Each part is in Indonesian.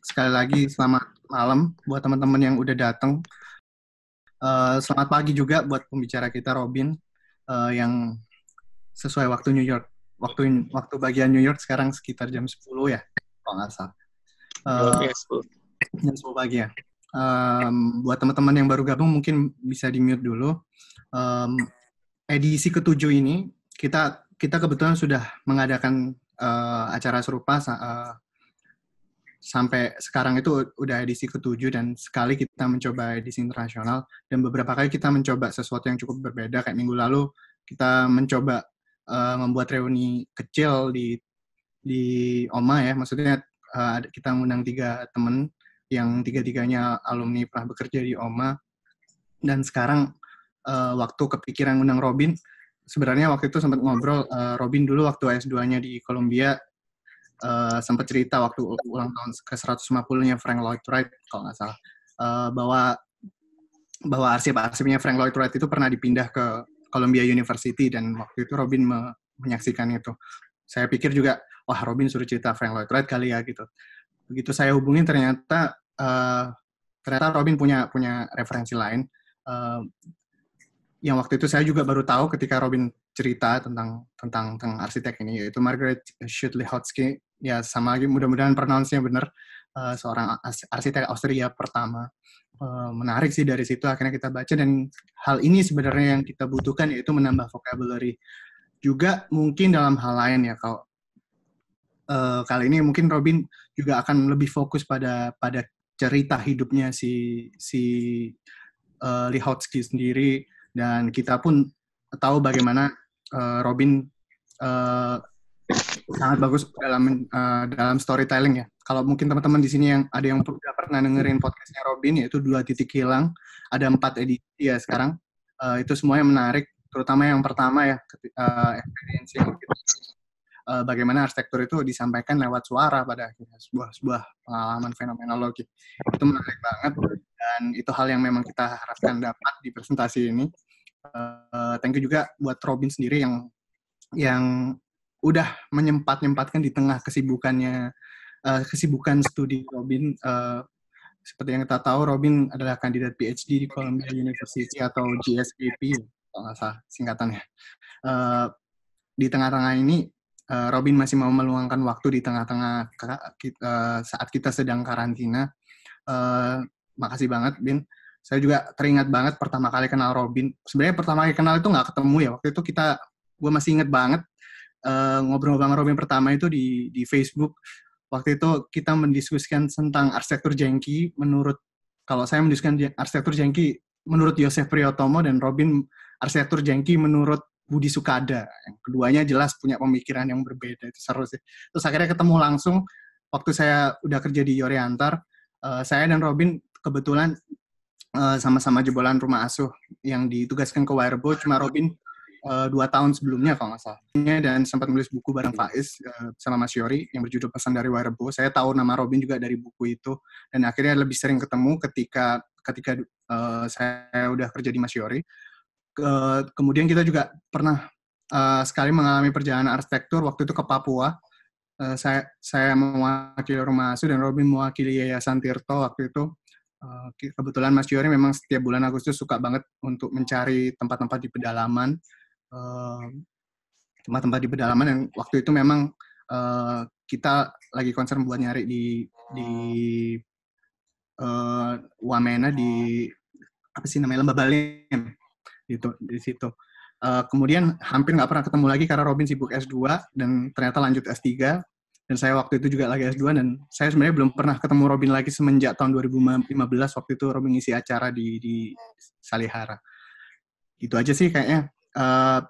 Sekali lagi selamat malam buat teman-teman yang udah datang. Uh, selamat pagi juga buat pembicara kita Robin uh, yang sesuai waktu New York. Waktu waktu bagian New York sekarang sekitar jam 10 ya, kalau nggak salah. Uh, jam 10 pagi ya. Um, buat teman-teman yang baru gabung mungkin bisa di mute dulu. Um, edisi ketujuh ini kita kita kebetulan sudah mengadakan uh, acara serupa uh, sampai sekarang itu udah edisi ketujuh dan sekali kita mencoba edisi internasional dan beberapa kali kita mencoba sesuatu yang cukup berbeda. Kayak minggu lalu kita mencoba uh, membuat reuni kecil di di Oma ya. Maksudnya uh, kita mengundang tiga teman yang tiga-tiganya alumni pernah bekerja di Oma. Dan sekarang uh, waktu kepikiran undang Robin sebenarnya waktu itu sempat ngobrol uh, Robin dulu waktu S2-nya di Columbia uh, sempat cerita waktu ulang tahun ke 150-nya Frank Lloyd Wright kalau nggak salah uh, bahwa bahwa arsip-arsipnya Frank Lloyd Wright itu pernah dipindah ke Columbia University dan waktu itu Robin me menyaksikan itu. Saya pikir juga wah Robin suruh cerita Frank Lloyd Wright kali ya gitu. Begitu saya hubungin ternyata uh, ternyata Robin punya punya referensi lain. Uh, yang waktu itu saya juga baru tahu ketika Robin cerita tentang tentang tentang arsitek ini yaitu Margaret Shudley Hotsky. Ya sama lagi mudah-mudahan pronounce-nya benar uh, seorang arsitek Austria pertama. Uh, menarik sih dari situ akhirnya kita baca dan hal ini sebenarnya yang kita butuhkan yaitu menambah vocabulary. Juga mungkin dalam hal lain ya kalau uh, kali ini mungkin Robin juga akan lebih fokus pada pada cerita hidupnya si si uh, Lihotsky sendiri dan kita pun tahu bagaimana uh, Robin uh, sangat bagus dalam uh, dalam storytelling ya. Kalau mungkin teman-teman di sini yang ada yang sudah pernah dengerin podcastnya Robin yaitu dua titik hilang, ada empat edisi ya sekarang. Uh, itu semuanya menarik, terutama yang pertama ya uh, experience yang uh, bagaimana arsitektur itu disampaikan lewat suara pada akhirnya. Sebuah sebuah pengalaman fenomenologi. Itu menarik banget. Dan itu hal yang memang kita harapkan dapat di presentasi ini. Uh, thank you juga buat Robin sendiri yang yang udah menyempat nyempatkan di tengah kesibukannya uh, kesibukan studi Robin. Uh, seperti yang kita tahu Robin adalah kandidat PhD di Columbia University atau GSAP kalau nggak salah singkatannya. Uh, di tengah-tengah ini Robin masih mau meluangkan waktu di tengah-tengah uh, saat kita sedang karantina. Uh, makasih banget Bin. Saya juga teringat banget pertama kali kenal Robin. Sebenarnya pertama kali kenal itu nggak ketemu ya. Waktu itu kita gue masih inget banget ngobrol sama Robin pertama itu di di Facebook. Waktu itu kita mendiskusikan tentang arsitektur jengki menurut kalau saya mendiskusikan arsitektur jengki menurut Yosef Priyotomo dan Robin arsitektur jengki menurut Budi Sukada. Yang keduanya jelas punya pemikiran yang berbeda. Itu seru sih. Terus akhirnya ketemu langsung waktu saya udah kerja di Yoriantar. Uh, saya dan Robin kebetulan uh, sama-sama jebolan rumah asuh yang ditugaskan ke Wirebo. Cuma Robin uh, dua tahun sebelumnya kalau nggak salah dan sempat menulis buku bareng Faiz uh, sama Mas Yori yang berjudul Pesan dari Wirebo. Saya tahu nama Robin juga dari buku itu dan akhirnya lebih sering ketemu ketika ketika uh, saya udah kerja di Mas Yori. Uh, kemudian kita juga pernah uh, sekali mengalami perjalanan arsitektur waktu itu ke Papua. Uh, saya saya mewakili rumah asuh dan Robin mewakili Yayasan Tirto waktu itu. Uh, kebetulan Mas Yori memang setiap bulan Agustus suka banget untuk mencari tempat-tempat di pedalaman tempat-tempat uh, di pedalaman yang waktu itu memang uh, kita lagi concern buat nyari di di uh, Wamena di apa sih namanya lembah Baliem gitu di situ. Uh, kemudian hampir nggak pernah ketemu lagi karena Robin sibuk S2 dan ternyata lanjut S3 dan saya waktu itu juga lagi S2 dan saya sebenarnya belum pernah ketemu Robin lagi semenjak tahun 2015 waktu itu Robin ngisi acara di di Salihara. Itu aja sih kayaknya uh,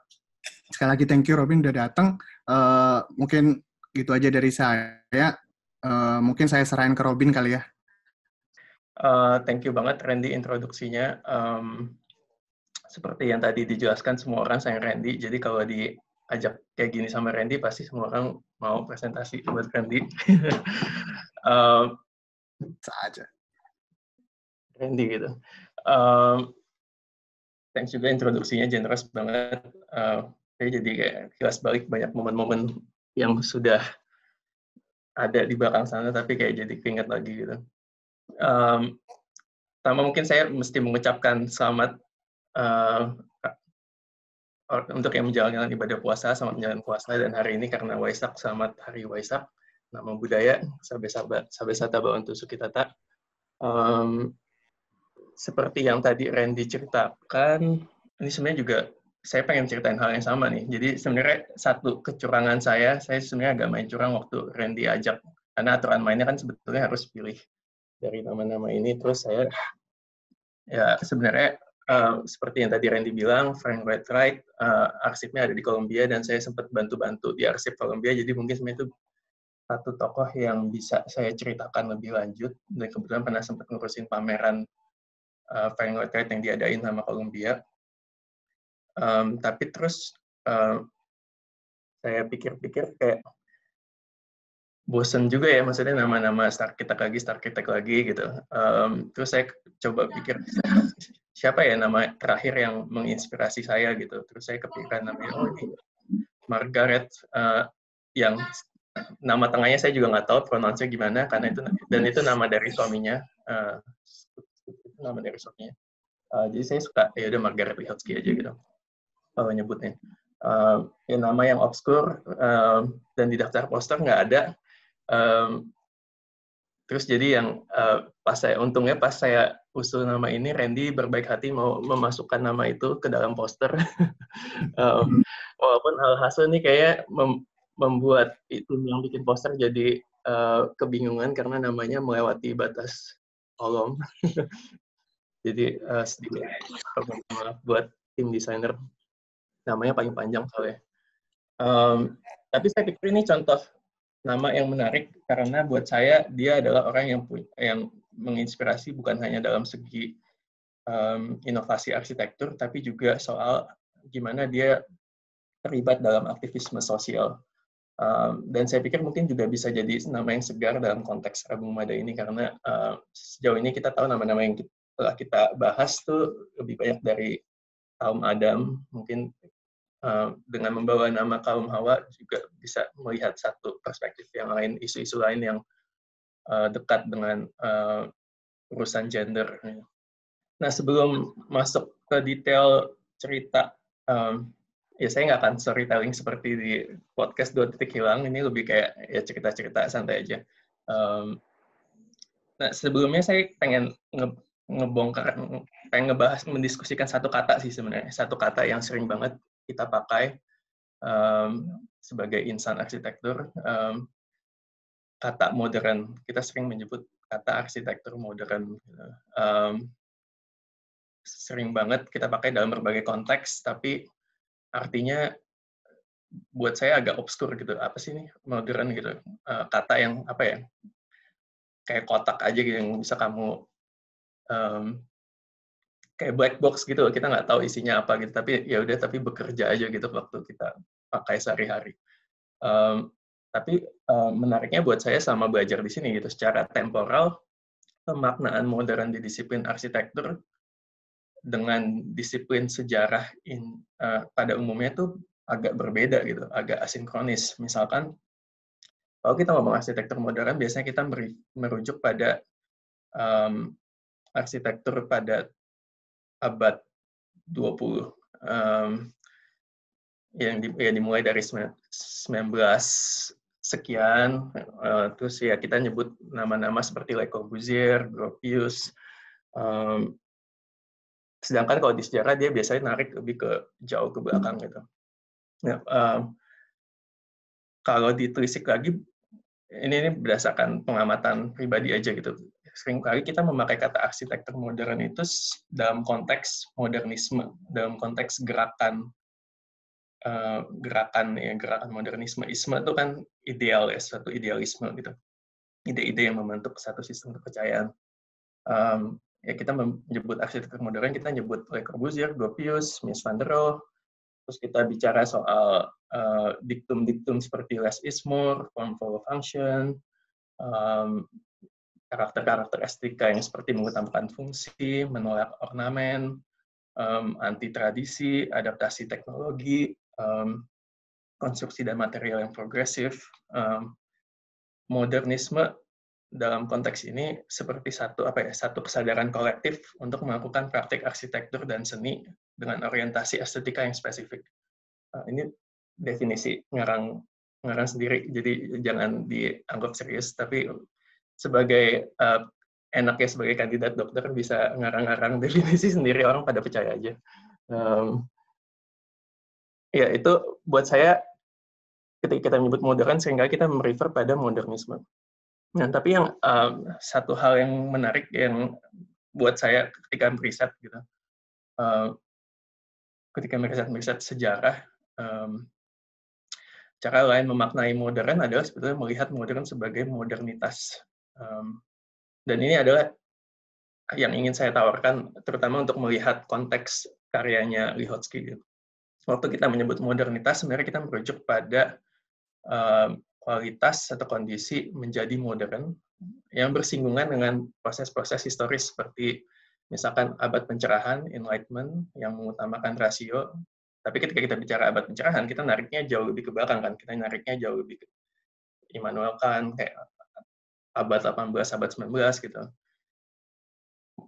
sekali lagi thank you Robin udah datang. Uh, mungkin gitu aja dari saya. Uh, mungkin saya serahin ke Robin kali ya. Uh, thank you banget Randy introduksinya. Um, seperti yang tadi dijelaskan semua orang saya Randy. Jadi kalau diajak kayak gini sama Randy pasti semua orang mau presentasi buat Randy. uh, saja. Randy gitu. Um, thanks juga introduksinya generous banget. Uh, saya jadi kayak kilas balik banyak momen-momen yang sudah ada di belakang sana tapi kayak jadi keinget lagi gitu. Um, pertama mungkin saya mesti mengucapkan selamat uh, untuk yang menjalankan ibadah puasa, selamat menjalankan puasa dan hari ini karena Waisak, selamat hari Waisak, nama budaya, sabe sabe untuk sukitata. Um, seperti yang tadi Randy ceritakan, ini sebenarnya juga saya pengen ceritain hal yang sama nih. Jadi sebenarnya satu kecurangan saya, saya sebenarnya agak main curang waktu Randy ajak. Karena aturan mainnya kan sebetulnya harus pilih dari nama-nama ini. Terus saya, ya sebenarnya uh, seperti yang tadi Randy bilang, Frank Lloyd Wright, uh, arsipnya ada di Kolombia, dan saya sempat bantu-bantu di arsip Kolombia, jadi mungkin sebenarnya itu satu tokoh yang bisa saya ceritakan lebih lanjut, dan kebetulan pernah sempat ngurusin pameran uh, Frank Lloyd Wright yang diadain sama Kolombia um, tapi terus uh, saya pikir-pikir kayak bosen juga ya maksudnya nama-nama kita lagi kita lagi gitu um, terus saya coba pikir siapa ya nama terakhir yang menginspirasi saya gitu terus saya kepikiran namanya oh ini Margaret uh, yang nama tengahnya saya juga nggak tahu pronounce gimana karena itu dan itu nama dari suaminya uh, nama dari suaminya uh, jadi saya suka ya udah Margaret Lihotzky aja gitu kalau nyebutnya. Uh, ya nama yang obskur uh, dan di daftar poster nggak ada. Um, terus jadi yang uh, pas saya untungnya pas saya usul nama ini Randy berbaik hati mau memasukkan nama itu ke dalam poster. um, walaupun hasil ini kayak mem membuat itu yang bikin poster jadi uh, kebingungan karena namanya melewati batas kolom. jadi uh, sedikit maaf buat tim desainer namanya paling panjang soalnya. Um, tapi saya pikir ini contoh nama yang menarik karena buat saya dia adalah orang yang punya, yang menginspirasi bukan hanya dalam segi um, inovasi arsitektur, tapi juga soal gimana dia terlibat dalam aktivisme sosial. Um, dan saya pikir mungkin juga bisa jadi nama yang segar dalam konteks Rabu Mada ini karena uh, sejauh ini kita tahu nama-nama yang telah kita bahas tuh lebih banyak dari kaum Adam, mungkin uh, dengan membawa nama kaum Hawa juga bisa melihat satu perspektif yang lain, isu-isu lain yang uh, dekat dengan uh, urusan gender. Nah, sebelum masuk ke detail cerita, um, ya saya nggak akan storytelling seperti di podcast Dua Titik Hilang, ini lebih kayak ya cerita-cerita santai aja. Um, nah, sebelumnya saya pengen nge ngebongkar, pengen ngebahas, mendiskusikan satu kata sih sebenarnya. Satu kata yang sering banget kita pakai um, sebagai insan arsitektur. Um, kata modern, kita sering menyebut kata arsitektur modern. Um, sering banget kita pakai dalam berbagai konteks, tapi artinya buat saya agak obskur gitu. Apa sih ini modern gitu? Uh, kata yang apa ya? Kayak kotak aja gitu yang bisa kamu um, kayak black box gitu kita nggak tahu isinya apa gitu tapi ya udah tapi bekerja aja gitu waktu kita pakai sehari-hari. Um, tapi um, menariknya buat saya sama belajar di sini gitu secara temporal pemaknaan modern di disiplin arsitektur dengan disiplin sejarah in, uh, pada umumnya tuh agak berbeda gitu agak asinkronis. Misalkan kalau kita ngomong arsitektur modern biasanya kita merujuk pada um, arsitektur pada abad 20 um, yang, di, yang dimulai dari 19 sekian uh, terus ya kita nyebut nama-nama seperti Le Corbusier, Gropius um, sedangkan kalau di sejarah dia biasanya narik lebih ke jauh ke belakang gitu. Nah, um, kalau ditelisik lagi ini, ini berdasarkan pengamatan pribadi aja gitu sering kali kita memakai kata arsitektur modern itu dalam konteks modernisme, dalam konteks gerakan uh, gerakan ya gerakan modernisme. Isme itu kan ideal ya, suatu idealisme gitu. Ide-ide yang membentuk satu sistem kepercayaan. Um, ya kita menyebut arsitektur modern, kita nyebut Le Corbusier, Gropius, Mies van der Rohe, terus kita bicara soal uh, diktum-diktum seperti less is more, form follow function, um, karakter-karakter estetika yang seperti mengutamakan fungsi, menolak ornamen, um, anti tradisi, adaptasi teknologi, um, konstruksi dan material yang progresif, um, modernisme dalam konteks ini seperti satu apa ya satu kesadaran kolektif untuk melakukan praktik arsitektur dan seni dengan orientasi estetika yang spesifik. Uh, ini definisi ngarang ngarang sendiri, jadi jangan dianggap serius. Tapi sebagai uh, enaknya sebagai kandidat dokter bisa ngarang-ngarang definisi sendiri orang pada percaya aja. Um, ya itu buat saya ketika kita menyebut modern sehingga kita merefer pada modernisme. Nah, tapi yang um, satu hal yang menarik yang buat saya ketika meriset gitu, uh, ketika meriset-meriset sejarah, um, cara lain memaknai modern adalah sebetulnya melihat modern sebagai modernitas. Um, dan ini adalah yang ingin saya tawarkan, terutama untuk melihat konteks karyanya Lihotzky. Gitu. Waktu kita menyebut modernitas, sebenarnya kita merujuk pada um, kualitas atau kondisi menjadi modern yang bersinggungan dengan proses-proses historis seperti misalkan abad pencerahan, enlightenment, yang mengutamakan rasio. Tapi ketika kita bicara abad pencerahan, kita nariknya jauh lebih ke belakang kan, kita nariknya jauh lebih ke Immanuel Kant, kayak abad 18, abad 19 gitu.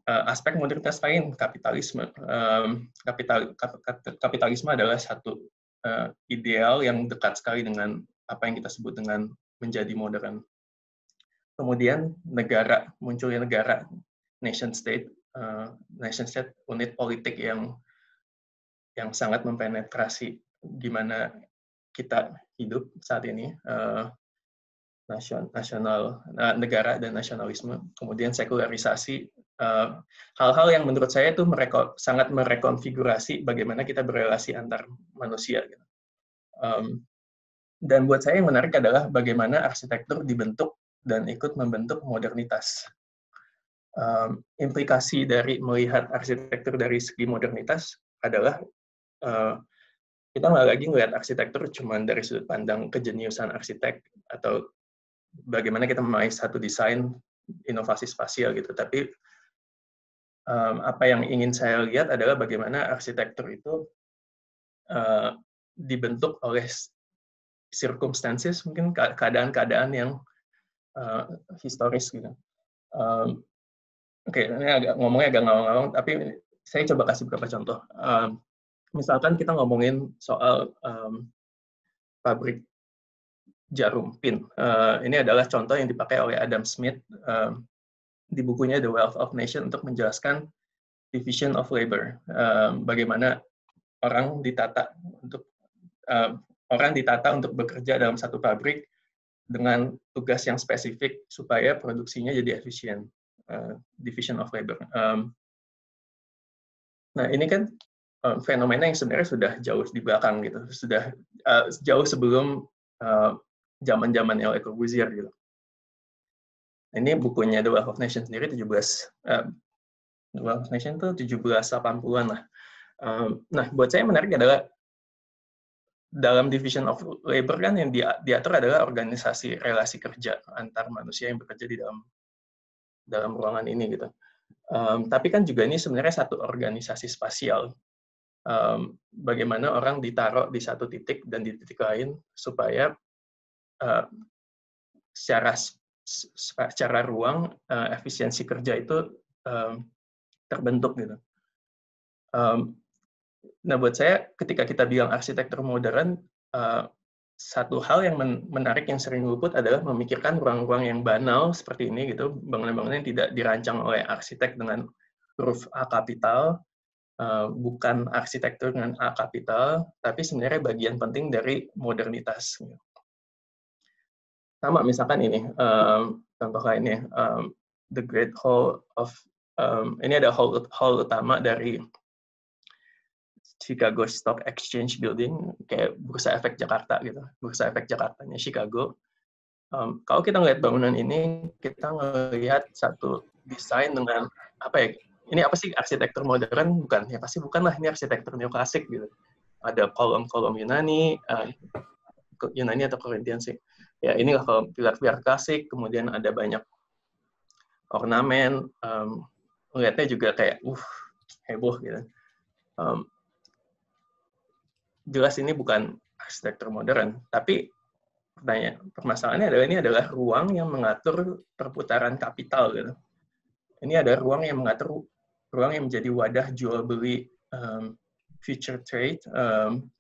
Uh, aspek modernitas lain, kapitalisme. Kapital, kapitalisme adalah satu uh, ideal yang dekat sekali dengan apa yang kita sebut dengan menjadi modern. Kemudian negara, munculnya negara, nation state, uh, nation state unit politik yang yang sangat mempenetrasi gimana kita hidup saat ini, nasional, uh, negara dan nasionalisme, kemudian sekularisasi, hal-hal uh, yang menurut saya itu mereko, sangat merekonfigurasi bagaimana kita berrelasi antar manusia. Gitu. Um, dan buat saya yang menarik adalah bagaimana arsitektur dibentuk dan ikut membentuk modernitas. Um, implikasi dari melihat arsitektur dari segi modernitas adalah uh, kita nggak lagi melihat arsitektur cuma dari sudut pandang kejeniusan arsitek atau bagaimana kita memakai satu desain inovasi spasial gitu, tapi um, apa yang ingin saya lihat adalah bagaimana arsitektur itu uh, dibentuk oleh circumstances mungkin keadaan-keadaan yang uh, historis gitu. Um, Oke, okay, ini agak ngomongnya agak ngawang-ngawang, tapi saya coba kasih beberapa contoh. Um, misalkan kita ngomongin soal um, pabrik jarum pin. Uh, ini adalah contoh yang dipakai oleh Adam Smith um, di bukunya The Wealth of Nation untuk menjelaskan division of labor. Um, bagaimana orang ditata untuk uh, orang ditata untuk bekerja dalam satu pabrik dengan tugas yang spesifik supaya produksinya jadi efisien. Uh, division of labor. Um, nah ini kan uh, fenomena yang sebenarnya sudah jauh di belakang gitu, sudah uh, jauh sebelum uh, zaman-zaman El Corbusier gitu. Ini bukunya The Wealth of Nations sendiri 17 uh, The Wealth of Nations itu 1780-an lah. Um, nah, buat saya menarik adalah dalam division of labor kan yang diatur adalah organisasi relasi kerja antar manusia yang bekerja di dalam dalam ruangan ini gitu. Um, tapi kan juga ini sebenarnya satu organisasi spasial. Um, bagaimana orang ditaruh di satu titik dan di titik lain supaya uh, secara secara ruang uh, efisiensi kerja itu terbentuk gitu. Nah, buat saya ketika kita bilang arsitektur modern, uh, satu hal yang menarik yang sering luput adalah memikirkan ruang-ruang yang banal seperti ini gitu, bangunan-bangunan yang tidak dirancang oleh arsitek dengan huruf A kapital, bukan arsitektur dengan A kapital, tapi sebenarnya bagian penting dari modernitas. Gitu. Sama misalkan ini, um, contoh lainnya, um, The Great Hall of, um, ini ada hall, hall utama dari Chicago Stock Exchange Building kayak bursa efek Jakarta gitu bursa efek Jakarta-nya Chicago. Um, kalau kita ngelihat bangunan ini kita ngelihat satu desain dengan apa ya ini apa sih arsitektur modern? Bukan ya pasti bukan lah ini arsitektur neoklasik gitu. Ada kolom-kolom Yunani uh, Yunani atau Korintian sih ya ini lah kalau pilar-pilar klasik kemudian ada banyak ornamen um, melihatnya juga kayak uh heboh gitu um, jelas ini bukan arsitektur modern, tapi pertanyaan permasalahannya adalah ini adalah ruang yang mengatur perputaran kapital gitu. Ini ada ruang yang mengatur ruang yang menjadi wadah jual beli um, future trade um,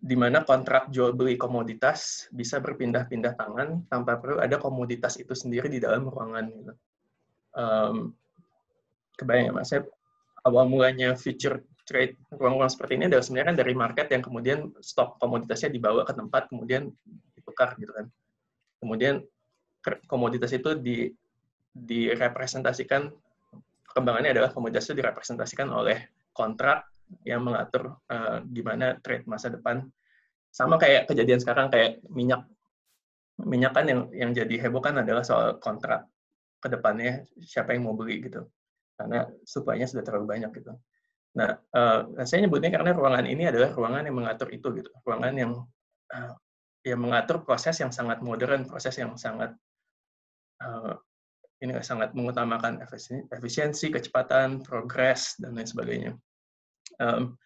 di mana kontrak jual beli komoditas bisa berpindah-pindah tangan tanpa perlu ada komoditas itu sendiri di dalam ruangan. Gitu. Um, kebayang ya mas, awal mulanya future trade ruang-ruang seperti ini adalah sebenarnya kan dari market yang kemudian stok komoditasnya dibawa ke tempat kemudian ditukar gitu kan. Kemudian komoditas itu di direpresentasikan perkembangannya adalah komoditas itu direpresentasikan oleh kontrak yang mengatur uh, gimana trade masa depan. Sama kayak kejadian sekarang kayak minyak. Minyak kan yang yang jadi heboh kan adalah soal kontrak ke depannya siapa yang mau beli gitu. Karena supply-nya sudah terlalu banyak gitu. Nah, uh, saya nyebutnya karena ruangan ini adalah ruangan yang mengatur itu gitu. Ruangan yang uh, yang mengatur proses yang sangat modern, proses yang sangat uh, ini sangat mengutamakan efisiensi, kecepatan, progres, dan lain sebagainya. Um,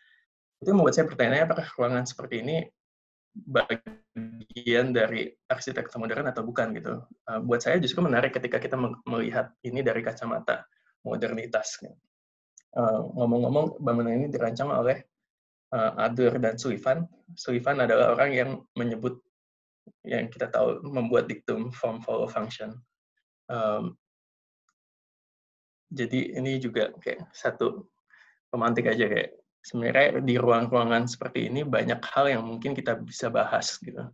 itu membuat saya bertanya, apakah ruangan seperti ini bagian dari arsitektur modern atau bukan gitu. Uh, buat saya justru menarik ketika kita melihat ini dari kacamata modernitas. Gitu. Ngomong-ngomong, bangunan ini dirancang oleh uh, Adler dan Sullivan. Sullivan adalah orang yang menyebut yang kita tahu membuat diktum form follow function. Um, jadi ini juga kayak satu pemantik aja kayak sebenarnya di ruang-ruangan seperti ini banyak hal yang mungkin kita bisa bahas gitu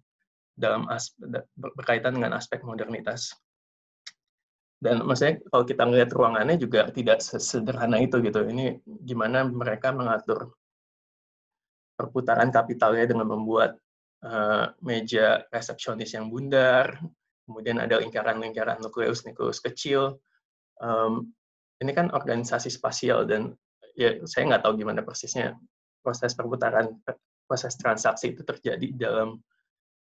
dalam aspek, berkaitan dengan aspek modernitas. Dan maksudnya kalau kita ngelihat ruangannya juga tidak sesederhana itu gitu. Ini gimana mereka mengatur perputaran kapitalnya dengan membuat uh, meja resepsionis yang bundar, kemudian ada lingkaran-lingkaran nukleus-nukleus kecil. Um, ini kan organisasi spasial dan ya saya nggak tahu gimana persisnya. Proses perputaran proses transaksi itu terjadi dalam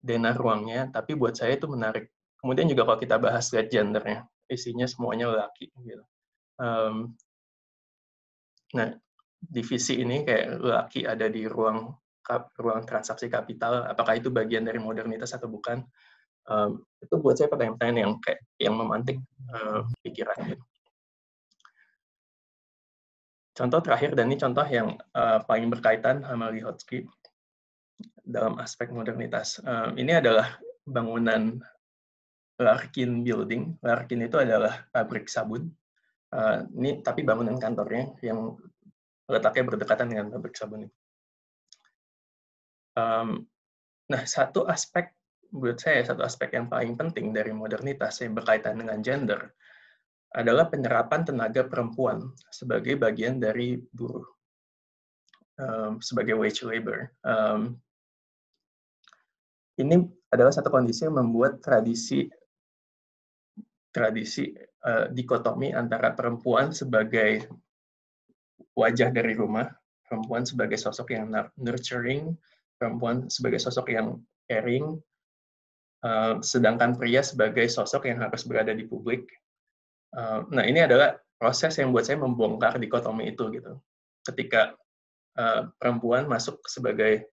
dana ruangnya tapi buat saya itu menarik. Kemudian juga kalau kita bahas lihat gendernya isinya semuanya laki gitu. Um, nah divisi ini kayak laki ada di ruang ruang transaksi kapital apakah itu bagian dari modernitas atau bukan um, itu buat saya pertanyaan-pertanyaan yang kayak yang memantik uh, pikiran gitu contoh terakhir dan ini contoh yang uh, paling berkaitan sama Lihotzky dalam aspek modernitas. Uh, ini adalah bangunan Larkin Building. Larkin itu adalah pabrik sabun. Uh, ini tapi bangunan kantornya yang letaknya berdekatan dengan pabrik sabun itu. Um, nah, satu aspek buat saya satu aspek yang paling penting dari modernitas yang berkaitan dengan gender adalah penyerapan tenaga perempuan sebagai bagian dari buruh, um, sebagai wage labor. Um, ini adalah satu kondisi yang membuat tradisi tradisi uh, dikotomi antara perempuan sebagai wajah dari rumah, perempuan sebagai sosok yang nurturing, perempuan sebagai sosok yang caring, uh, sedangkan pria sebagai sosok yang harus berada di publik, Nah ini adalah proses yang buat saya membongkar dikotomi itu gitu. Ketika uh, perempuan masuk sebagai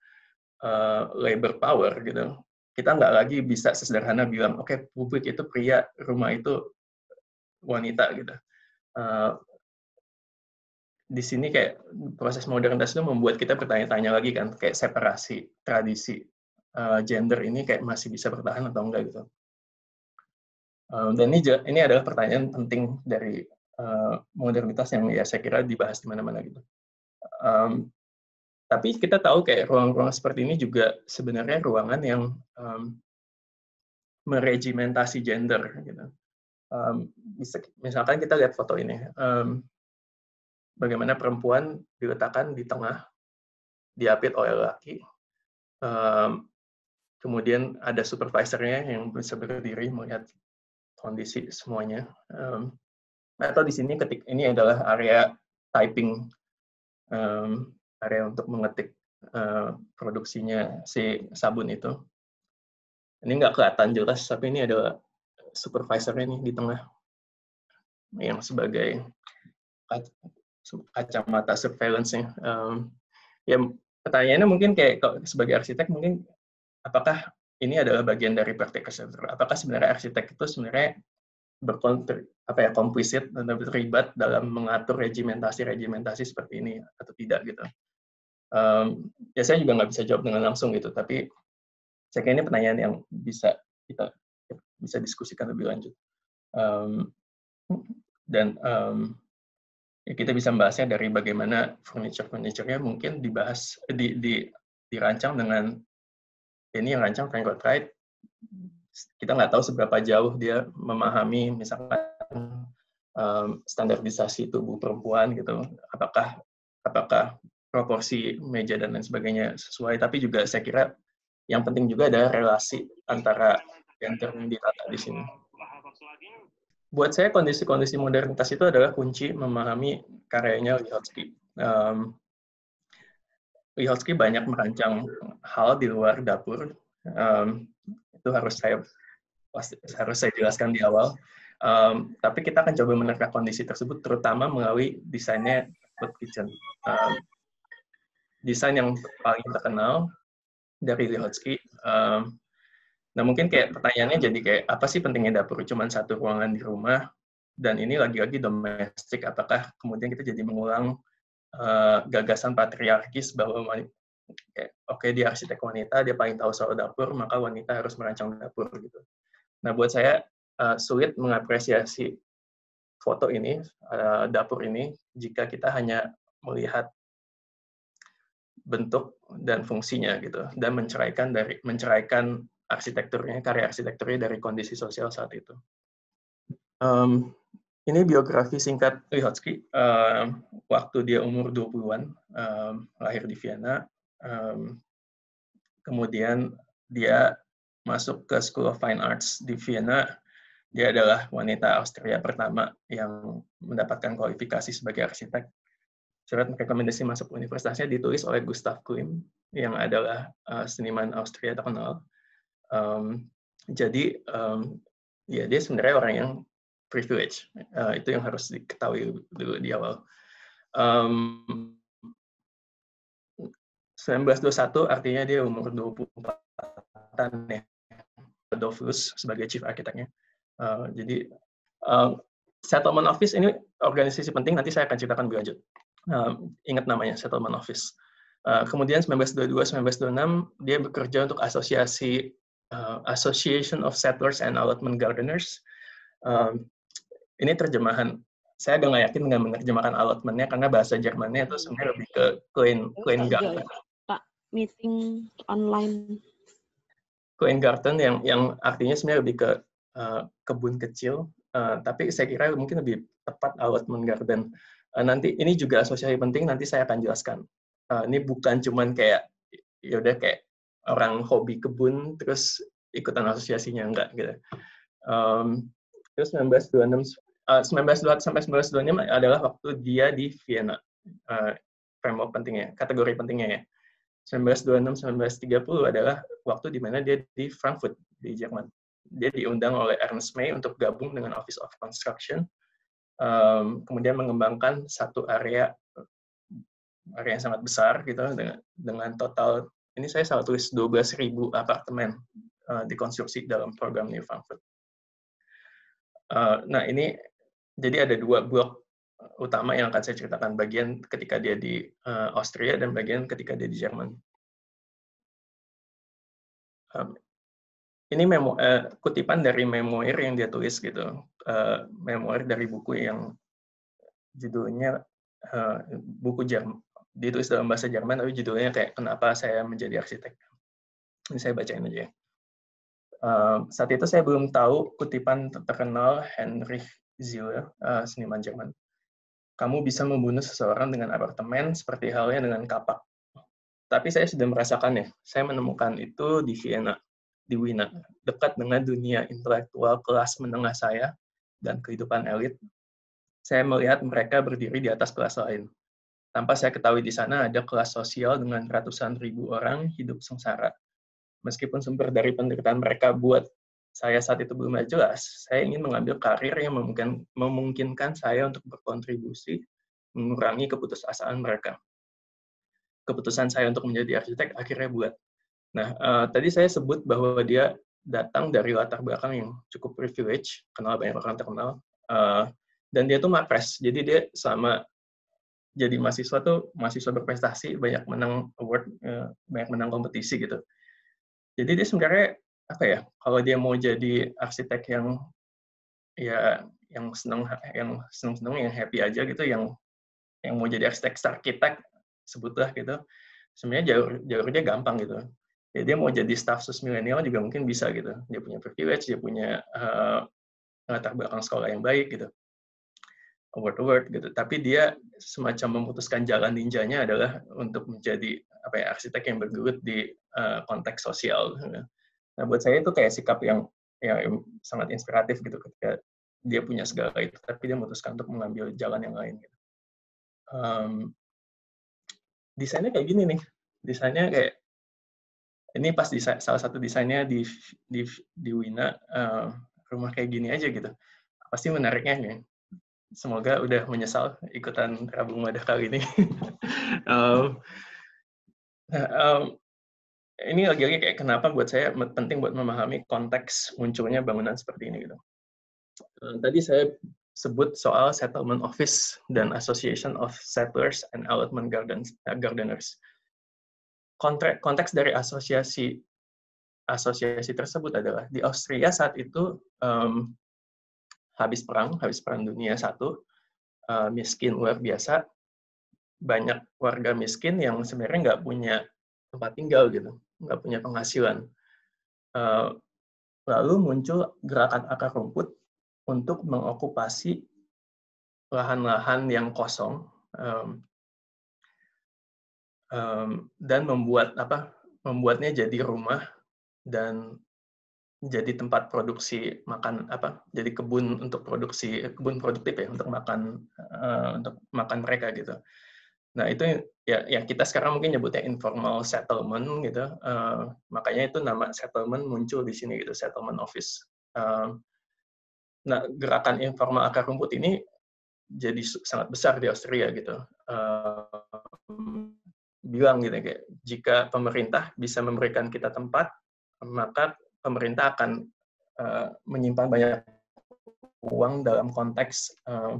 uh, labor power gitu, kita nggak lagi bisa sesederhana bilang oke okay, publik itu pria, rumah itu wanita gitu. Uh, di sini kayak proses modernitas itu membuat kita bertanya-tanya lagi kan kayak separasi tradisi uh, gender ini kayak masih bisa bertahan atau enggak gitu. Um, dan ini ini adalah pertanyaan penting dari uh, modernitas yang ya saya kira dibahas di mana-mana gitu. Um, tapi kita tahu kayak ruang-ruang seperti ini juga sebenarnya ruangan yang um, meregimentasi gender gitu. Um, misalkan kita lihat foto ini, um, bagaimana perempuan diletakkan di tengah, diapit oleh laki, um, kemudian ada supervisornya yang bisa berdiri melihat kondisi semuanya. Um, atau di sini ketik ini adalah area typing, um, area untuk mengetik uh, produksinya si sabun itu. Ini nggak kelihatan jelas, tapi ini adalah supervisornya nih di tengah, yang sebagai kacamata surveillance-nya. Um, ya pertanyaannya mungkin kayak sebagai arsitek mungkin apakah ini adalah bagian dari praktek arsitektur? Apakah sebenarnya arsitek itu sebenarnya berkontri, apa ya komplisit dan terlibat dalam mengatur regimentasi-regimentasi seperti ini atau tidak gitu? Um, ya saya juga nggak bisa jawab dengan langsung gitu, tapi saya kira ini pertanyaan yang bisa kita bisa diskusikan lebih lanjut. Um, dan um, ya kita bisa membahasnya dari bagaimana furniture-furniture-nya mungkin dibahas di, di dirancang dengan ini yang rancang Frank Wright. Kita nggak tahu seberapa jauh dia memahami misalkan um, standarisasi tubuh perempuan gitu. Apakah apakah proporsi meja dan lain sebagainya sesuai. Tapi juga saya kira yang penting juga ada relasi antara yang ditata di sini. Buat saya kondisi-kondisi modernitas itu adalah kunci memahami karyanya Lihotzky. Um, Lihotzky banyak merancang hal di luar dapur. Um, itu harus saya harus saya jelaskan di awal. Um, tapi kita akan coba menerka kondisi tersebut, terutama melalui desainnya Cloud Kitchen. Um, desain yang paling terkenal dari Lihotzky. Um, nah mungkin kayak pertanyaannya jadi kayak apa sih pentingnya dapur? Cuman satu ruangan di rumah, dan ini lagi-lagi domestik. Apakah kemudian kita jadi mengulang uh, gagasan patriarkis bahwa oke okay, dia arsitek wanita dia paling tahu soal dapur maka wanita harus merancang dapur gitu. Nah buat saya uh, sulit mengapresiasi foto ini uh, dapur ini jika kita hanya melihat bentuk dan fungsinya gitu dan menceraikan dari menceraikan arsitekturnya karya arsitekturnya dari kondisi sosial saat itu. Um, ini biografi singkat Lihotzky, um, waktu dia umur 20-an, um, lahir di Vienna. Um, kemudian dia masuk ke School of Fine Arts di Vienna. Dia adalah wanita Austria pertama yang mendapatkan kualifikasi sebagai arsitek. Surat rekomendasi masuk universitasnya ditulis oleh Gustav Klim, yang adalah uh, seniman Austria terkenal. Um, jadi, um, ya dia sebenarnya orang yang privilege. Uh, itu yang harus diketahui dulu di awal. Um, 1921 artinya dia umur 24-an ya. Adolphus sebagai chief arsiteknya. Uh, jadi uh, settlement office ini organisasi penting nanti saya akan ceritakan lebih lanjut. Uh, ingat namanya settlement office. Uh, kemudian 1922-1926 dia bekerja untuk asosiasi uh, Association of Settlers and Allotment Gardeners. Um, ini terjemahan saya agak nggak yakin dengan menerjemahkan allotmentnya karena bahasa Jermannya itu sebenarnya lebih ke clean garden. Pak, meeting online. Clean garden yang yang artinya sebenarnya lebih ke uh, kebun kecil, uh, tapi saya kira mungkin lebih tepat allotment garden. Uh, nanti ini juga asosiasi penting nanti saya akan jelaskan. Uh, ini bukan cuman kayak ya udah kayak orang hobi kebun terus ikutan asosiasinya enggak gitu. Um, terus 1926 uh, 1920 sampai 1926 adalah waktu dia di Vienna. Uh, framework pentingnya, kategori pentingnya ya. 1926 1930 adalah waktu di mana dia di Frankfurt di Jerman. Dia diundang oleh Ernst May untuk gabung dengan Office of Construction, um, kemudian mengembangkan satu area area yang sangat besar gitu dengan, dengan total ini saya salah tulis 12.000 apartemen uh, dikonstruksi dalam program New Frankfurt. Uh, nah ini jadi ada dua blok utama yang akan saya ceritakan bagian ketika dia di uh, Austria dan bagian ketika dia di Jerman. Um, ini memo, uh, kutipan dari memoir yang dia tulis gitu, uh, memoir dari buku yang judulnya uh, buku Jerman, ditulis dalam bahasa Jerman tapi judulnya kayak kenapa saya menjadi arsitek. Ini saya bacain aja. Uh, saat itu saya belum tahu kutipan terkenal Heinrich Zille, uh, seniman Jerman. Kamu bisa membunuh seseorang dengan apartemen seperti halnya dengan kapak. Tapi saya sudah merasakannya. Saya menemukan itu di Vienna, di Wina, dekat dengan dunia intelektual kelas menengah saya dan kehidupan elit. Saya melihat mereka berdiri di atas kelas lain. Tanpa saya ketahui di sana ada kelas sosial dengan ratusan ribu orang hidup sengsara. Meskipun sumber dari penderitaan mereka buat saya saat itu belum jelas, saya ingin mengambil karir yang memungkinkan, memungkinkan saya untuk berkontribusi mengurangi keputusasaan mereka. keputusan saya untuk menjadi arsitek akhirnya buat. Nah, uh, tadi saya sebut bahwa dia datang dari latar belakang yang cukup privilege, kenal banyak orang terkenal, uh, dan dia tuh mapres, jadi dia sama jadi mahasiswa tuh mahasiswa berprestasi, banyak menang award, uh, banyak menang kompetisi gitu. Jadi dia sebenarnya apa ya? Kalau dia mau jadi arsitek yang ya yang seneng yang seneng seneng yang happy aja gitu, yang yang mau jadi arsitek arsitek sebutlah gitu sebenarnya jalur jalurnya gampang gitu ya, dia mau jadi staff sus milenial juga mungkin bisa gitu dia punya privilege dia punya uh, latar belakang sekolah yang baik gitu award award gitu tapi dia semacam memutuskan jalan ninjanya adalah untuk menjadi apa ya arsitek yang bergelut di uh, konteks sosial gitu. Nah buat saya itu kayak sikap yang yang sangat inspiratif gitu ketika dia punya segala itu tapi dia memutuskan untuk mengambil jalan yang lain gitu. um, desainnya kayak gini nih. Desainnya kayak ini pas desain, salah satu desainnya di di di Wina uh, rumah kayak gini aja gitu. Pasti menariknya nih. Semoga udah menyesal ikutan Rabung Madah kali ini. um, um, ini lagi-lagi kayak kenapa buat saya penting buat memahami konteks munculnya bangunan seperti ini gitu. Uh, tadi saya sebut soal settlement office dan association of settlers and allotment gardens, uh, gardeners. Konteks, dari asosiasi asosiasi tersebut adalah di Austria saat itu um, habis perang, habis perang dunia satu, uh, miskin luar biasa, banyak warga miskin yang sebenarnya nggak punya tempat tinggal gitu, nggak punya penghasilan. Uh, lalu muncul gerakan akar rumput untuk mengokupasi lahan-lahan yang kosong dan membuat apa membuatnya jadi rumah dan jadi tempat produksi makan apa jadi kebun untuk produksi kebun produktif ya untuk makan uh, untuk makan mereka gitu nah itu ya yang kita sekarang mungkin nyebutnya informal settlement gitu uh, makanya itu nama settlement muncul di sini gitu settlement office uh, Nah, gerakan informal akar rumput ini jadi sangat besar di Austria gitu. Uh, bilang gitu kayak jika pemerintah bisa memberikan kita tempat, maka pemerintah akan uh, menyimpan banyak uang dalam konteks uh,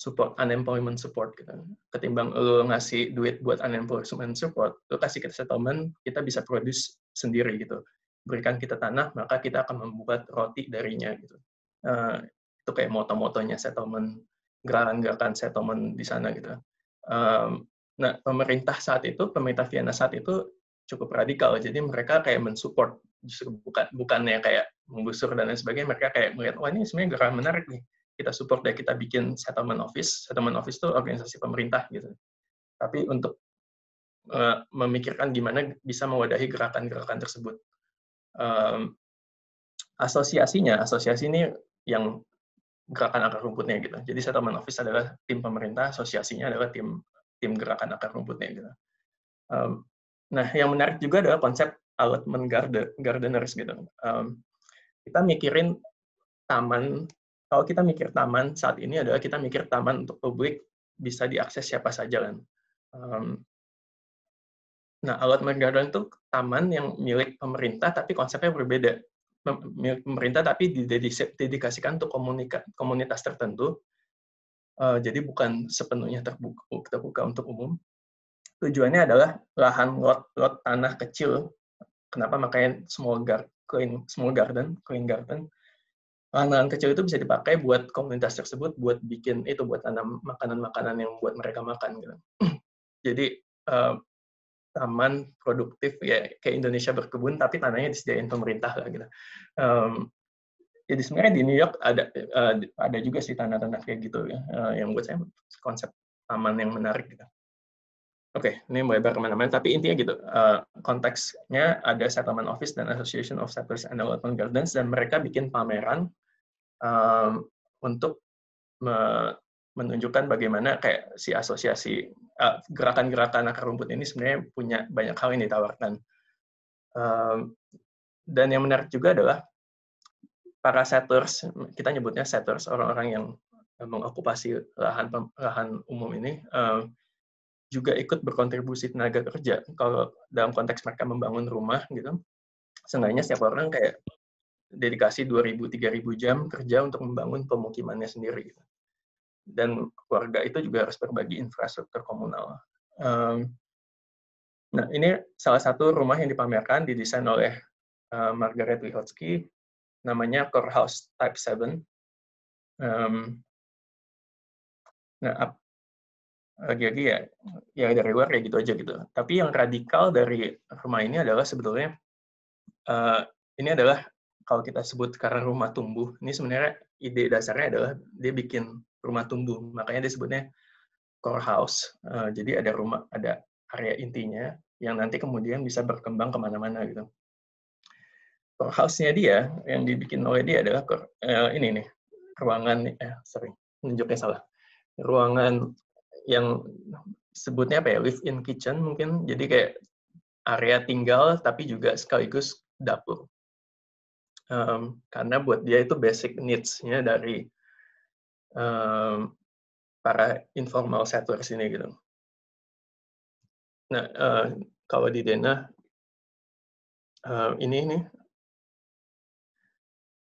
support unemployment support gitu. Ketimbang lo ngasih duit buat unemployment support, lo kasih kita settlement, kita bisa produce sendiri gitu. Berikan kita tanah, maka kita akan membuat roti darinya gitu. Uh, itu kayak moto-motonya settlement, gerakan-gerakan settlement di sana gitu. Um, nah, pemerintah saat itu, pemerintah Vienna saat itu cukup radikal, jadi mereka kayak mensupport, justru bukan bukannya kayak menggusur dan lain sebagainya, mereka kayak melihat, wah ini sebenarnya gerakan menarik nih, kita support deh, kita bikin settlement office, settlement office itu organisasi pemerintah gitu. Tapi untuk uh, memikirkan gimana bisa mewadahi gerakan-gerakan tersebut. Um, asosiasinya, asosiasi ini yang gerakan akar rumputnya gitu. Jadi settlement office adalah tim pemerintah, asosiasinya adalah tim tim gerakan akar rumputnya gitu. Um, nah, yang menarik juga adalah konsep allotment garden, gardeners gitu. Um, kita mikirin taman, kalau kita mikir taman saat ini adalah kita mikir taman untuk publik bisa diakses siapa saja kan. Um, nah, allotment garden itu taman yang milik pemerintah tapi konsepnya berbeda milik pemerintah tapi didedikasikan untuk komunitas tertentu. Uh, jadi bukan sepenuhnya terbuka, terbuka untuk umum. Tujuannya adalah lahan lot, lot tanah kecil. Kenapa makanya small, gar, clean, small garden, clean garden. Lahan-lahan kecil itu bisa dipakai buat komunitas tersebut, buat bikin itu, buat tanam makanan-makanan yang buat mereka makan. Gitu. Jadi uh, taman produktif ya kayak Indonesia berkebun tapi tanahnya disediain pemerintah lah gitu. Um, jadi sebenarnya di New York ada uh, ada juga sih tanah-tanah kayak gitu ya uh, yang buat saya konsep taman yang menarik gitu. Oke, okay, ini melebar ke mana-mana, tapi intinya gitu, uh, konteksnya ada Settlement Office dan Association of Settlers and Development Gardens, dan mereka bikin pameran um, untuk me menunjukkan bagaimana kayak si asosiasi uh, gerakan-gerakan akar rumput ini sebenarnya punya banyak hal yang ditawarkan. Um, dan yang menarik juga adalah para settlers, kita nyebutnya settlers, orang-orang yang mengokupasi lahan lahan umum ini, um, juga ikut berkontribusi tenaga kerja. Kalau dalam konteks mereka membangun rumah gitu, seenggaknya setiap orang kayak dedikasi 2.000-3.000 jam kerja untuk membangun pemukimannya sendiri. Gitu. Dan keluarga itu juga harus berbagi infrastruktur komunal. Um, nah, ini salah satu rumah yang dipamerkan, didesain oleh uh, Margaret Wychotsky, namanya Core House Type 7. Um, nah, lagi-lagi ya ya dari luar kayak gitu aja gitu. Tapi yang radikal dari rumah ini adalah sebetulnya uh, ini adalah kalau kita sebut karena rumah tumbuh. Ini sebenarnya ide dasarnya adalah dia bikin rumah tumbuh. Makanya dia sebutnya core house. Uh, jadi ada rumah, ada area intinya yang nanti kemudian bisa berkembang ke mana-mana gitu. Core house-nya dia yang dibikin oleh dia adalah core, uh, ini nih ruangan eh sorry nunjuknya salah ruangan yang sebutnya apa ya live-in kitchen mungkin jadi kayak area tinggal tapi juga sekaligus dapur um, karena buat dia itu basic needs-nya dari um, para informal settlers ini gitu. Nah uh, kalau di Dena uh, ini nih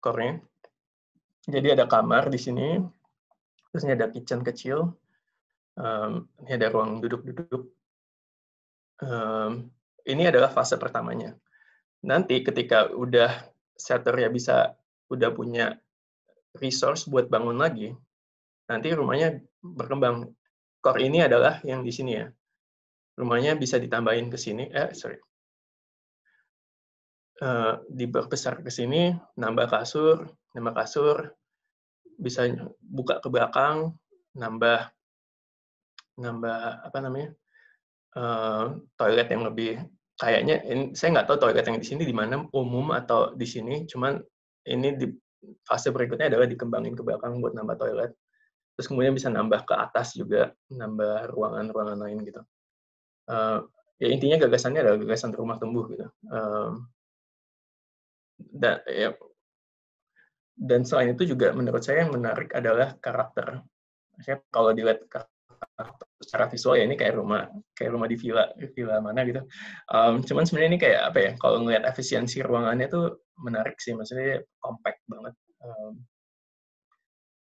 core Jadi ada kamar di sini, terus ada kitchen kecil, um, ini ada ruang duduk-duduk. Um, ini adalah fase pertamanya. Nanti ketika udah setter ya bisa udah punya resource buat bangun lagi, nanti rumahnya berkembang. Core ini adalah yang di sini ya. Rumahnya bisa ditambahin ke sini, eh sorry, uh, diperbesar ke sini, nambah kasur, nambah kasur, bisa buka ke belakang, nambah nambah apa namanya uh, toilet yang lebih kayaknya ini, saya nggak tahu toilet yang di sini di mana umum atau di sini cuman ini di fase berikutnya adalah dikembangin ke belakang buat nambah toilet. Terus kemudian bisa nambah ke atas juga nambah ruangan-ruangan lain gitu. Uh, ya intinya gagasannya adalah gagasan rumah tumbuh gitu. Um, dan ya. Dan selain itu juga menurut saya yang menarik adalah karakter. Saya kalau dilihat secara visual ya ini kayak rumah kayak rumah di villa villa mana gitu. Um, cuman sebenarnya ini kayak apa ya? Kalau ngelihat efisiensi ruangannya tuh menarik sih, maksudnya compact banget. Um,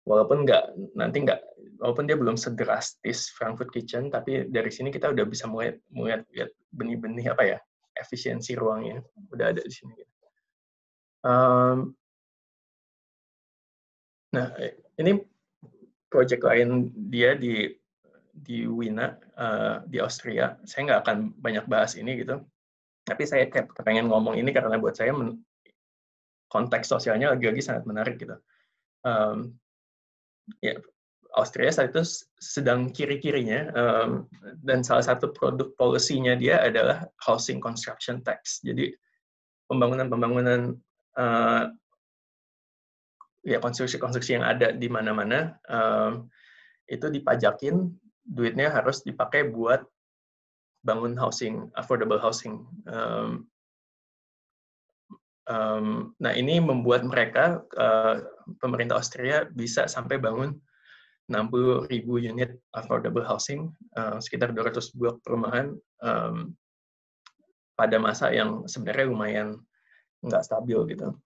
walaupun nggak nanti nggak walaupun dia belum sedrastis Frankfurt Kitchen, tapi dari sini kita udah bisa mulai melihat lihat benih-benih apa ya efisiensi ruangnya udah ada di sini. Um, nah ini project lain dia di di Wina uh, di Austria. Saya nggak akan banyak bahas ini gitu, tapi saya kayak pengen ngomong ini karena buat saya konteks sosialnya lagi-lagi sangat menarik gitu. Um, ya Austria saat itu sedang kiri-kirinya um, dan salah satu produk policy-nya dia adalah housing construction tax. Jadi pembangunan-pembangunan uh, ya konstruksi-konstruksi yang ada di mana-mana um, itu dipajakin duitnya harus dipakai buat bangun housing, affordable housing. Um, um, nah ini membuat mereka uh, pemerintah Austria bisa sampai bangun 60 ribu unit affordable housing, uh, sekitar 200 blok perumahan um, pada masa yang sebenarnya lumayan nggak stabil gitu.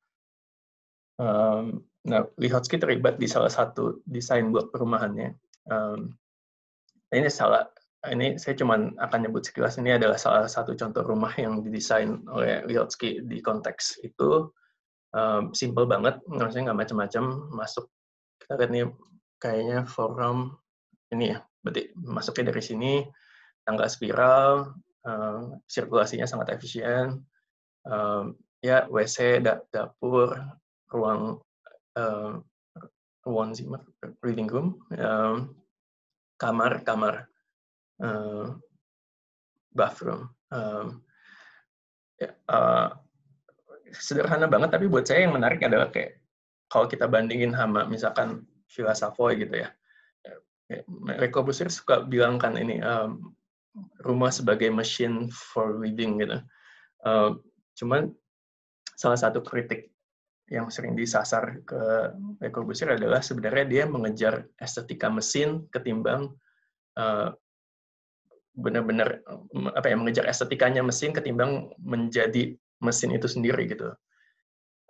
Um, nah, Lihotzky terlibat di salah satu desain blok perumahannya. Um, ini salah ini saya cuma akan nyebut sekilas ini adalah salah satu contoh rumah yang didesain oleh Lyotsky di konteks itu. Um, simple banget maksudnya nggak macam-macam masuk kita lihat nih kayaknya forum ini ya berarti masuknya dari sini tangga spiral um, sirkulasinya sangat efisien um, ya WC da dapur ruang um, ruang zimmer reading room um, kamar kamar uh, bathroom um, ya, uh, sederhana banget tapi buat saya yang menarik adalah kayak kalau kita bandingin sama misalkan Villa Savoy gitu ya Reko Busir suka bilang kan ini um, rumah sebagai machine for living gitu. Uh, cuman salah satu kritik yang sering disasar ke Le Corbusier adalah sebenarnya dia mengejar estetika mesin ketimbang uh, benar-benar apa ya mengejar estetikanya mesin ketimbang menjadi mesin itu sendiri gitu.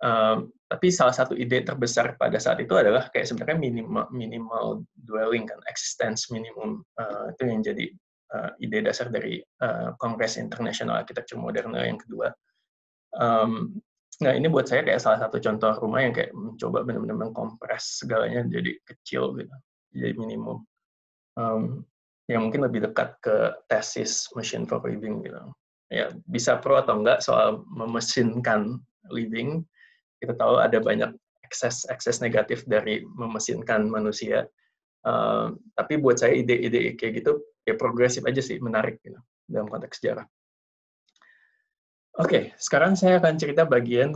Um, tapi salah satu ide terbesar pada saat itu adalah kayak sebenarnya minimal minimal dwelling kan existence minimum uh, itu yang jadi uh, ide dasar dari uh, Kongres Internasional Arsitektur Modern yang kedua. Um, nah ini buat saya kayak salah satu contoh rumah yang kayak mencoba benar-benar mengkompres segalanya jadi kecil gitu, jadi minimum. Um, yang mungkin lebih dekat ke tesis machine for living gitu. Ya bisa pro atau enggak soal memesinkan living kita tahu ada banyak ekses ekses negatif dari memesinkan manusia. Uh, tapi buat saya ide-ide kayak gitu ya progresif aja sih, menarik gitu, dalam konteks sejarah. Oke, okay, sekarang saya akan cerita bagian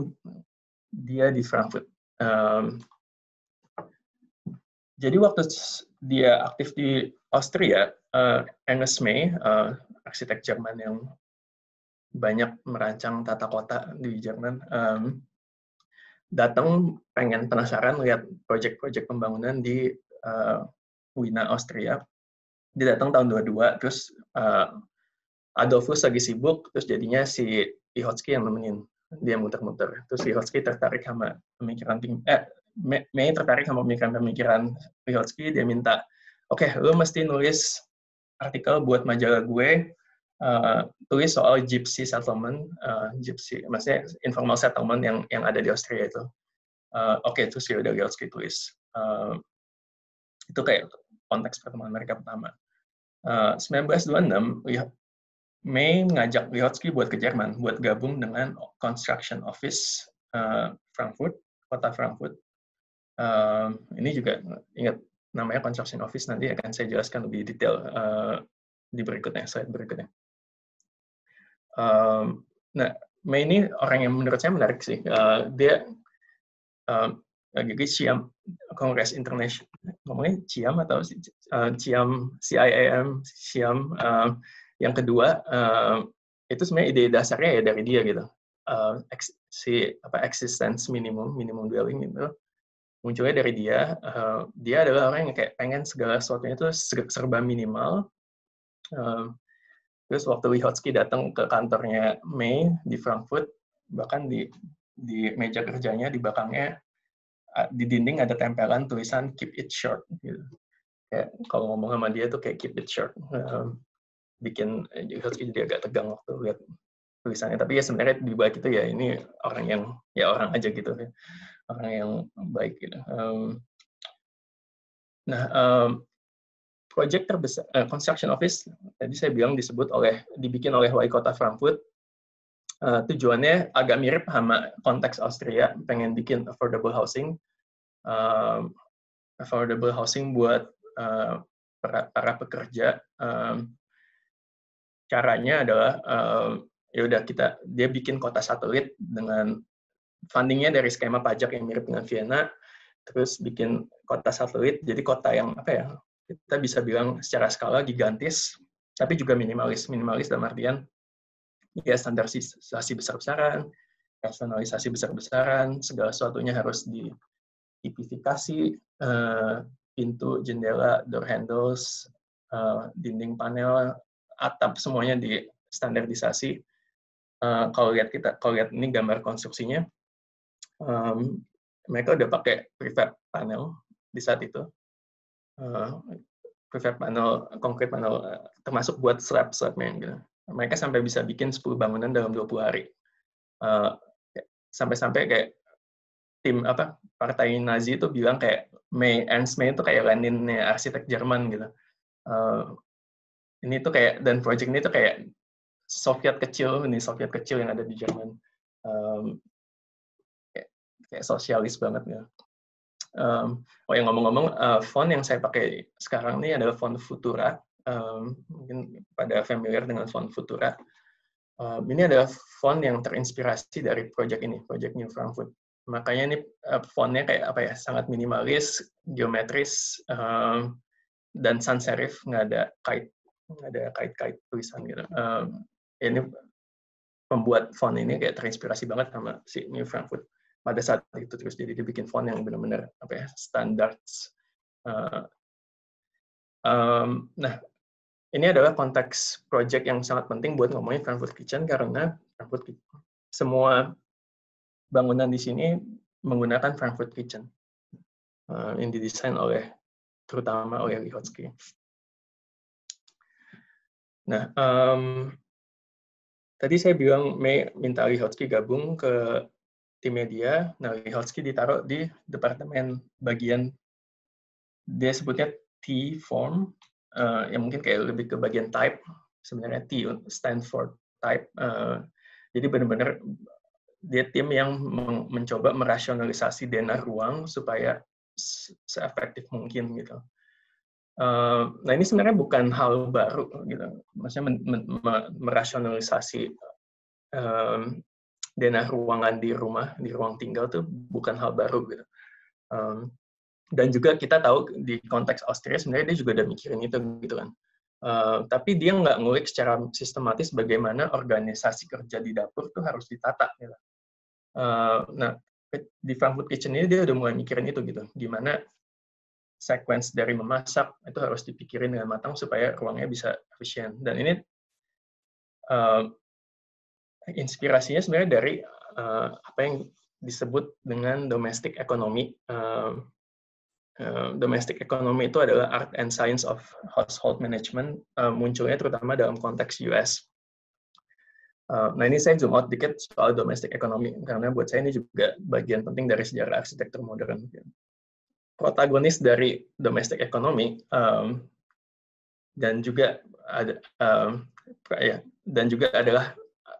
dia di Frankfurt. Um, jadi waktu dia aktif di Austria, uh, Ernest May, uh, arsitek Jerman yang banyak merancang tata kota di Jerman, um, datang pengen penasaran lihat proyek-proyek pembangunan di uh, Wina Austria. Dia datang tahun 22, terus uh, Adolfus lagi sibuk, terus jadinya si Vygotsky yang nemenin dia muter-muter. Terus Vygotsky tertarik sama pemikiran eh Mei tertarik sama pemikiran-pemikiran Vygotsky, dia minta, oke, okay, lu mesti nulis artikel buat majalah gue uh, tulis soal gypsy settlement, uh, gypsy, maksudnya informal settlement yang yang ada di Austria itu. Uh, Oke, okay, terus ya udah Gelsky tulis. Uh, itu kayak konteks pertemuan mereka pertama. Uh, 1926, May ngajak Vygotsky buat ke Jerman, buat gabung dengan Construction Office uh, Frankfurt, kota Frankfurt. Uh, ini juga ingat namanya Construction Office, nanti akan saya jelaskan lebih detail uh, di berikutnya, slide berikutnya. Um, nah, Mei ini orang yang menurut saya menarik sih. Uh, dia lagi Ciam Kongres Internasional, ngomongnya Ciam atau uh, Ciam CIAM Ciam uh, yang kedua uh, itu sebenarnya ide dasarnya ya dari dia gitu. Uh, si apa existence minimum minimum dwelling itu munculnya dari dia. Uh, dia adalah orang yang kayak pengen segala sesuatunya itu serba minimal. Uh, Terus waktu Wygotsky datang ke kantornya May di Frankfurt, bahkan di di meja kerjanya di belakangnya di dinding ada tempelan tulisan keep it short gitu. Kayak kalau ngomong sama dia tuh kayak keep it short. Um, bikin Wygotsky jadi agak tegang waktu lihat tulisannya. Tapi ya sebenarnya di balik itu ya ini orang yang ya orang aja gitu ya. Orang yang baik gitu. Um, nah, um, project terbesar uh, construction office tadi saya bilang disebut oleh dibikin oleh wali kota Frankfurt uh, tujuannya agak mirip sama konteks Austria pengen bikin affordable housing uh, affordable housing buat uh, para, para pekerja um, caranya adalah uh, ya udah kita dia bikin kota satelit dengan fundingnya dari skema pajak yang mirip dengan Vienna terus bikin kota satelit jadi kota yang apa ya kita bisa bilang secara skala gigantis, tapi juga minimalis. Minimalis dalam artian ya standarisasi besar-besaran, personalisasi besar-besaran, segala sesuatunya harus ditipifikasi, uh, pintu, jendela, door handles, uh, dinding panel, atap semuanya di standarisasi. Uh, kalau lihat kita, kalau lihat ini gambar konstruksinya, um, mereka udah pakai prefab panel di saat itu uh, prefab panel, konkret panel, uh, termasuk buat slab-slabnya gitu. Mereka sampai bisa bikin 10 bangunan dalam 20 hari. Uh, sampai-sampai kayak tim apa partai Nazi itu bilang kayak May Ernst May itu kayak Leninnya arsitek Jerman gitu. Uh, ini tuh kayak dan project ini tuh kayak Soviet kecil ini Soviet kecil yang ada di Jerman. Um, kayak, kayak sosialis banget ya. Um, oh yang ngomong-ngomong, uh, font yang saya pakai sekarang ini adalah font Futura. Um, mungkin pada familiar dengan font Futura. Um, ini adalah font yang terinspirasi dari project ini, project New Frankfurt. Makanya ini uh, fontnya kayak apa ya, sangat minimalis, geometris, um, dan sans serif, nggak ada kait, ada kait-kait tulisan gitu. Um, ini pembuat font ini kayak terinspirasi banget sama si New Frankfurt pada saat itu terus jadi dia bikin font yang benar-benar apa ya standar uh, um, nah ini adalah konteks project yang sangat penting buat ngomongin Frankfurt Kitchen karena Frankfurt semua bangunan di sini menggunakan Frankfurt Kitchen uh, didesain oleh terutama oleh Lihotzky. Nah, um, tadi saya bilang Mei minta Lihotzky gabung ke tim media. Nah, Lihotzky ditaruh di departemen bagian dia sebutnya T form, uh, yang mungkin kayak lebih ke bagian type. Sebenarnya T stand for type. Uh, jadi benar-benar dia tim yang mencoba merasionalisasi dana ruang supaya seefektif mungkin gitu. Uh, nah ini sebenarnya bukan hal baru gitu, maksudnya men, men, merasionalisasi um, dana ruangan di rumah, di ruang tinggal tuh bukan hal baru gitu. Um, dan juga kita tahu di konteks Austria sebenarnya dia juga udah mikirin itu gitu kan. Uh, tapi dia nggak ngulik secara sistematis bagaimana organisasi kerja di dapur tuh harus ditata gitu. Uh, nah di Frankfurt Kitchen ini dia udah mulai mikirin itu gitu, gimana sequence dari memasak itu harus dipikirin dengan matang supaya ruangnya bisa efisien. Dan ini uh, inspirasinya sebenarnya dari uh, apa yang disebut dengan domestic economy. Uh, uh, domestic economy itu adalah art and science of household management, uh, munculnya terutama dalam konteks US. Uh, nah ini saya zoom out dikit soal domestic economy karena buat saya ini juga bagian penting dari sejarah arsitektur modern protagonis dari domestic economy um, dan juga ada um, ya dan juga adalah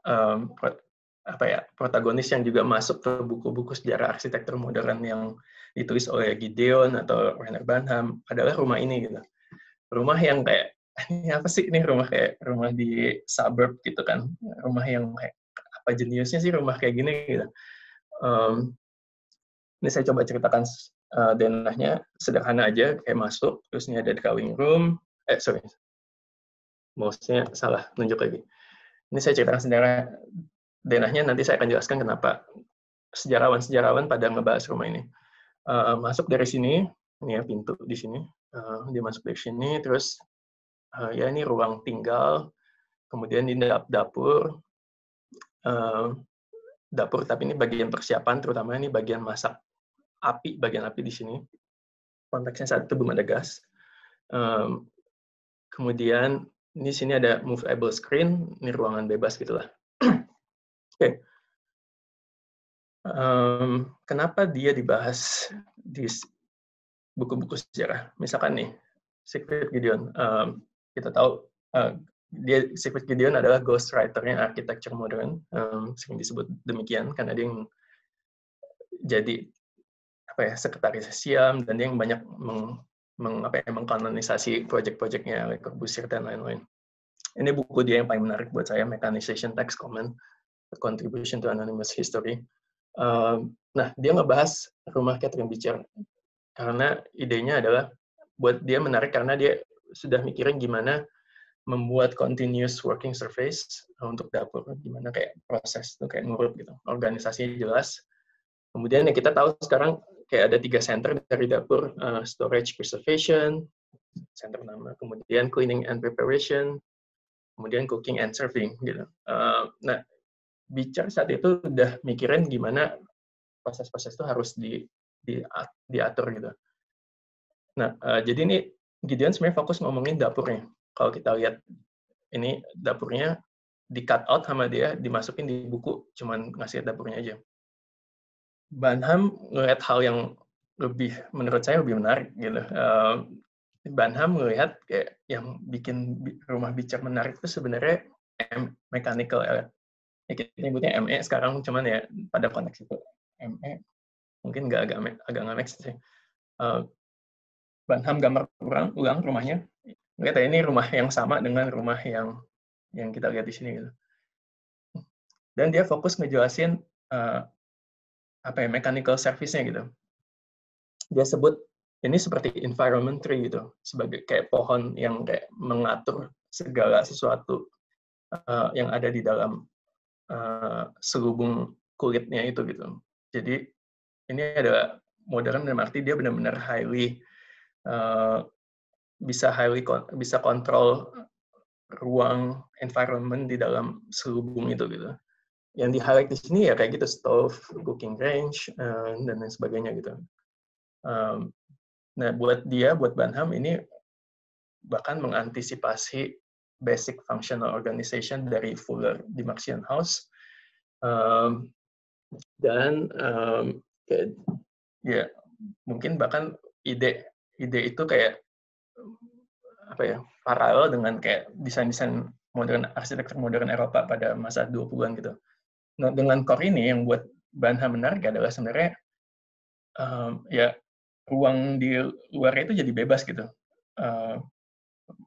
um, apa ya protagonis yang juga masuk ke buku-buku sejarah arsitektur modern yang ditulis oleh Gideon atau Rainer Banham adalah rumah ini gitu. Rumah yang kayak ini apa sih? Ini rumah kayak rumah di suburb gitu kan. Rumah yang kayak apa jeniusnya sih rumah kayak gini gitu. Um, ini saya coba ceritakan uh, denahnya sederhana aja kayak masuk terus ini ada drawing room. Eh sorry. Mouse-nya salah nunjuk lagi. Ini saya ceritakan sejarah denahnya nanti saya akan jelaskan kenapa sejarawan-sejarawan pada ngebahas rumah ini. Uh, masuk dari sini ini ya pintu di sini. Uh, dia masuk dari sini terus uh, ya ini ruang tinggal kemudian di dapur. Uh, dapur tapi ini bagian persiapan terutama ini bagian masak api, bagian api di sini. Konteksnya saat itu belum ada gas. Um, kemudian di sini ada movable screen, ini ruangan bebas gitulah. Oke. okay. Um, kenapa dia dibahas di buku-buku sejarah? Misalkan nih, Siegfried Gideon. Um, kita tahu uh, dia Siegfried Gideon adalah ghostwriter-nya architecture modern, um, sering disebut demikian karena dia yang jadi apa ya sekretaris Siam dan yang banyak meng, meng, apa ya, mengkanonisasi proyek-proyeknya Corbusier dan lain-lain. Ini buku dia yang paling menarik buat saya, Mechanization Text Comment, A Contribution to Anonymous History. Uh, nah, dia ngebahas rumah Catherine Beecher karena idenya adalah buat dia menarik karena dia sudah mikirin gimana membuat continuous working surface untuk dapur, gimana kayak proses itu kayak ngurut gitu, organisasinya jelas. Kemudian yang kita tahu sekarang kayak ada tiga center dari dapur uh, storage preservation center nama kemudian cleaning and preparation kemudian cooking and serving gitu. Uh, nah bicara saat itu udah mikirin gimana proses-proses itu harus di, di diatur gitu. Nah uh, jadi ini Gideon sebenarnya fokus ngomongin dapurnya. Kalau kita lihat ini dapurnya di cut out sama dia dimasukin di buku cuman ngasih dapurnya aja Banham ngelihat hal yang lebih menurut saya lebih menarik gitu. Uh, Banham melihat kayak yang bikin rumah bicar menarik itu sebenarnya M mechanical ya kita nyebutnya ME sekarang cuman ya pada konteks itu ME mungkin nggak agak agak nggak make sih. Uh, Banham gambar ulang, ulang rumahnya. Lihat ya, ini rumah yang sama dengan rumah yang yang kita lihat di sini gitu. Dan dia fokus ngejelasin apa ya mechanical service-nya gitu. Dia sebut ini seperti environment tree gitu, sebagai kayak pohon yang kayak mengatur segala sesuatu uh, yang ada di dalam uh, selubung kulitnya itu gitu. Jadi ini adalah modern dan arti dia benar-benar highly uh, bisa highly bisa kontrol ruang environment di dalam selubung itu gitu. Yang di highlight di sini ya kayak gitu stove, cooking range uh, dan lain sebagainya gitu. Um, nah buat dia, buat Banham ini bahkan mengantisipasi basic functional organization dari Fuller di Martian House um, dan um, ya mungkin bahkan ide ide itu kayak apa ya paralel dengan kayak desain-desain modern arsitektur modern Eropa pada masa 20-an gitu. Nah, dengan core ini yang buat Banham menarik adalah sebenarnya um, ya ruang di luar itu jadi bebas gitu. Uh,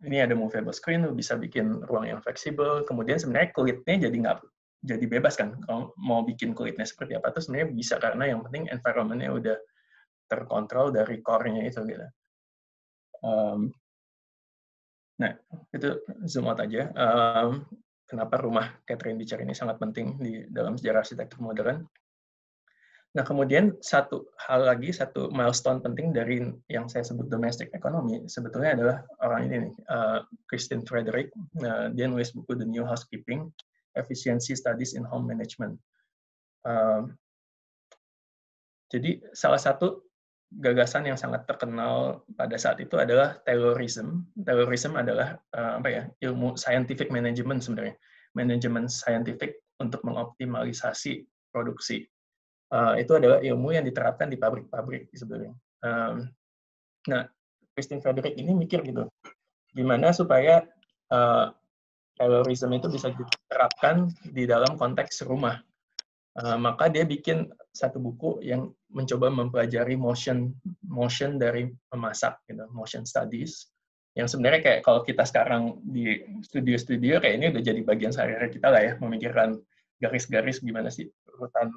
ini ada movable screen, bisa bikin ruang yang fleksibel. Kemudian sebenarnya kulitnya jadi nggak jadi bebas kan. Kalau mau bikin kulitnya seperti apa tuh sebenarnya bisa karena yang penting environment-nya udah terkontrol dari core-nya itu gitu. Um, nah, itu zoom out aja. Um, kenapa rumah Catherine Beecher ini sangat penting di dalam sejarah arsitektur modern. Nah, kemudian satu hal lagi, satu milestone penting dari yang saya sebut domestic economy, sebetulnya adalah orang ini nih, uh, Christine Frederick. Uh, dia nulis buku The New Housekeeping, Efficiency Studies in Home Management. Uh, jadi salah satu gagasan yang sangat terkenal pada saat itu adalah Taylorism. Taylorism adalah uh, apa ya ilmu scientific management sebenarnya, manajemen scientific untuk mengoptimalisasi produksi uh, itu adalah ilmu yang diterapkan di pabrik-pabrik sebenarnya. Um, nah, Christine Frederick ini mikir gitu, gimana supaya uh, Taylorism itu bisa diterapkan di dalam konteks rumah. Uh, maka dia bikin satu buku yang mencoba mempelajari motion motion dari memasak, gitu, motion studies. Yang sebenarnya kayak kalau kita sekarang di studio-studio kayak ini udah jadi bagian sehari-hari kita lah ya, memikirkan garis-garis gimana sih urutan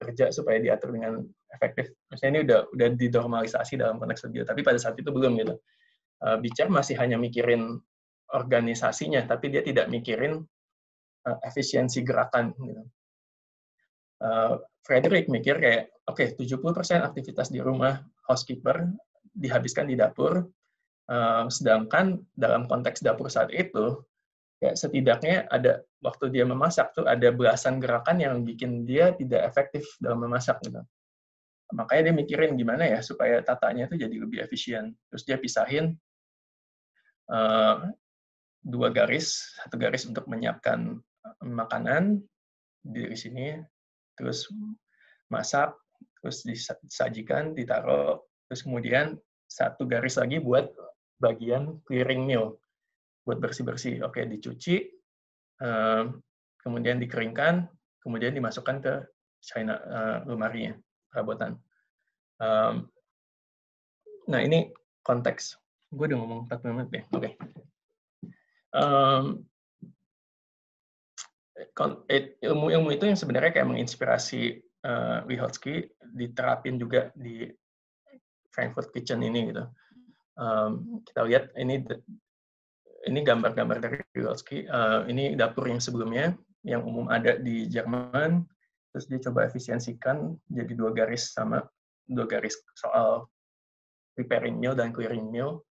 kerja supaya diatur dengan efektif. Maksudnya ini udah udah dinormalisasi dalam konteks studio, tapi pada saat itu belum gitu. Uh, Bicar masih hanya mikirin organisasinya, tapi dia tidak mikirin uh, efisiensi gerakan. Gitu. Uh, Frederick mikir kayak, oke, okay, 70% aktivitas di rumah housekeeper dihabiskan di dapur, sedangkan dalam konteks dapur saat itu, ya setidaknya ada waktu dia memasak tuh ada belasan gerakan yang bikin dia tidak efektif dalam memasak gitu. Makanya dia mikirin gimana ya supaya tatanya itu jadi lebih efisien. Terus dia pisahin uh, dua garis, satu garis untuk menyiapkan makanan di sini, terus masak, terus disajikan, ditaruh, terus kemudian satu garis lagi buat bagian clearing meal buat bersih-bersih. Oke, dicuci, kemudian dikeringkan, kemudian dimasukkan ke China uh, lemarinya, perabotan. nah, ini konteks. Gue udah ngomong 40 menit ya. Oke. Ilmu-ilmu itu yang sebenarnya kayak menginspirasi uh, Wygotsky diterapin juga di Frankfurt Kitchen ini gitu. Um, kita lihat ini ini gambar-gambar dari Rudolski. Uh, ini dapur yang sebelumnya, yang umum ada di Jerman. Terus dia coba efisiensikan jadi dua garis sama dua garis soal preparing meal dan clearing meal.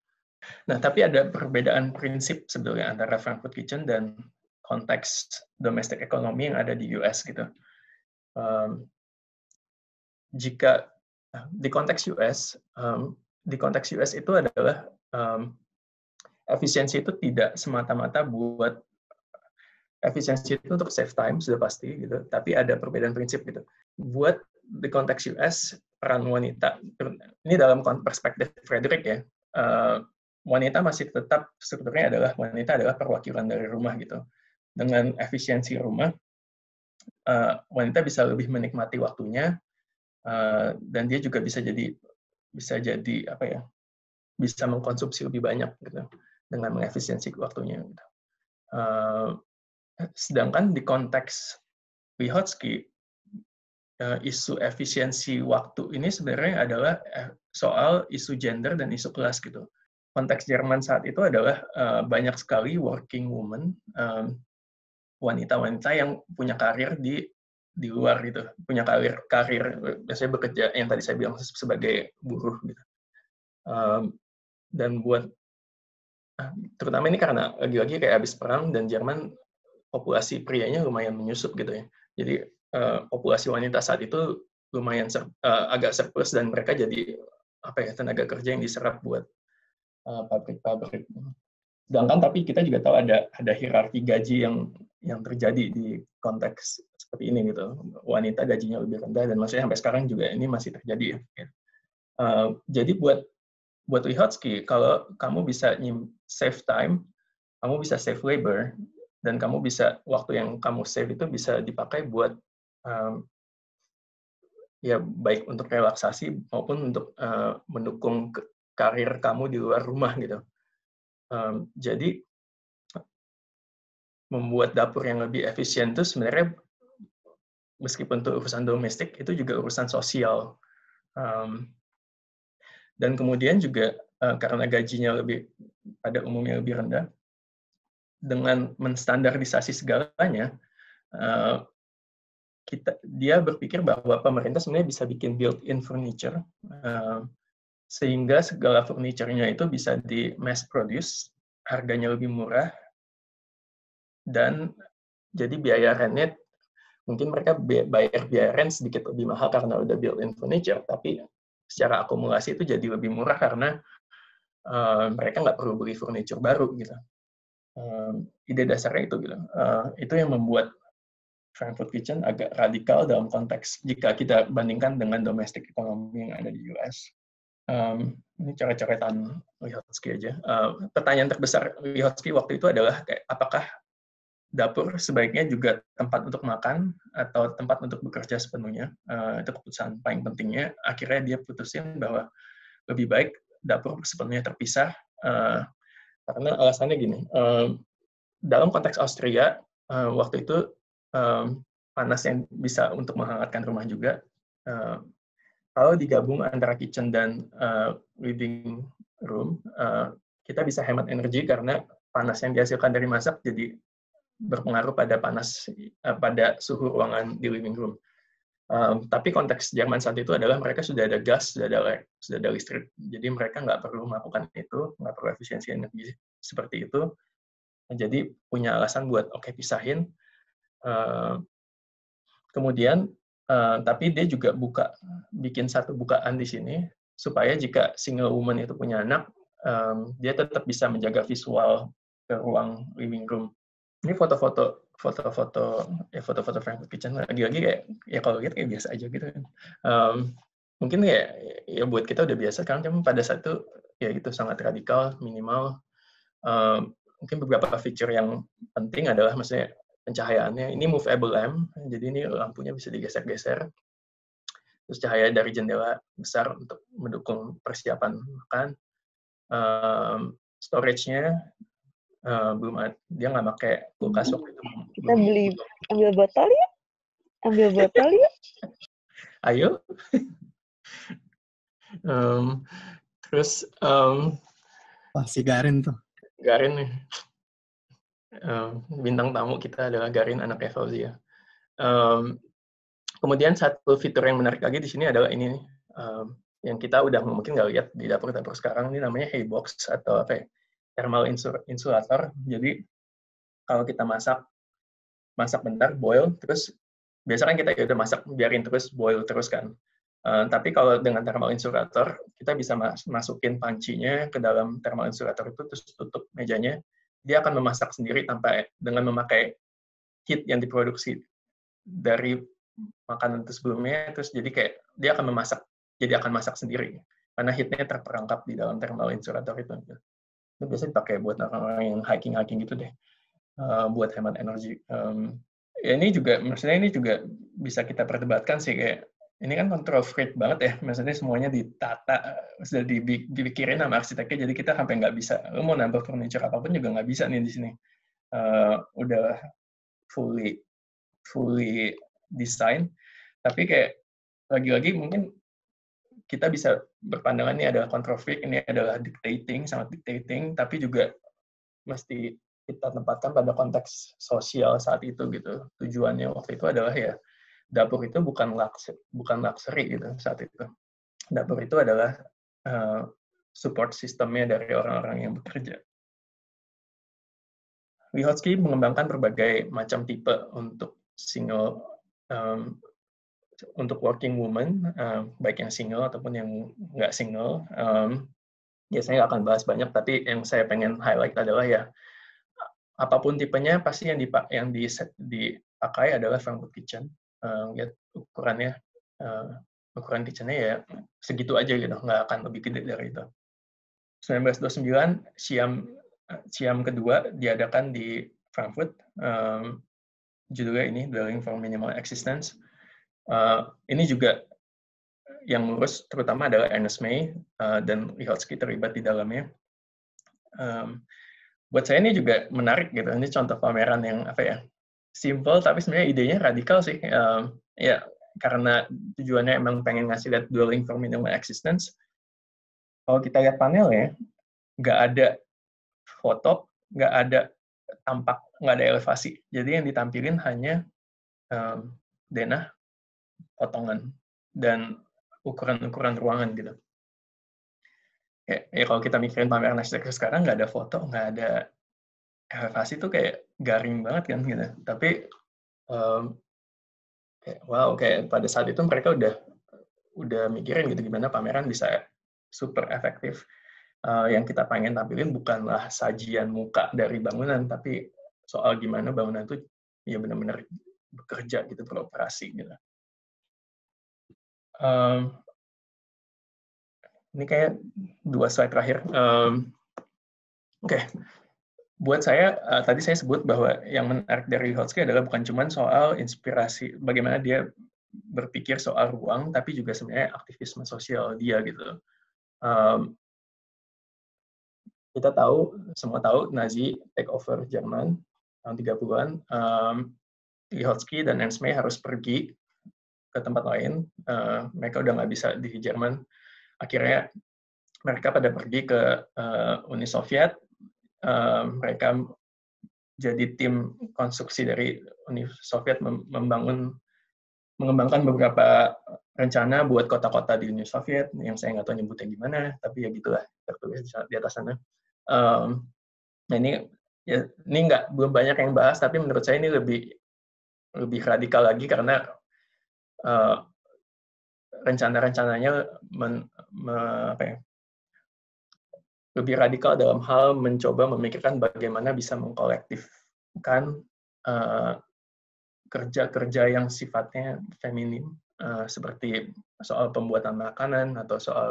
Nah, tapi ada perbedaan prinsip sebetulnya antara Frankfurt Kitchen dan konteks domestic economy yang ada di US gitu. Um, jika di konteks US, um, di konteks US itu adalah um, efisiensi itu tidak semata-mata buat efisiensi itu untuk save time sudah pasti gitu, tapi ada perbedaan prinsip gitu. Buat di konteks US peran wanita ini dalam perspektif Frederick ya, uh, wanita masih tetap strukturnya adalah wanita adalah perwakilan dari rumah gitu. Dengan efisiensi rumah, uh, wanita bisa lebih menikmati waktunya uh, dan dia juga bisa jadi bisa jadi apa ya bisa mengkonsumsi lebih banyak gitu dengan mengefisiensi waktunya. Uh, sedangkan di konteks Vygotsky, isu efisiensi waktu ini sebenarnya adalah soal isu gender dan isu kelas gitu. Konteks Jerman saat itu adalah banyak sekali working woman, wanita-wanita yang punya karir di di luar gitu, punya karir karir biasanya bekerja yang tadi saya bilang sebagai buruh gitu. Um, dan buat terutama ini karena lagi-lagi kayak habis perang dan Jerman populasi prianya lumayan menyusut gitu ya. Jadi uh, populasi wanita saat itu lumayan ser, uh, agak surplus dan mereka jadi apa ya tenaga kerja yang diserap buat pabrik-pabrik. Uh, Sedangkan tapi kita juga tahu ada ada hierarki gaji yang yang terjadi di konteks seperti ini gitu. Wanita gajinya lebih rendah dan maksudnya sampai sekarang juga ini masih terjadi ya. Uh, jadi buat buat Wygotsky, kalau kamu bisa save time, kamu bisa save labor, dan kamu bisa waktu yang kamu save itu bisa dipakai buat um, ya baik untuk relaksasi maupun untuk uh, mendukung karir kamu di luar rumah gitu. Um, jadi membuat dapur yang lebih efisien itu sebenarnya meskipun itu urusan domestik itu juga urusan sosial. Um, dan kemudian juga uh, karena gajinya lebih pada umumnya lebih rendah, dengan menstandarisasi segalanya, uh, kita dia berpikir bahwa pemerintah sebenarnya bisa bikin built-in furniture uh, sehingga segala furniture-nya itu bisa di mass produce, harganya lebih murah, dan jadi biaya rentnya mungkin mereka bayar biaya rent sedikit lebih mahal karena udah built-in furniture, tapi secara akumulasi itu jadi lebih murah karena uh, mereka nggak perlu beli furniture baru gitu. Uh, ide dasarnya itu gitu. Uh, itu yang membuat Frankfurt Kitchen agak radikal dalam konteks jika kita bandingkan dengan domestic economy yang ada di US. Um, ini cara-caratan Lihotsky aja. Uh, pertanyaan terbesar Lihotsky waktu itu adalah kayak apakah dapur sebaiknya juga tempat untuk makan atau tempat untuk bekerja sepenuhnya. Uh, itu keputusan paling pentingnya. Akhirnya dia putusin bahwa lebih baik dapur sepenuhnya terpisah uh, karena alasannya gini. Uh, dalam konteks Austria uh, waktu itu um, panas yang bisa untuk menghangatkan rumah juga. Uh, kalau digabung antara kitchen dan uh, living room, uh, kita bisa hemat energi karena panas yang dihasilkan dari masak jadi berpengaruh pada panas uh, pada suhu ruangan di living room. Um, tapi konteks Jerman saat itu adalah mereka sudah ada gas, sudah ada sudah ada listrik, jadi mereka nggak perlu melakukan itu, nggak perlu efisiensi energi seperti itu. Jadi punya alasan buat oke okay, pisahin. Uh, kemudian, uh, tapi dia juga buka bikin satu bukaan di sini supaya jika single woman itu punya anak, um, dia tetap bisa menjaga visual ke ruang living room. Ini foto-foto foto-foto ya foto-foto Frankfurt Kitchen lagi-lagi kayak ya kalau lihat kayak biasa aja gitu kan. Um, mungkin ya ya buat kita udah biasa kan cuma pada saat itu ya gitu sangat radikal minimal. Um, mungkin beberapa feature yang penting adalah maksudnya pencahayaannya ini movable lamp jadi ini lampunya bisa digeser-geser terus cahaya dari jendela besar untuk mendukung persiapan makan um, storage-nya uh, belum ada, dia nggak pakai kulkas waktu itu. Kita beli ambil botol ya? Ambil botol ya? Ayo. um, terus um, Wah, si Garin tuh. Garin nih. Um, bintang tamu kita adalah Garin anak Fauzia. Um, kemudian satu fitur yang menarik lagi di sini adalah ini. Um, yang kita udah mungkin nggak lihat di dapur-dapur sekarang ini namanya Haybox atau apa ya? thermal insulator. Jadi kalau kita masak masak bentar, boil, terus biasanya kita ya udah masak biarin terus boil terus kan. Uh, tapi kalau dengan thermal insulator, kita bisa mas masukin pancinya ke dalam thermal insulator itu, terus tutup mejanya. Dia akan memasak sendiri tanpa dengan memakai heat yang diproduksi dari makanan itu sebelumnya. Terus jadi kayak dia akan memasak, jadi akan masak sendiri. Karena heatnya terperangkap di dalam thermal insulator itu itu biasanya dipakai buat orang-orang yang hiking hiking gitu deh. Uh, buat hemat energi. Um, ya ini juga maksudnya ini juga bisa kita perdebatkan sih kayak ini kan control freak banget ya maksudnya semuanya ditata sudah dipikirin sama arsiteknya jadi kita sampai nggak bisa lo mau nambah furniture apa pun juga nggak bisa nih di sini uh, udah fully fully design tapi kayak lagi-lagi mungkin kita bisa berpandangan ini adalah kontroversi, ini adalah dictating, sangat dictating, tapi juga mesti kita tempatkan pada konteks sosial saat itu gitu. Tujuannya waktu itu adalah ya dapur itu bukan luxury, bukan luxury gitu saat itu. Dapur itu adalah uh, support sistemnya dari orang-orang yang bekerja. Vygotsky mengembangkan berbagai macam tipe untuk single um, untuk working woman, um, baik yang single ataupun yang nggak single. Um, ya nggak akan bahas banyak, tapi yang saya pengen highlight adalah ya apa pun tipenya pasti yang dipak yang di dipakai adalah Frankfurt Kitchen. Uh, lihat ukurannya, uh, ukuran kitchennya ya segitu aja gitu, nggak akan lebih gede dari itu. 1929 Siam Siam kedua diadakan di Frankfurt. Um, judulnya ini Dwelling for Minimal Existence. Uh, ini juga yang ngurus terutama adalah Ernest May uh, dan Vygotsky terlibat di dalamnya. Um, buat saya ini juga menarik gitu. Ini contoh pameran yang apa ya? Simple tapi sebenarnya idenya radikal sih. Um, ya karena tujuannya emang pengen ngasih lihat dwelling for minimal existence. Kalau kita lihat panel ya, nggak ada foto, nggak ada tampak, nggak ada elevasi. Jadi yang ditampilin hanya um, denah, potongan, dan ukuran-ukuran ruangan gitu. Ya, ya kalau kita mikirin pameran arsitektur sekarang nggak ada foto, nggak ada elevasi tuh kayak garing banget kan gitu. Tapi um, kayak, wow kayak pada saat itu mereka udah udah mikirin gitu gimana pameran bisa super efektif uh, yang kita pengen tampilin bukanlah sajian muka dari bangunan, tapi soal gimana bangunan itu ya benar-benar bekerja gitu, beroperasi gitu. Um, ini kayak dua slide terakhir. Um, Oke, okay. Buat saya uh, tadi saya sebut bahwa yang menarik dari Hotsky adalah bukan cuma soal inspirasi, bagaimana dia berpikir soal ruang, tapi juga sebenarnya aktivisme sosial dia gitu. Um, kita tahu, semua tahu Nazi take over Jerman tahun 30-an. Um, Lihotzky dan Ernst May harus pergi ke tempat lain. Uh, mereka udah nggak bisa di Jerman. Akhirnya mereka pada pergi ke uh, Uni Soviet. Uh, mereka jadi tim konstruksi dari Uni Soviet membangun mengembangkan beberapa rencana buat kota-kota di Uni Soviet yang saya nggak tahu nyebutnya gimana, tapi ya gitulah tertulis di atas sana. Um, nah ini ya, ini nggak belum banyak yang bahas, tapi menurut saya ini lebih lebih radikal lagi karena uh, rencana-rencananya men, me, ya, lebih radikal dalam hal mencoba memikirkan bagaimana bisa mengkolektifkan uh, kerja-kerja yang sifatnya feminim uh, seperti soal pembuatan makanan atau soal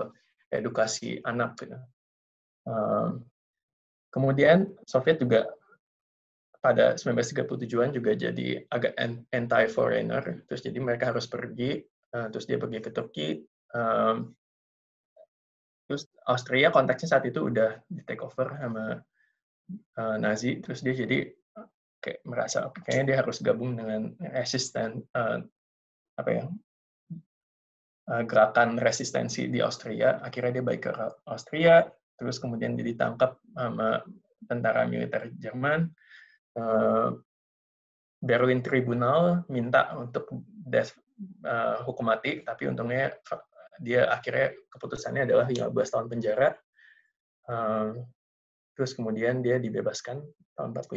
edukasi anak. Uh, Kemudian Soviet juga pada 1937-an juga jadi agak anti-foreigner, terus jadi mereka harus pergi, uh, terus dia pergi ke Turki, um, terus Austria konteksnya saat itu udah di take over sama uh, Nazi, terus dia jadi kayak merasa kayaknya dia harus gabung dengan resisten uh, apa ya uh, gerakan resistensi di Austria, akhirnya dia balik ke Austria, terus kemudian dia ditangkap sama tentara militer Jerman. Uh, Berlin Tribunal minta untuk death uh, hukum mati, tapi untungnya dia akhirnya keputusannya adalah 15 tahun penjara. Uh, terus kemudian dia dibebaskan tahun 45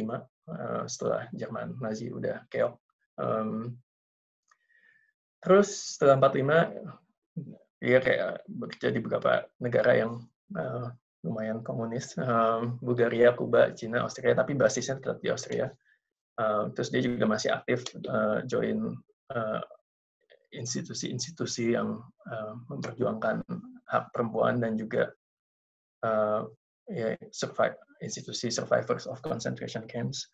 uh, setelah Jerman Nazi udah keok. Um, terus setelah 45 dia kayak bekerja di beberapa negara yang uh, lumayan komunis, um, Bulgaria, Kuba, Cina, Austria, tapi basisnya tetap di Austria. Terus dia juga masih aktif uh, join institusi-institusi uh, yang uh, memperjuangkan hak perempuan dan juga uh, ya, survive, institusi survivors of concentration camps.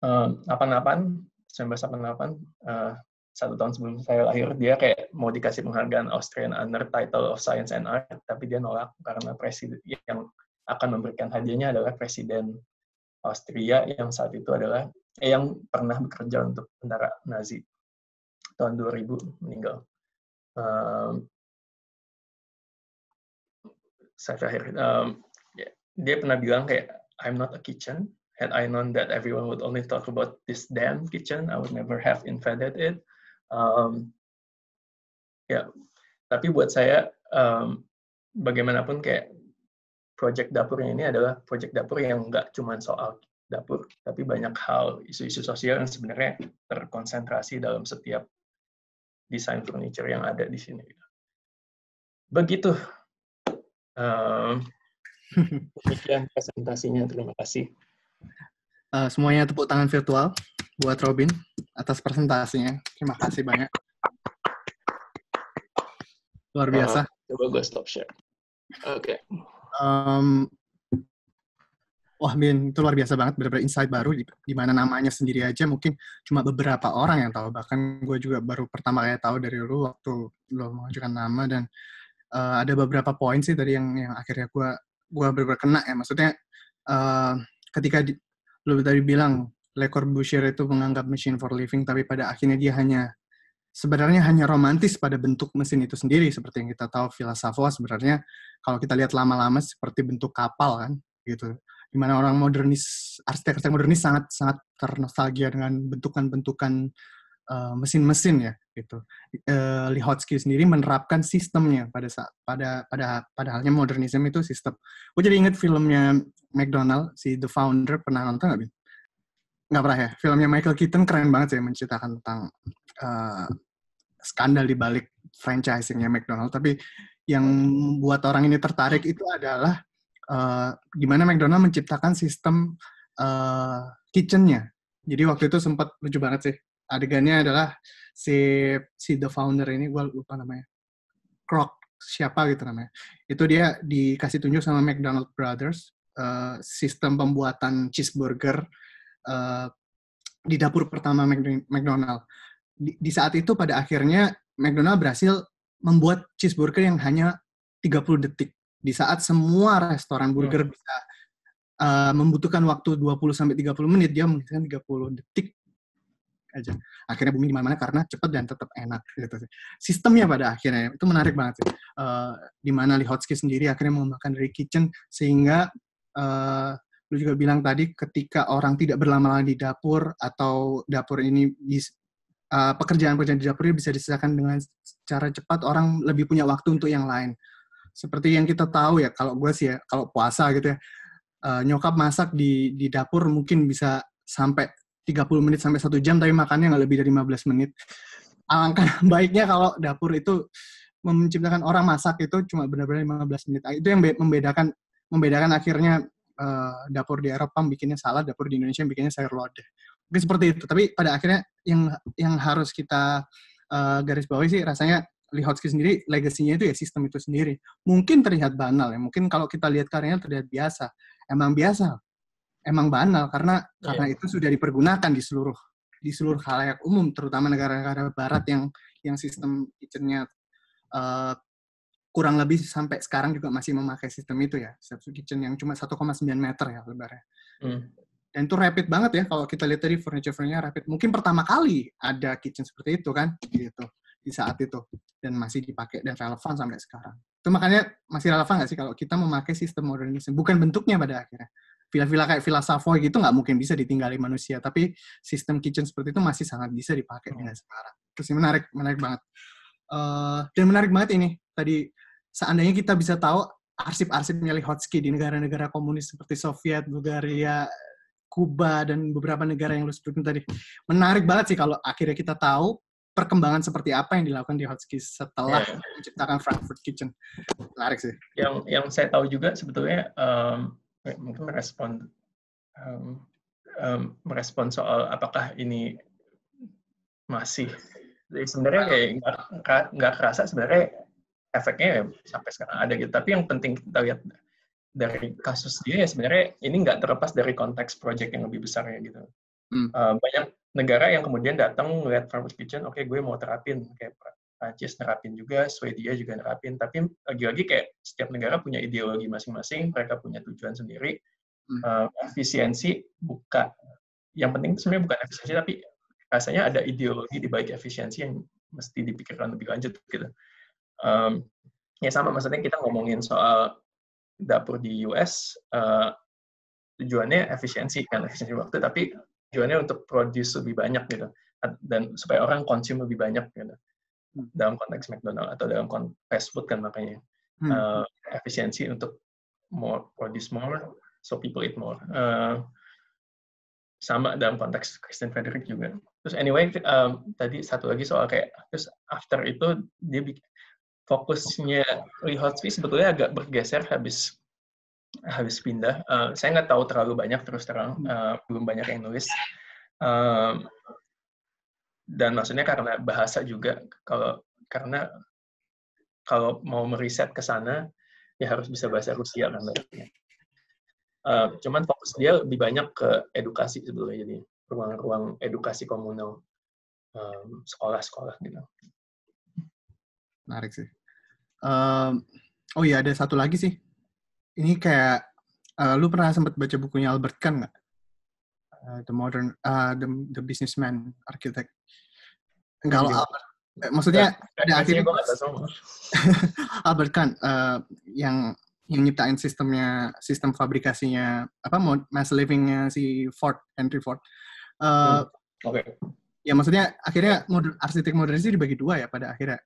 Um, 88, 1988, uh, satu tahun sebelum saya lahir dia kayak mau dikasih penghargaan Austrian Honor Title of Science and Art tapi dia nolak karena presiden yang akan memberikan hadiahnya adalah presiden Austria yang saat itu adalah eh, yang pernah bekerja untuk tentara Nazi tahun 2000 meninggal. Um, saya terakhir um, dia pernah bilang kayak I'm not a kitchen. Had I known that everyone would only talk about this damn kitchen, I would never have invented it um, ya tapi buat saya um, bagaimanapun kayak project dapurnya ini adalah project dapur yang nggak cuma soal dapur, tapi banyak hal isu-isu sosial yang sebenarnya terkonsentrasi dalam setiap desain furniture yang ada di sini. Begitu. Um, demikian presentasinya. Terima kasih. Uh, semuanya tepuk tangan virtual buat Robin atas presentasinya. Terima kasih banyak. Luar biasa. Uh, coba gue stop share. Oke. Okay. Um, wah Bin, itu luar biasa banget, benar-benar insight baru di, di mana namanya sendiri aja mungkin cuma beberapa orang yang tahu. Bahkan gue juga baru pertama kali tahu dari lu waktu lu mengajukan nama dan uh, ada beberapa poin sih tadi yang yang akhirnya gue gue benar-benar ya. Maksudnya uh, ketika di, lu tadi bilang Le Corbusier itu menganggap machine for living, tapi pada akhirnya dia hanya sebenarnya hanya romantis pada bentuk mesin itu sendiri seperti yang kita tahu Savoy sebenarnya kalau kita lihat lama-lama seperti bentuk kapal kan gitu di mana orang modernis, arsitek-arsitek modernis sangat sangat ternostalgia dengan bentukan-bentukan uh, mesin-mesin ya gitu. Uh, Lihotzky sendiri menerapkan sistemnya pada pada pada pada halnya modernisme itu sistem. Gue jadi inget filmnya McDonald si The Founder pernah nonton nggak? Nggak pernah ya. Filmnya Michael Keaton keren banget sih menceritakan tentang uh, skandal di balik franchisingnya McDonald. Tapi yang membuat orang ini tertarik itu adalah uh, gimana McDonald menciptakan sistem uh, kitchennya. Jadi waktu itu sempat lucu banget sih. Adegannya adalah si si the founder ini gue lupa namanya. Croc siapa gitu namanya. Itu dia dikasih tunjuk sama McDonald Brothers uh, sistem pembuatan cheeseburger uh, di dapur pertama McDonald. Di, di saat itu pada akhirnya McDonald berhasil membuat cheeseburger yang hanya 30 detik di saat semua restoran burger hmm. bisa uh, membutuhkan waktu 20 sampai 30 menit, dia menghabiskan 30 detik aja. Akhirnya booming di mana-mana karena cepat dan tetap enak gitu sih. Sistemnya pada akhirnya itu menarik banget sih. Uh, di mana Lihotzky sendiri akhirnya mengembangkan dari kitchen sehingga uh, lu juga bilang tadi ketika orang tidak berlama-lama di dapur atau dapur ini bis, uh, pekerjaan-pekerjaan di dapur ini bisa diselesaikan dengan cara cepat, orang lebih punya waktu untuk yang lain seperti yang kita tahu ya kalau gue sih ya kalau puasa gitu ya uh, nyokap masak di di dapur mungkin bisa sampai 30 menit sampai satu jam tapi makannya nggak lebih dari 15 menit. Alangkah baiknya kalau dapur itu menciptakan orang masak itu cuma benar-benar 15 menit. Itu yang membedakan membedakan akhirnya uh, dapur di Eropa bikinnya salad dapur di Indonesia bikinnya sayur lodeh. Mungkin seperti itu tapi pada akhirnya yang yang harus kita uh, garis bawahi sih rasanya Lihotzky sendiri legasinya itu ya sistem itu sendiri. Mungkin terlihat banal ya, mungkin kalau kita lihat karyanya terlihat biasa. Emang biasa, emang banal karena yeah. karena itu sudah dipergunakan di seluruh di seluruh halayak umum, terutama negara-negara Barat yang yang sistem kitchennya uh, kurang lebih sampai sekarang juga masih memakai sistem itu ya, sistem kitchen yang cuma 1,9 meter ya lebarnya. Hmm. Dan itu rapid banget ya kalau kita lihat tadi furniture-furniture rapid. Mungkin pertama kali ada kitchen seperti itu kan, gitu di saat itu dan masih dipakai dan relevan sampai sekarang. Itu makanya masih relevan nggak sih kalau kita memakai sistem modernisme? Bukan bentuknya pada akhirnya. Villa-villa kayak Villa Savoy gitu nggak mungkin bisa ditinggali manusia, tapi sistem kitchen seperti itu masih sangat bisa dipakai dengan sekarang. Terus ini menarik, menarik banget. Uh, dan menarik banget ini tadi seandainya kita bisa tahu arsip-arsipnya Lihotzky di negara-negara komunis seperti Soviet, Bulgaria, Kuba dan beberapa negara yang lu sebutin tadi. Menarik banget sih kalau akhirnya kita tahu perkembangan seperti apa yang dilakukan di Hotskis setelah yeah. menciptakan Frankfurt Kitchen. Menarik sih. Yang yang saya tahu juga sebetulnya um, mungkin merespon um, um, merespon soal apakah ini masih jadi sebenarnya kayak nggak nggak kerasa sebenarnya efeknya ya sampai sekarang ada gitu. Tapi yang penting kita lihat dari kasus dia ya sebenarnya ini nggak terlepas dari konteks project yang lebih besar ya gitu. Hmm. Uh, banyak negara yang kemudian datang melihat Farmers Kitchen, oke okay, gue mau terapin kayak Prancis nerapin juga, Swedia juga nerapin, tapi lagi-lagi kayak setiap negara punya ideologi masing-masing, mereka punya tujuan sendiri. Hmm. Uh, efisiensi buka, yang penting sebenarnya bukan efisiensi, tapi rasanya ada ideologi di balik efisiensi yang mesti dipikirkan lebih lanjut gitu. Um, ya sama maksudnya kita ngomongin soal dapur di US, uh, tujuannya efisiensi kan efisiensi waktu, tapi tujuannya untuk produce lebih banyak gitu dan supaya orang konsum lebih banyak gitu hmm. dalam konteks McDonald atau dalam konteks fast food kan makanya hmm. uh, efisiensi untuk more produce more so people eat more uh, sama dalam konteks Christian Frederick juga. Terus anyway, um, tadi satu lagi soal kayak terus after itu dia fokusnya Lee Hotspie sebetulnya agak bergeser habis habis pindah. Uh, saya nggak tahu terlalu banyak terus terang, uh, belum banyak yang nulis. Um, dan maksudnya karena bahasa juga kalau karena kalau mau meriset ke sana ya harus bisa bahasa Rusia kan Uh, cuman fokus dia lebih banyak ke edukasi sebetulnya jadi ruang-ruang edukasi komunal um, sekolah-sekolah gitu. Menarik sih. Um, oh iya ada satu lagi sih. Ini kayak uh, lu pernah sempat baca bukunya Albert Kahn nggak? Uh, the Modern uh, the the Businessman Architect. Kalau iya. Albert, eh, maksudnya ada akhirnya Albert Kahn uh, yang yang nyiptain sistemnya sistem fabrikasinya apa mass livingnya si Ford Henry Ford. Uh, Oke. Okay. Ya maksudnya akhirnya modern, arsitek modernis dibagi dua ya pada akhirnya.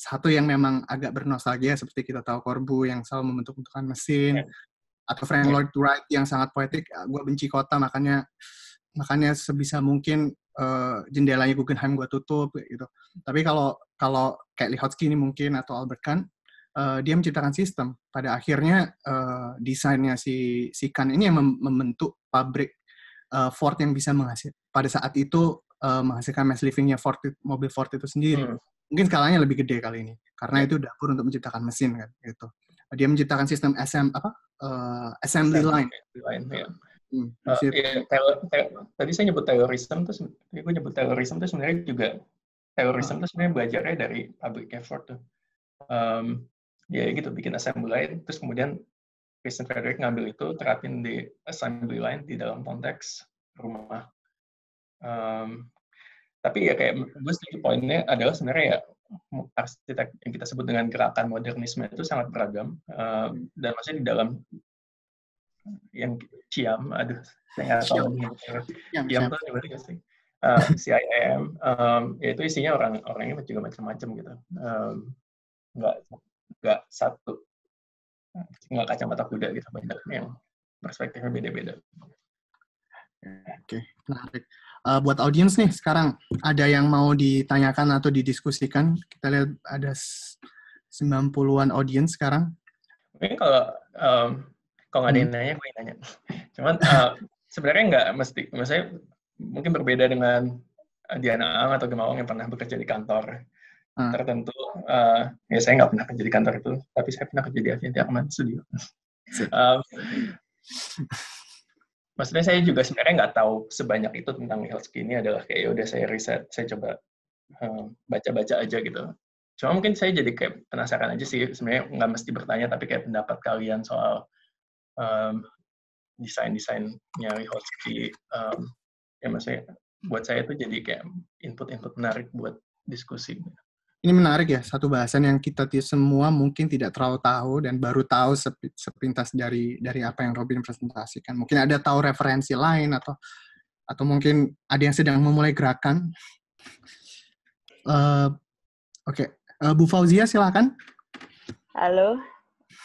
Satu yang memang agak bernostalgia seperti kita tahu Corbu yang selalu membentuk-bentukkan mesin, yeah. atau Frank yeah. Lloyd Wright yang sangat poetik. Ah, gue benci kota makanya makanya sebisa mungkin uh, jendelanya Guggenheim gue tutup gitu. Tapi kalau kalau kayak Lihotzky ini mungkin atau Albert Kahn, uh, dia menciptakan sistem. Pada akhirnya uh, desainnya si si Kahn ini yang mem membentuk pabrik uh, Ford yang bisa menghasil pada saat itu uh, menghasilkan mass livingnya Ford mobil Ford itu sendiri. Hmm. Mungkin skalanya lebih gede kali ini karena itu dapur untuk menciptakan mesin kan gitu. Dia menciptakan sistem SM apa uh, assembly line. line ya Hmm, uh, ya, tadi saya nyebut terorisme terus gue nyebut terorisme itu sebenarnya juga terorisme itu sebenarnya belajarnya dari public effort tuh. Um, ya gitu bikin assembly line terus kemudian Christian Frederick ngambil itu terapin di assembly line di dalam konteks rumah. Um, tapi ya kayak gue setuju poinnya adalah sebenarnya ya arsitek yang kita sebut dengan gerakan modernisme itu sangat beragam um, dan masih di dalam yang Ciam, aduh, saya nggak tahu Ciam, Ciam tuh gak sih? Uh, CIM, um, ya itu isinya orang orangnya juga macam-macam gitu. Um, nggak nggak satu nggak kacamata kuda gitu banyak yang perspektifnya beda-beda. Oke, okay, menarik. Uh, buat audiens nih sekarang ada yang mau ditanyakan atau didiskusikan? Kita lihat ada 90-an audiens sekarang. Mungkin kalau um, kalau nggak ada yang hmm. nanya, gue yang nanya. Cuman uh, sebenarnya nggak mesti, maksudnya mungkin berbeda dengan Diana Ang atau Gemawang yang pernah bekerja di kantor hmm. tertentu. Uh, ya saya nggak pernah kerja di kantor itu, tapi saya pernah kerja di Avianti Akman Studio. um, maksudnya saya juga sebenarnya nggak tahu sebanyak itu tentang health ini adalah kayak ya udah saya riset, saya coba baca-baca um, aja gitu. Cuma mungkin saya jadi kayak penasaran aja sih, sebenarnya nggak mesti bertanya, tapi kayak pendapat kalian soal um, desain-desainnya Rihotsky um, ya maksudnya buat saya itu jadi kayak input-input menarik buat diskusi. Ini menarik ya, satu bahasan yang kita semua mungkin tidak terlalu tahu dan baru tahu sepintas dari dari apa yang Robin presentasikan. Mungkin ada tahu referensi lain atau atau mungkin ada yang sedang memulai gerakan. Uh, Oke, okay. uh, Bu Fauzia silakan. Halo,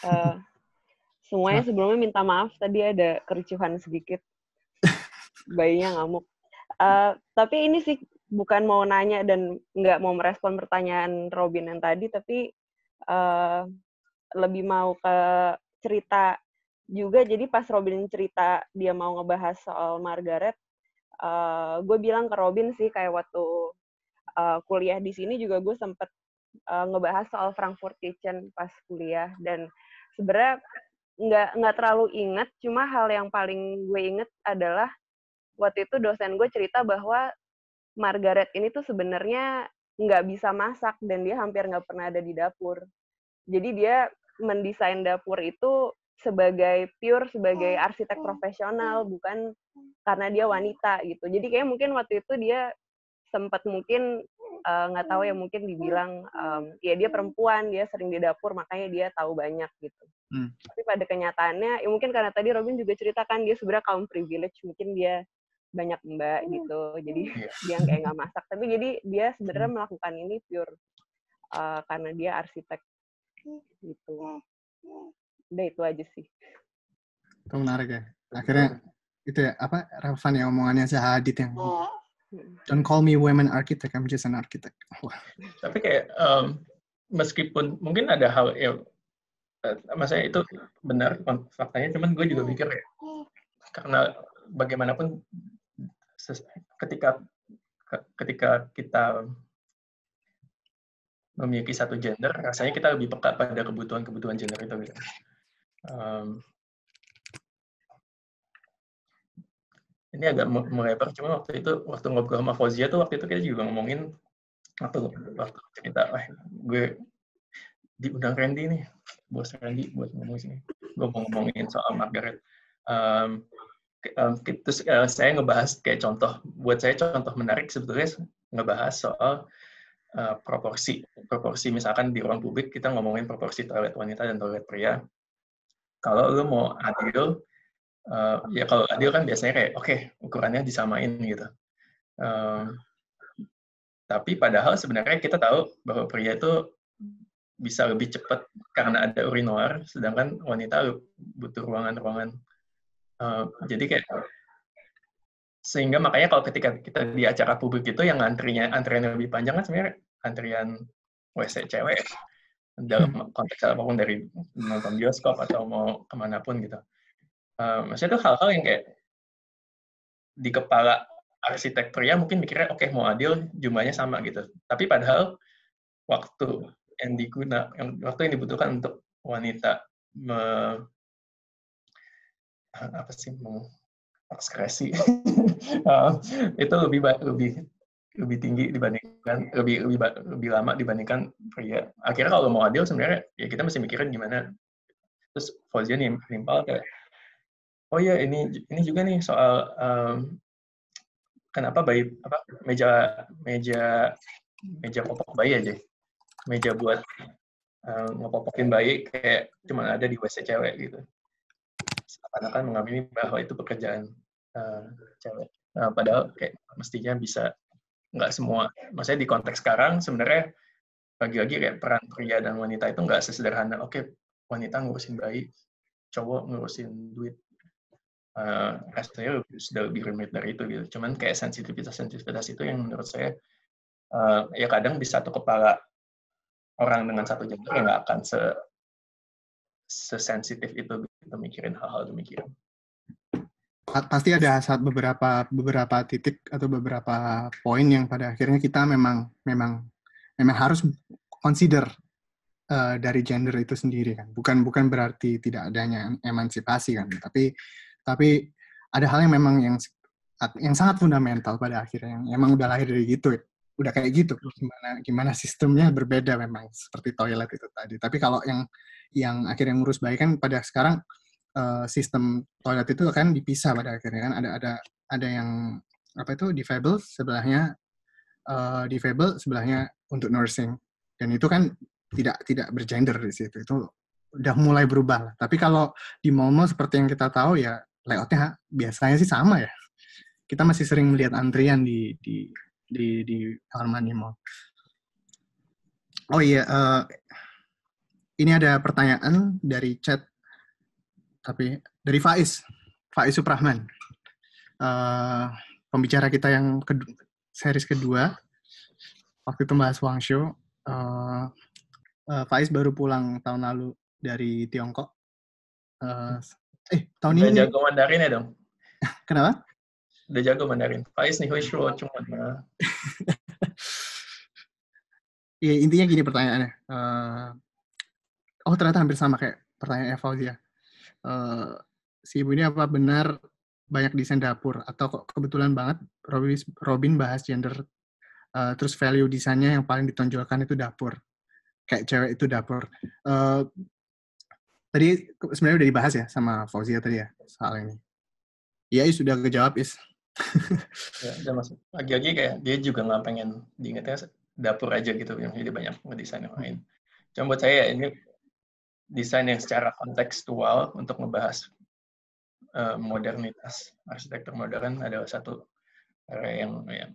uh, Semuanya sebelumnya minta maaf tadi ada kericuhan sedikit. Bayinya ngamuk. Uh, tapi ini sih bukan mau nanya dan nggak mau merespon pertanyaan Robin yang tadi, tapi uh, lebih mau ke cerita juga. Jadi pas Robin cerita dia mau ngebahas soal Margaret, uh, gue bilang ke Robin sih kayak waktu uh, kuliah di sini juga gue sempet uh, ngebahas soal Frankfurt Kitchen pas kuliah dan sebenarnya nggak nggak terlalu inget cuma hal yang paling gue inget adalah waktu itu dosen gue cerita bahwa Margaret ini tuh sebenarnya nggak bisa masak dan dia hampir nggak pernah ada di dapur. Jadi dia mendesain dapur itu sebagai pure sebagai arsitek profesional bukan karena dia wanita gitu. Jadi kayak mungkin waktu itu dia sempat mungkin eh, nggak uh, tahu ya mungkin dibilang um, ya dia perempuan dia sering di dapur makanya dia tahu banyak gitu. Hmm. tapi pada kenyataannya ya mungkin karena tadi Robin juga ceritakan dia sebenarnya kaum privilege mungkin dia banyak mbak gitu jadi yeah. dia kayak nggak masak tapi jadi dia sebenarnya hmm. melakukan ini pure uh, karena dia arsitek gitu udah itu aja sih itu menarik ya akhirnya itu ya apa relevan ya omongannya Zahadid yang don't call me women architect, I'm just an architect. Wah. Tapi kayak um, meskipun mungkin ada hal ya uh, maksudnya itu benar faktanya, cuman gue juga mikir ya karena bagaimanapun ketika ketika kita memiliki satu gender, rasanya kita lebih peka pada kebutuhan-kebutuhan gender itu. Gitu. Um, ini agak melebar cuma waktu itu waktu ngobrol sama Fauzia tuh waktu itu kita juga ngomongin waktu waktu cerita eh gue diundang Randy nih bos Randy buat ngomong gue mau ngomongin soal Margaret um, terus uh, saya ngebahas kayak contoh buat saya contoh menarik sebetulnya ngebahas soal uh, proporsi proporsi misalkan di ruang publik kita ngomongin proporsi toilet wanita dan toilet pria kalau lo mau adil uh, ya kalau adil kan biasanya kayak oke okay, ukurannya disamain gitu. Uh, tapi padahal sebenarnya kita tahu bahwa pria itu bisa lebih cepat karena ada urinoir, sedangkan wanita butuh ruangan-ruangan. Uh, jadi kayak sehingga makanya kalau ketika kita di acara publik itu yang antrinya antrian lebih panjang kan sebenarnya antrian WC cewek dalam hmm. konteks apa pun dari nonton bioskop atau mau ke mana pun gitu uh, maksudnya itu hal-hal yang kayak di kepala arsitek pria mungkin mikirnya oke okay, mau adil jumlahnya sama gitu tapi padahal waktu yang diguna yang waktu yang dibutuhkan untuk wanita me, apa sih mau ekskresi? Uh, itu lebih lebih lebih tinggi dibandingkan lebih lebih lebih lama dibandingkan pria akhirnya kalau mau adil sebenarnya ya kita mesti mikirin gimana. Terus Fauzian yang nimpal kayak oh ya ini ini juga nih soal um, kenapa bayi apa meja meja meja popok bayi aja. Meja buat um, ngepopokin bayi kayak cuma ada di WC cewek gitu karena kan mengamini bahwa itu pekerjaan uh, cewek. Nah, padahal kayak mestinya bisa nggak semua maksudnya di konteks sekarang sebenarnya lagi-lagi kayak peran pria dan wanita itu nggak sesederhana. Oke okay, wanita ngurusin bayi cowok ngurusin duit. Uh, rasanya sudah lebih rumit dari itu gitu. Cuman kayak sensitivitas-sensitivitas itu yang menurut saya uh, ya kadang di satu kepala orang dengan satu gender ya nggak akan se sesensitif itu gitu mikirin hal-hal demikian. Pasti ada saat beberapa beberapa titik atau beberapa poin yang pada akhirnya kita memang memang memang harus consider uh, dari gender itu sendiri kan. Bukan bukan berarti tidak adanya emansipasi kan, tapi tapi ada hal yang memang yang yang sangat fundamental pada akhirnya yang emang udah lahir dari gitu udah kayak gitu gimana gimana sistemnya berbeda memang seperti toilet itu tadi tapi kalau yang yang akhirnya ngurus baik kan pada sekarang uh, sistem toilet itu kan dipisah pada akhirnya kan ada ada ada yang apa itu difabel sebelahnya uh, difabel sebelahnya untuk nursing dan itu kan tidak tidak bergender di situ itu udah mulai berubah lah. Tapi kalau di mall-mall seperti yang kita tahu ya layoutnya biasanya sih sama ya. Kita masih sering melihat antrian di di di di Harmony Mall. Oh iya, uh, ini ada pertanyaan dari chat, tapi dari Faiz, Faiz Suprahman, uh, pembicara kita yang kedua, series kedua, waktu itu bahas Wang Show, uh, uh, Faiz baru pulang tahun lalu dari Tiongkok. Uh, Eh, tahun ini. jago Mandarin ya dong? Kenapa? Udah jago Mandarin. Faiz nih, Huishuo, cuma. Iya, intinya gini pertanyaannya. Uh, oh, ternyata hampir sama kayak pertanyaan Fauzia. Uh, si ibu ini apa benar banyak desain dapur atau kok kebetulan banget Robin bahas gender uh, terus value desainnya yang paling ditonjolkan itu dapur kayak cewek itu dapur uh, tadi sebenarnya udah dibahas ya sama Fauzia tadi ya soal ini. Iya, Is sudah kejawab Is. Ya, masuk. Lagi-lagi kayak dia juga nggak pengen diingatnya dapur aja gitu, yang jadi banyak ngedesain yang lain. Cuma buat saya ini desain yang secara kontekstual untuk membahas uh, modernitas arsitektur modern adalah satu area yang, yang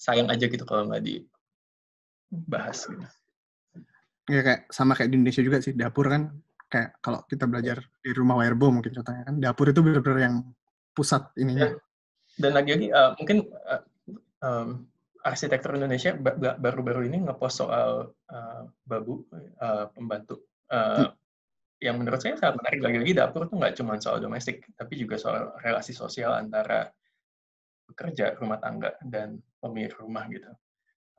sayang aja gitu kalau nggak dibahas gitu ya kayak sama kayak di Indonesia juga sih dapur kan kayak kalau kita belajar di rumah Wirebo mungkin contohnya kan dapur itu benar-benar yang pusat ininya. Dan lagi-lagi uh, mungkin uh, um, arsitektur Indonesia baru-baru ini ngepost soal uh, babu uh, pembantu. Uh, hmm. Yang menurut saya sangat menarik lagi-lagi dapur itu nggak cuma soal domestik, tapi juga soal relasi sosial antara pekerja rumah tangga dan pemilik rumah gitu.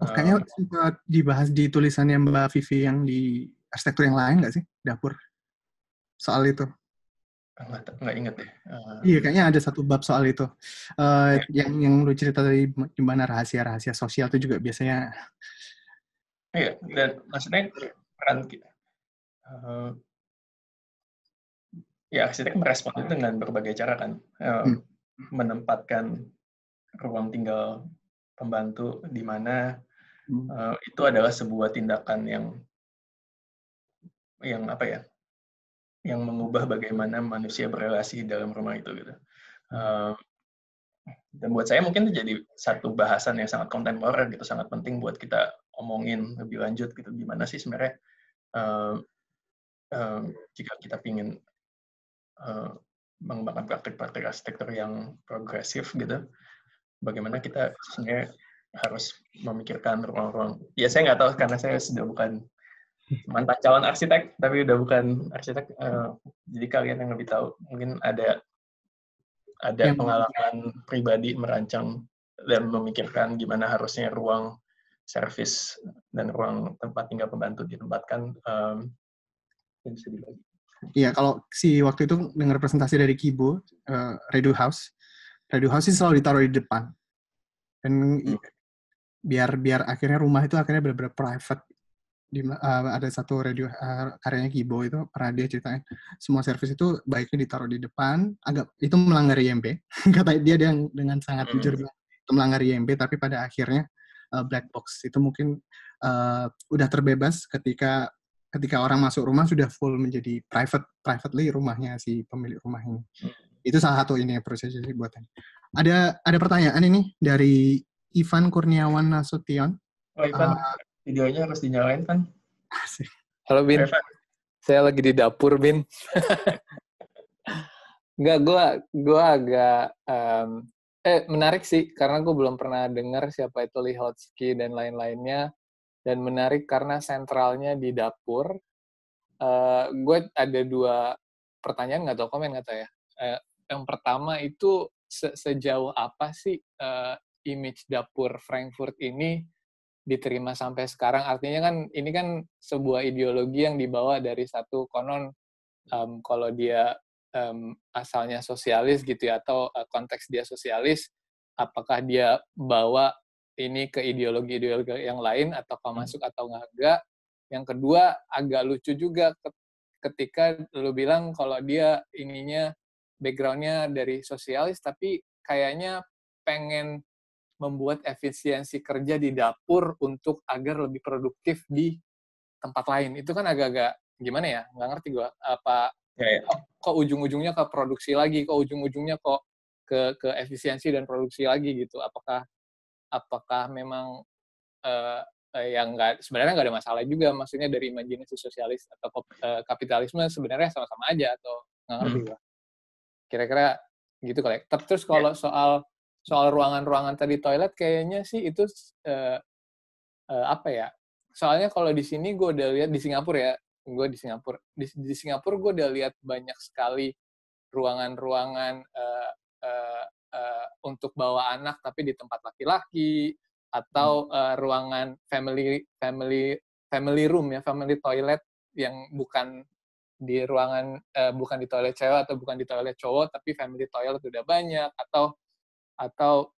Oh, kayaknya um, sempat dibahas di tulisannya Mbak Vivi yang di arsitektur yang lain nggak sih dapur soal itu? Nggak, nggak inget deh. Uh, iya, kayaknya ada satu bab soal itu. Uh, ya. Yang yang lu cerita tadi gimana rahasia-rahasia sosial itu juga biasanya. Iya, dan maksudnya peran kita. Uh, ya, arsitek merespon itu dengan berbagai cara kan. Uh, hmm. Menempatkan ruang tinggal pembantu di mana hmm. uh, itu adalah sebuah tindakan yang yang apa ya yang mengubah bagaimana manusia berrelasi dalam rumah itu gitu. Uh, dan buat saya mungkin itu jadi satu bahasan yang sangat kontemporer gitu, sangat penting buat kita omongin lebih lanjut gitu. Gimana sih sebenarnya uh, uh, jika kita ingin uh, mengembangkan praktik-praktik arsitektur yang progresif gitu, bagaimana kita sebenarnya harus memikirkan ruang-ruang. Ya saya nggak tahu karena saya sudah bukan mantan calon arsitek tapi udah bukan arsitek uh, jadi kalian yang lebih tahu mungkin ada ada yang pengalaman pribadi merancang dan memikirkan gimana harusnya ruang servis dan ruang tempat tinggal pembantu ditempatkan um, bisa dibagi. Iya, kalau si waktu itu dengar presentasi dari Kibo, uh, Redu House, Redu House sih selalu ditaruh di depan. Dan hmm. biar biar akhirnya rumah itu akhirnya benar-benar private di, uh, ada satu radio uh, karyanya Kibo itu pernah dia ceritain semua servis itu baiknya ditaruh di depan agak itu melanggar IMB kata dia dengan, dengan sangat hmm. jujur bilang itu melanggar IMB tapi pada akhirnya uh, black box itu mungkin uh, udah terbebas ketika ketika orang masuk rumah sudah full menjadi private privately rumahnya si pemilik rumah ini. Hmm. itu salah satu ini proses buatan ada ada pertanyaan ini dari Ivan Kurniawan Nasution. Oh, Ivan, uh, videonya harus dinyalain kan? Halo Bin, saya lagi di dapur Bin. Enggak, gue gua agak um, eh menarik sih karena gue belum pernah dengar siapa itu Lihotsky dan lain-lainnya dan menarik karena sentralnya di dapur. Uh, gue ada dua pertanyaan nggak tahu komen nggak tahu ya. Uh, yang pertama itu se sejauh apa sih uh, image dapur Frankfurt ini diterima sampai sekarang artinya kan ini kan sebuah ideologi yang dibawa dari satu konon um, kalau dia um, asalnya sosialis gitu ya atau uh, konteks dia sosialis apakah dia bawa ini ke ideologi-ideologi yang lain atau hmm. masuk atau enggak yang kedua agak lucu juga ketika lu bilang kalau dia ininya backgroundnya dari sosialis tapi kayaknya pengen membuat efisiensi kerja di dapur untuk agar lebih produktif di tempat lain. Itu kan agak-agak gimana ya? Nggak ngerti gue. Apa ya, ya. kok ujung-ujungnya ke produksi lagi, kok ujung-ujungnya kok ke ke efisiensi dan produksi lagi gitu. Apakah apakah memang uh, yang nggak sebenarnya nggak ada masalah juga maksudnya dari imajinasi sosialis atau uh, kapitalisme sebenarnya sama-sama aja atau nggak ngerti hmm. gue. Kira-kira gitu kali. Ya. Terus kalau yeah. soal soal ruangan-ruangan tadi toilet kayaknya sih itu uh, uh, apa ya? Soalnya kalau di sini gue udah lihat di Singapura ya, gue di Singapura di, di Singapura gue udah lihat banyak sekali ruangan-ruangan uh, uh, uh, untuk bawa anak tapi di tempat laki-laki atau uh, ruangan family family family room ya family toilet yang bukan di ruangan uh, bukan di toilet cewek atau bukan di toilet cowok tapi family toilet udah banyak atau atau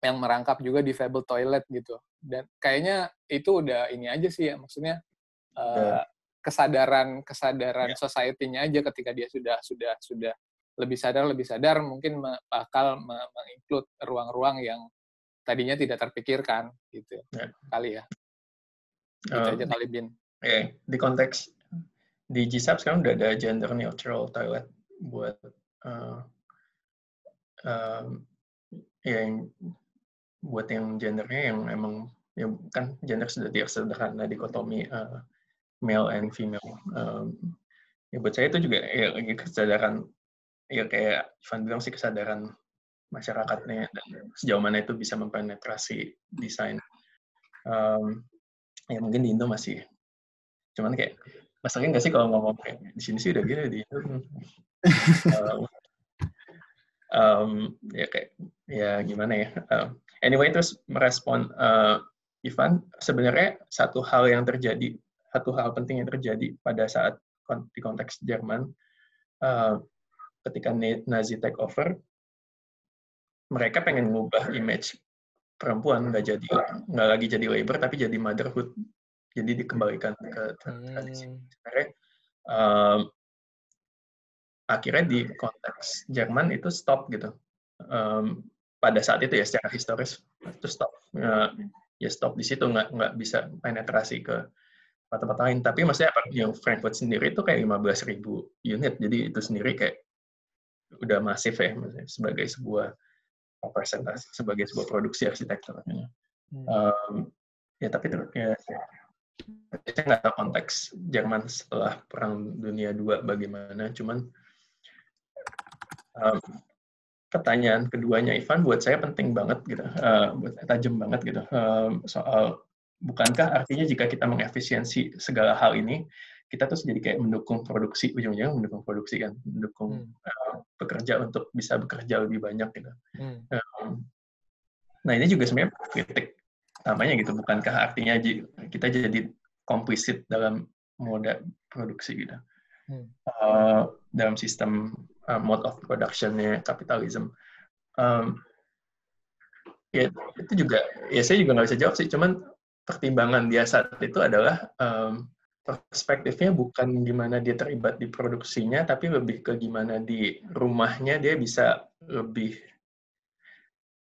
yang merangkap juga di Fable Toilet gitu. Dan kayaknya itu udah ini aja sih ya, maksudnya uh, kesadaran kesadaran yeah. society-nya aja ketika dia sudah sudah sudah lebih sadar lebih sadar mungkin bakal menginclude ruang-ruang yang tadinya tidak terpikirkan gitu yeah. kali ya. Gitu um, aja kali bin. Oke, okay. di konteks di GSAP sekarang udah ada gender neutral toilet buat uh, um, ya yang buat yang gendernya yang emang ya kan gender sudah tidak sederhana dikotomi uh, male and female um, ya buat saya itu juga ya kesadaran ya kayak Ivan bilang sih kesadaran masyarakatnya dan sejauh mana itu bisa mempenetrasi desain. Um, ya mungkin di Indo masih, cuman kayak masalahnya nggak sih kalau ngomong kayak di sini sih udah gini di Indo. um, um, ya kayak ya gimana ya. Um, anyway terus merespon uh, Ivan sebenarnya satu hal yang terjadi satu hal penting yang terjadi pada saat di konteks Jerman uh, ketika Nazi take over mereka pengen mengubah image perempuan nggak jadi nggak lagi jadi labor tapi jadi motherhood jadi dikembalikan ke tradisi hmm. sebenarnya um, akhirnya di konteks Jerman itu stop gitu. Um, pada saat itu ya secara historis itu stop. Uh, ya stop di situ nggak nggak bisa penetrasi ke tempat-tempat lain. Tapi maksudnya yang Frankfurt sendiri itu kayak 15 ribu unit. Jadi itu sendiri kayak udah masif ya maksudnya sebagai sebuah representasi sebagai sebuah produksi arsitektur. Hmm. Um, ya tapi terus ya saya nggak tahu konteks Jerman setelah Perang Dunia II bagaimana, cuman um, pertanyaan keduanya Ivan buat saya penting banget gitu, uh, buat tajam banget gitu um, soal bukankah artinya jika kita mengefisiensi segala hal ini kita tuh jadi kayak mendukung produksi ujung-ujungnya mendukung produksi kan mendukung hmm. uh, bekerja untuk bisa bekerja lebih banyak gitu hmm. um, nah ini juga sebenarnya kritik utamanya gitu bukankah artinya kita jadi komplisit dalam moda produksi gitu hmm. uh, dalam sistem uh, mode of productionnya kapitalisme um, ya itu juga ya saya juga nggak bisa jawab sih cuman pertimbangan dia saat itu adalah um, perspektifnya bukan gimana dia terlibat di produksinya, tapi lebih ke gimana di rumahnya dia bisa lebih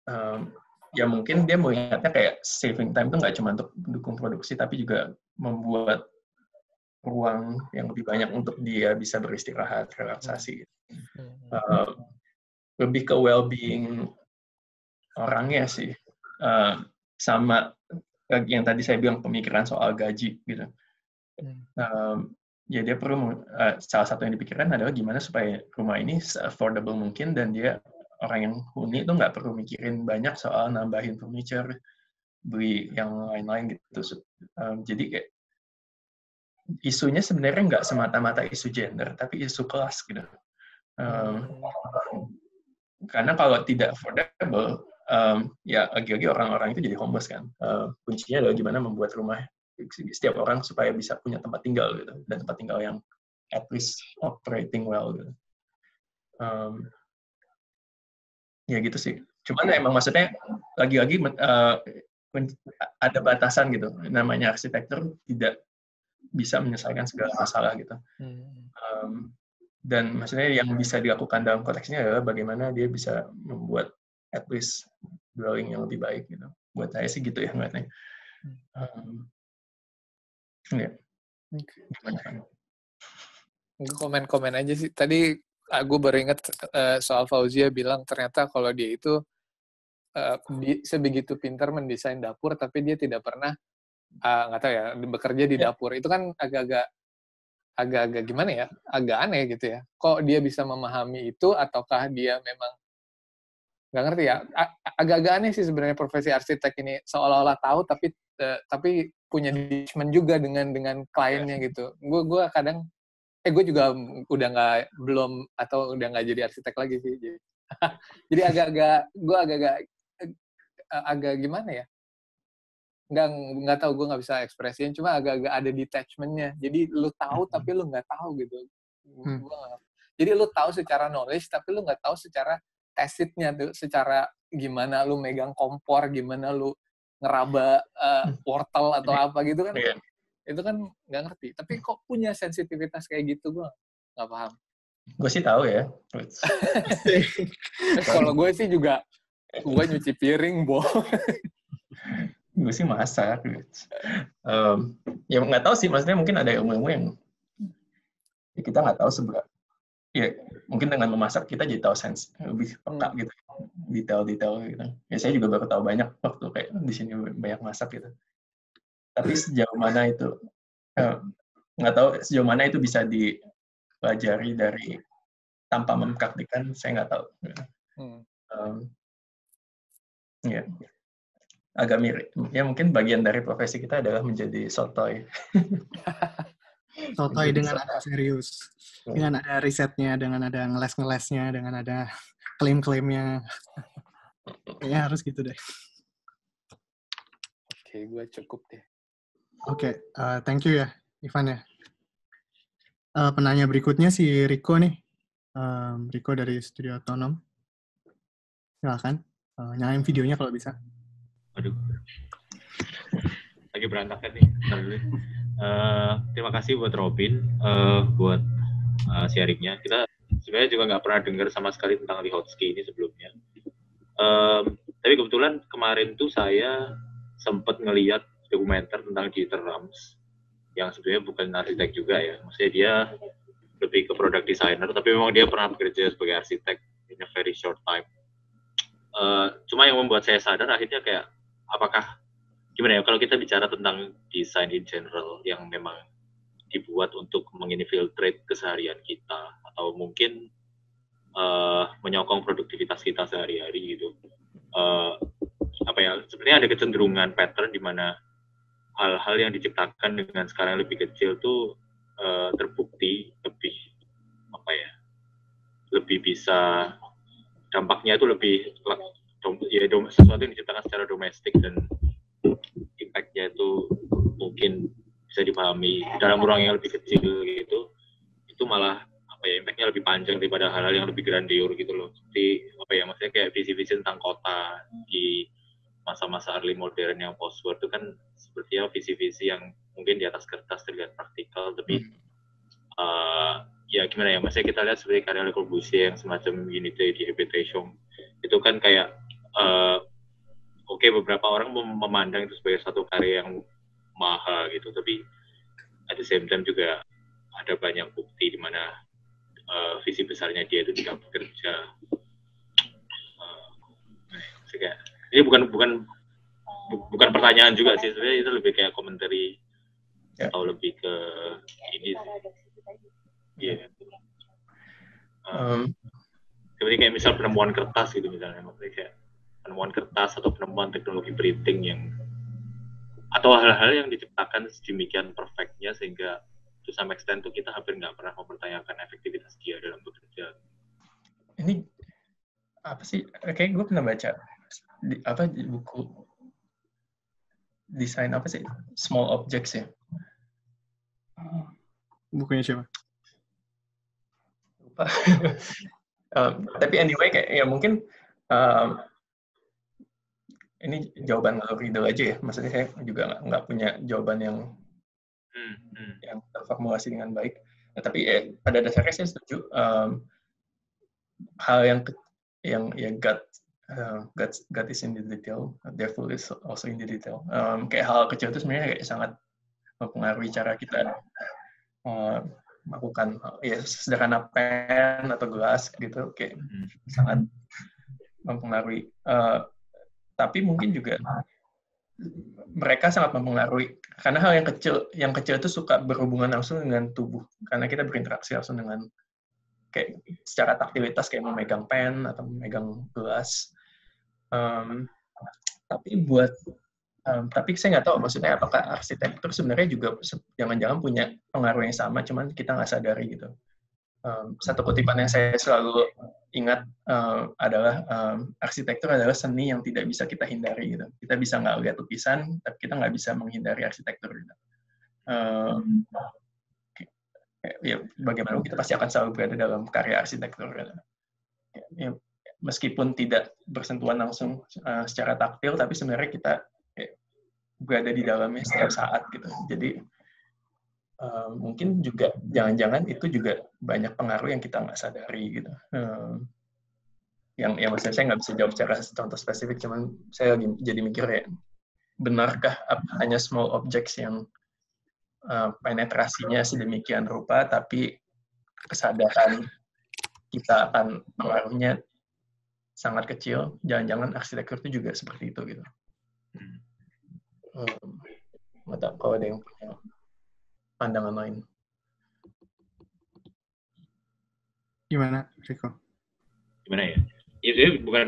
um, ya mungkin dia melihatnya kayak saving time itu nggak cuma untuk mendukung produksi, tapi juga membuat ruang yang lebih banyak untuk dia bisa beristirahat, relaksasi. Uh, lebih ke well-being orangnya sih, uh, sama yang tadi saya bilang pemikiran soal gaji gitu Um, ya dia perlu uh, salah satu yang dipikirkan adalah gimana supaya rumah ini affordable mungkin dan dia orang yang huni itu nggak perlu mikirin banyak soal nambahin furniture, beli yang lain-lain gitu. Um, jadi kayak isunya sebenarnya nggak semata-mata isu gender, tapi isu kelas gitu. Um, karena kalau tidak affordable, um, ya lagi-lagi orang-orang itu jadi homeless kan. Uh, kuncinya adalah gimana membuat rumah setiap orang supaya bisa punya tempat tinggal gitu dan tempat tinggal yang at least operating well gitu. Um, ya gitu sih. Cuman emang maksudnya lagi-lagi uh, ada batasan gitu. Namanya arsitektur tidak bisa menyelesaikan segala masalah gitu. Um, dan maksudnya yang bisa dilakukan dalam konteksnya adalah bagaimana dia bisa membuat at least dwelling yang lebih baik gitu. Buat saya sih gitu ya ngeliatnya. Um, Iya. Gue komen-komen aja sih. Tadi ah, gue baru inget uh, soal Fauzia bilang ternyata kalau dia itu uh, di, sebegitu pintar mendesain dapur, tapi dia tidak pernah ah, nggak uh, tahu ya bekerja di ya. dapur. Itu kan agak-agak agak-agak gimana ya? Agak aneh gitu ya. Kok dia bisa memahami itu ataukah dia memang nggak ngerti ya? Agak-agak aneh sih sebenarnya profesi arsitek ini seolah-olah tahu tapi uh, tapi punya engagement juga dengan dengan kliennya iya. gitu. Gue gue kadang eh gue juga udah nggak belum atau udah nggak jadi arsitek lagi sih. Jadi, jadi agak-agak gue agak-agak eh, agak gimana ya? Nggak nggak tahu gue nggak bisa ekspresiin. Cuma agak-agak ada detachmentnya. Jadi lu tahu hmm. tapi lu nggak tahu gitu. Hmm. Gua, jadi lu tahu secara knowledge tapi lu nggak tahu secara tacitnya tuh, secara gimana lu megang kompor, gimana lu ngeraba uh, wortel atau apa gitu kan yeah. itu kan nggak ngerti tapi kok punya sensitivitas kayak gitu gue nggak paham gue sih tahu ya kalau gue sih juga gue nyuci piring bo gue sih masak um, ya nggak tahu sih maksudnya mungkin ada ilmu-ilmu yang ya kita nggak tahu seberapa ya mungkin dengan memasak kita jadi tahu sense lebih peka hmm. gitu detail-detail gitu. Ya saya juga baru tahu banyak waktu kayak di sini banyak masak gitu. Tapi sejauh mana itu eh, nggak tahu sejauh mana itu bisa dipelajari dari tanpa mempraktikkan saya nggak tahu. Um, ya, agak mirip. Ya mungkin bagian dari profesi kita adalah menjadi sotoy. sotoy dengan ada serius, hmm. dengan ada risetnya, dengan ada ngeles-ngelesnya, dengan ada klaim-klaimnya. ya harus gitu deh. Oke, gue cukup deh. Oke, okay, uh, thank you ya, Ivan ya. Uh, penanya berikutnya si Riko nih um, Rico dari Studio Otonom. Silakan uh, nyalain videonya kalau bisa. Aduh. Lagi berantakan nih. Uh, terima kasih buat Robin, uh, buat uh, sharingnya. Kita sebenarnya juga nggak pernah dengar sama sekali tentang Lihotsky ini sebelumnya. Um, tapi kebetulan kemarin tuh saya sempat ngeliat dokumenter tentang Dieter Rams yang sebenarnya bukan arsitek juga ya. Maksudnya dia lebih ke product designer tapi memang dia pernah bekerja sebagai arsitek in a very short time uh, cuma yang membuat saya sadar akhirnya kayak apakah gimana ya kalau kita bicara tentang desain in general yang memang dibuat untuk menginfiltrate keseharian kita atau mungkin uh, menyokong produktivitas kita sehari-hari gitu uh, apa ya sebenarnya ada kecenderungan pattern di mana hal-hal yang diciptakan dengan skala yang lebih kecil tuh uh, terbukti lebih apa ya lebih bisa dampaknya itu lebih ya sesuatu yang diciptakan secara domestik dan impactnya itu mungkin bisa dipahami dalam ruang yang lebih kecil gitu itu malah apa ya impactnya lebih panjang daripada hal-hal yang lebih grandior gitu loh. Seperti apa ya maksudnya kayak visi-visi tentang kota di masa-masa early modern yang post war itu kan sepertinya visi-visi yang mungkin di atas kertas terlihat praktikal tapi uh, ya gimana ya maksudnya kita lihat seperti karya Le Corbusier yang semacam Unity di Habitation itu kan kayak uh, oke okay, beberapa orang memandang itu sebagai satu karya yang mahal gitu tapi at the same time juga ada banyak bukti di mana uh, visi besarnya dia itu tidak bekerja uh, ini bukan bukan bukan pertanyaan juga sih sebenarnya itu lebih kayak komentari ya. atau lebih ke ini Iya. Yeah. Um, seperti kayak misal penemuan kertas gitu misalnya, maksudnya kayak penemuan kertas atau penemuan teknologi printing yang atau hal-hal yang diciptakan sedemikian perfectnya sehingga to some extent tuh kita hampir nggak pernah mempertanyakan efektivitas dia dalam bekerja. Ini apa sih? Kayak gue pernah baca di, apa di buku desain apa sih? Small objects ya bukunya siapa lupa um, tapi anyway kayak ya mungkin um, ini jawaban riddle aja ya maksudnya saya juga nggak punya jawaban yang hmm, hmm. yang terformulasi dengan baik nah, tapi eh, pada dasarnya saya setuju um, hal yang yang ya gut uh, gut gut is in the detail devil is also in the detail um, kayak hal kecil itu sebenarnya kayak sangat mempengaruhi cara kita uh, melakukan ya sederhana pen atau gelas gitu kayak hmm. sangat mempengaruhi uh, tapi mungkin juga mereka sangat mempengaruhi. Karena hal yang kecil yang kecil itu suka berhubungan langsung dengan tubuh. Karena kita berinteraksi langsung dengan kayak secara taktilitas kayak memegang pen atau memegang gelas. Um, tapi buat Um, tapi saya nggak tahu maksudnya apakah arsitektur sebenarnya juga jangan-jangan punya pengaruh yang sama, cuman kita nggak sadari gitu. Um, satu kutipan yang saya selalu ingat um, adalah um, arsitektur adalah seni yang tidak bisa kita hindari gitu. Kita bisa nggak lihat lukisan, tapi kita nggak bisa menghindari arsitektur gitu. Um, ya bagaimana kita pasti akan selalu berada dalam karya arsitektur gitu. Ya, meskipun tidak bersentuhan langsung uh, secara taktil, tapi sebenarnya kita berada di dalamnya setiap saat gitu. Jadi uh, mungkin juga jangan-jangan itu juga banyak pengaruh yang kita nggak sadari gitu. Uh, yang ya maksudnya saya nggak bisa jawab secara contoh spesifik, cuman saya lagi jadi mikir ya benarkah hanya small objects yang uh, penetrasinya sedemikian rupa, tapi kesadaran kita akan pengaruhnya sangat kecil. Jangan-jangan arsitektur itu juga seperti itu gitu. Hmm tahu kalau ada yang punya pandangan lain. Gimana, Riko? Gimana ya? Ya sebenarnya bukan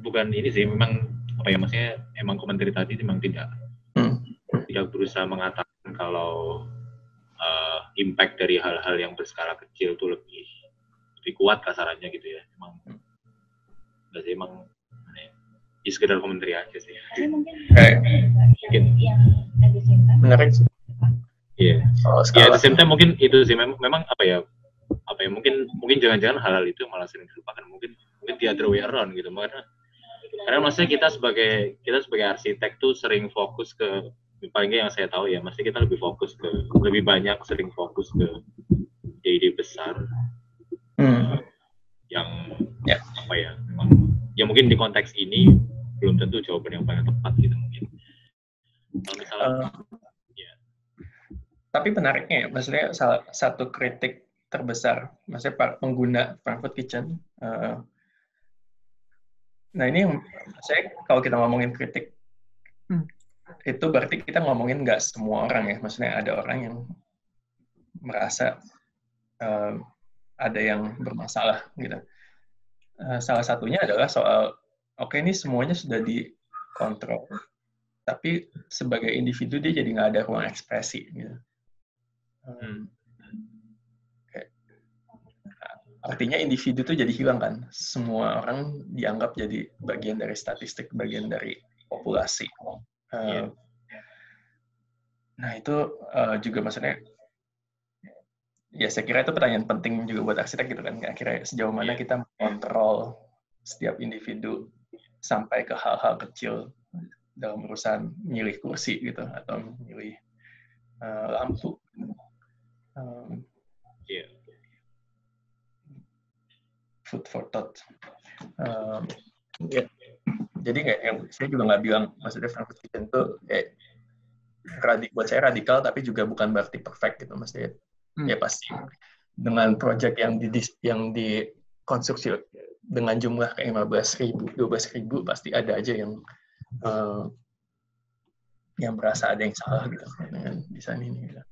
bukan ini sih, memang apa ya maksudnya emang komentar tadi memang tidak Hmm. tidak berusaha mengatakan kalau uh, impact dari hal-hal yang berskala kecil itu lebih lebih kuat kasarannya gitu ya. Emang enggak sih emang ya, ya sekedar komentar aja sih. Kayak Mungkin menarik sih. Iya. Ya, at the same time mungkin itu sih memang, memang apa ya apa ya mungkin mungkin jangan-jangan hal-hal itu malah sering dilupakan mungkin mungkin the other way around gitu karena karena maksudnya kita sebagai kita sebagai arsitek tuh sering fokus ke paling yang saya tahu ya maksudnya kita lebih fokus ke lebih banyak sering fokus ke ide besar Hmm. yang Ya. apa ya memang ya mungkin di konteks ini belum tentu jawaban yang paling tepat gitu mungkin kalau misalnya ya. Tapi menariknya ya, maksudnya salah satu kritik terbesar, maksudnya para pengguna Frankfurt Kitchen. eh, nah ini yang saya kalau kita ngomongin kritik, Hmm. itu berarti kita ngomongin nggak semua orang ya, maksudnya ada orang yang merasa eh, ada yang bermasalah gitu. Eh, salah satunya adalah soal, oke ini semuanya sudah dikontrol, tapi sebagai individu dia jadi nggak ada ruang ekspresi gitu. Hmm. Artinya individu tuh jadi hilang kan semua orang dianggap jadi bagian dari statistik bagian dari populasi Eh, Iya. nah itu eh, juga maksudnya ya saya kira itu pertanyaan penting juga buat arsitek gitu kan akhirnya sejauh mana Iya. kita mengontrol setiap individu sampai ke hal-hal kecil dalam urusan milih kursi gitu atau milih eh, lampu Um, Iya. food for thought. Um, ya. Jadi nggak, yang saya juga nggak bilang maksudnya Frankfurt Kitchen itu kayak radik buat saya radikal tapi juga bukan berarti perfect gitu maksudnya Hmm. ya pasti dengan project yang di yang dikonstruksi dengan jumlah kayak 15 ribu 12 ribu pasti ada aja yang eh, yang merasa ada yang salah gitu dengan desain ini gitu.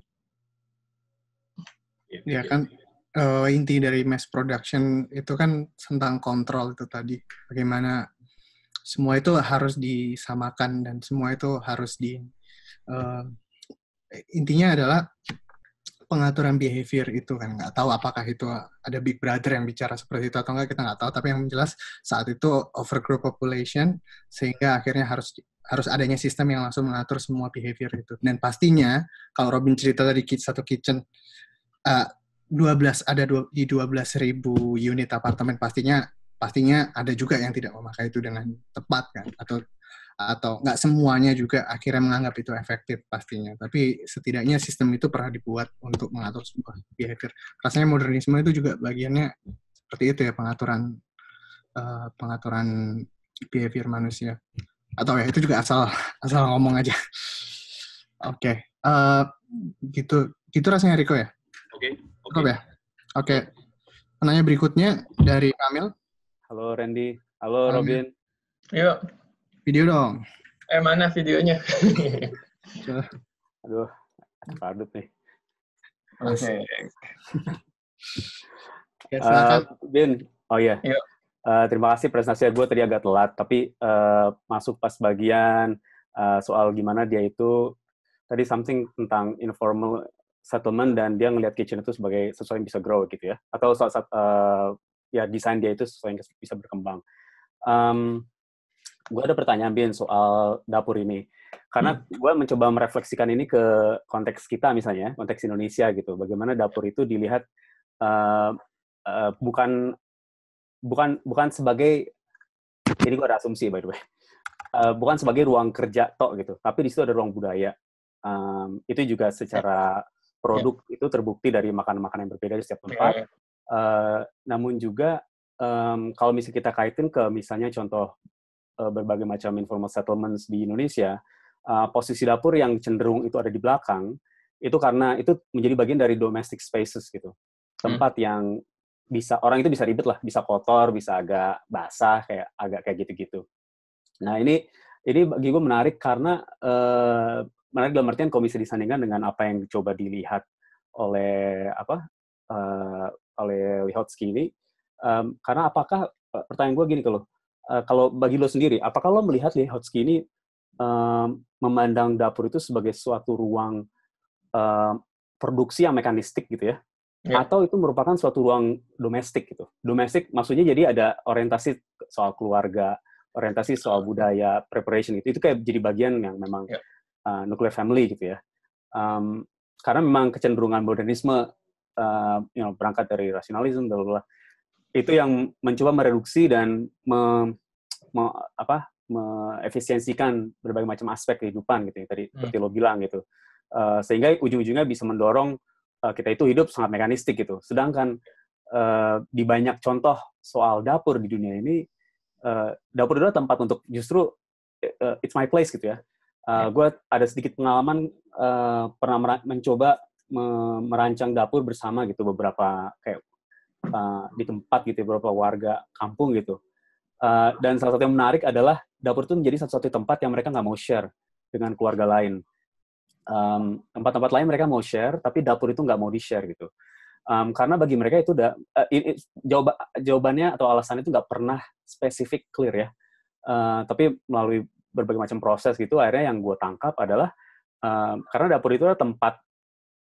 Ya kan eh, inti dari mass production itu kan tentang kontrol itu tadi. Bagaimana semua itu harus disamakan dan semua itu harus di eh, intinya adalah pengaturan behavior itu kan. Nggak tahu apakah itu ada big brother yang bicara seperti itu atau enggak kita nggak tahu. Tapi yang jelas saat itu overgrowth population sehingga akhirnya harus harus adanya sistem yang langsung mengatur semua behavior itu. Dan pastinya kalau Robin cerita tadi ki- satu kitchen uh, 12 ada dua, di 12 ribu unit apartemen pastinya pastinya ada juga yang tidak memakai itu dengan tepat kan? Atau atau nggak semuanya juga akhirnya menganggap itu efektif pastinya. Tapi setidaknya sistem itu pernah dibuat untuk mengatur sebuah behavior. Rasanya modernisme itu juga bagiannya seperti itu ya pengaturan uh, pengaturan behavior manusia. Atau ya itu juga asal asal ngomong aja. Oke eh, gitu gitu rasanya Riko ya Oke. Cukup ya? Oke. Penanya berikutnya dari Kamil. Halo Randy, halo Halo. Robin. Yuk, Video dong. eh mana videonya? Aduh, padut nih. Oke. Ya, Eh, silakan. Bin, oh iya. Iya. Eh, terima kasih presentasi gue tadi agak telat, tapi eh, masuk pas bagian eh, soal gimana dia itu tadi something tentang informal settlement dan dia ngelihat kitchen itu sebagai sesuatu yang bisa grow gitu ya, atau saat, saat eh, ya desain dia itu sesuatu yang bisa berkembang. Um, gue ada pertanyaan Bin soal dapur ini, karena gue mencoba merefleksikan ini ke konteks kita misalnya, konteks Indonesia gitu, bagaimana dapur itu dilihat eh, eh, bukan bukan bukan sebagai ini gue ada asumsi by the way. Eh, bukan sebagai ruang kerja tok gitu tapi di situ ada ruang budaya. Em, itu juga secara produk itu terbukti dari makanan-makanan yang berbeda di setiap tempat. Oke. Eh, namun juga em, kalau misalnya kita kaitin ke misalnya contoh eh, berbagai macam informal settlements di Indonesia eh, posisi dapur yang cenderung itu ada di belakang itu karena itu menjadi bagian dari domestic spaces gitu. Tempat yang bisa orang itu bisa ribet lah bisa kotor bisa agak basah kayak agak kayak gitu-gitu. Nah ini ini bagi gue menarik karena eh, menarik dalam artian kalau bisa disandingkan dengan apa yang coba dilihat oleh apa eh, oleh Lihotzky ini Um, karena apakah pertanyaan gue gini lo, uh, kalau bagi lo sendiri, apakah lo melihat Lihotsky ini um, memandang dapur itu sebagai suatu ruang um, produksi yang mekanistik gitu ya? Yeah. Atau itu merupakan suatu ruang domestik gitu? Domestik maksudnya jadi ada orientasi soal keluarga, orientasi soal budaya, preparation itu, itu kayak jadi bagian yang memang yeah. Uh, nuclear family gitu ya. Um, karena memang kecenderungan modernisme uh, you know, berangkat dari rasionalisme, bla bla itu yang mencoba mereduksi dan me, me, apa mengefisiensikan berbagai macam aspek kehidupan gitu ya tadi hmm. seperti lo bilang gitu uh, sehingga ujung-ujungnya bisa mendorong uh, kita itu hidup sangat mekanistik gitu sedangkan uh, di banyak contoh soal dapur di dunia ini uh, dapur adalah tempat untuk justru uh, it's my place gitu ya uh, gue ada sedikit pengalaman uh, pernah mencoba merancang dapur bersama gitu beberapa kayak uh, di tempat gitu ya, beberapa warga kampung gitu. Uh, dan salah satu yang menarik adalah dapur itu menjadi satu-satu tempat yang mereka nggak mau share dengan keluarga lain. Um, tempat-tempat lain mereka mau share, tapi dapur itu nggak mau di-share gitu. Um, karena bagi mereka itu udah uh, ini, jawab, jawabannya atau alasannya itu nggak pernah spesifik clear ya. Uh, tapi melalui berbagai macam proses gitu, akhirnya yang gue tangkap adalah uh, karena dapur itu adalah tempat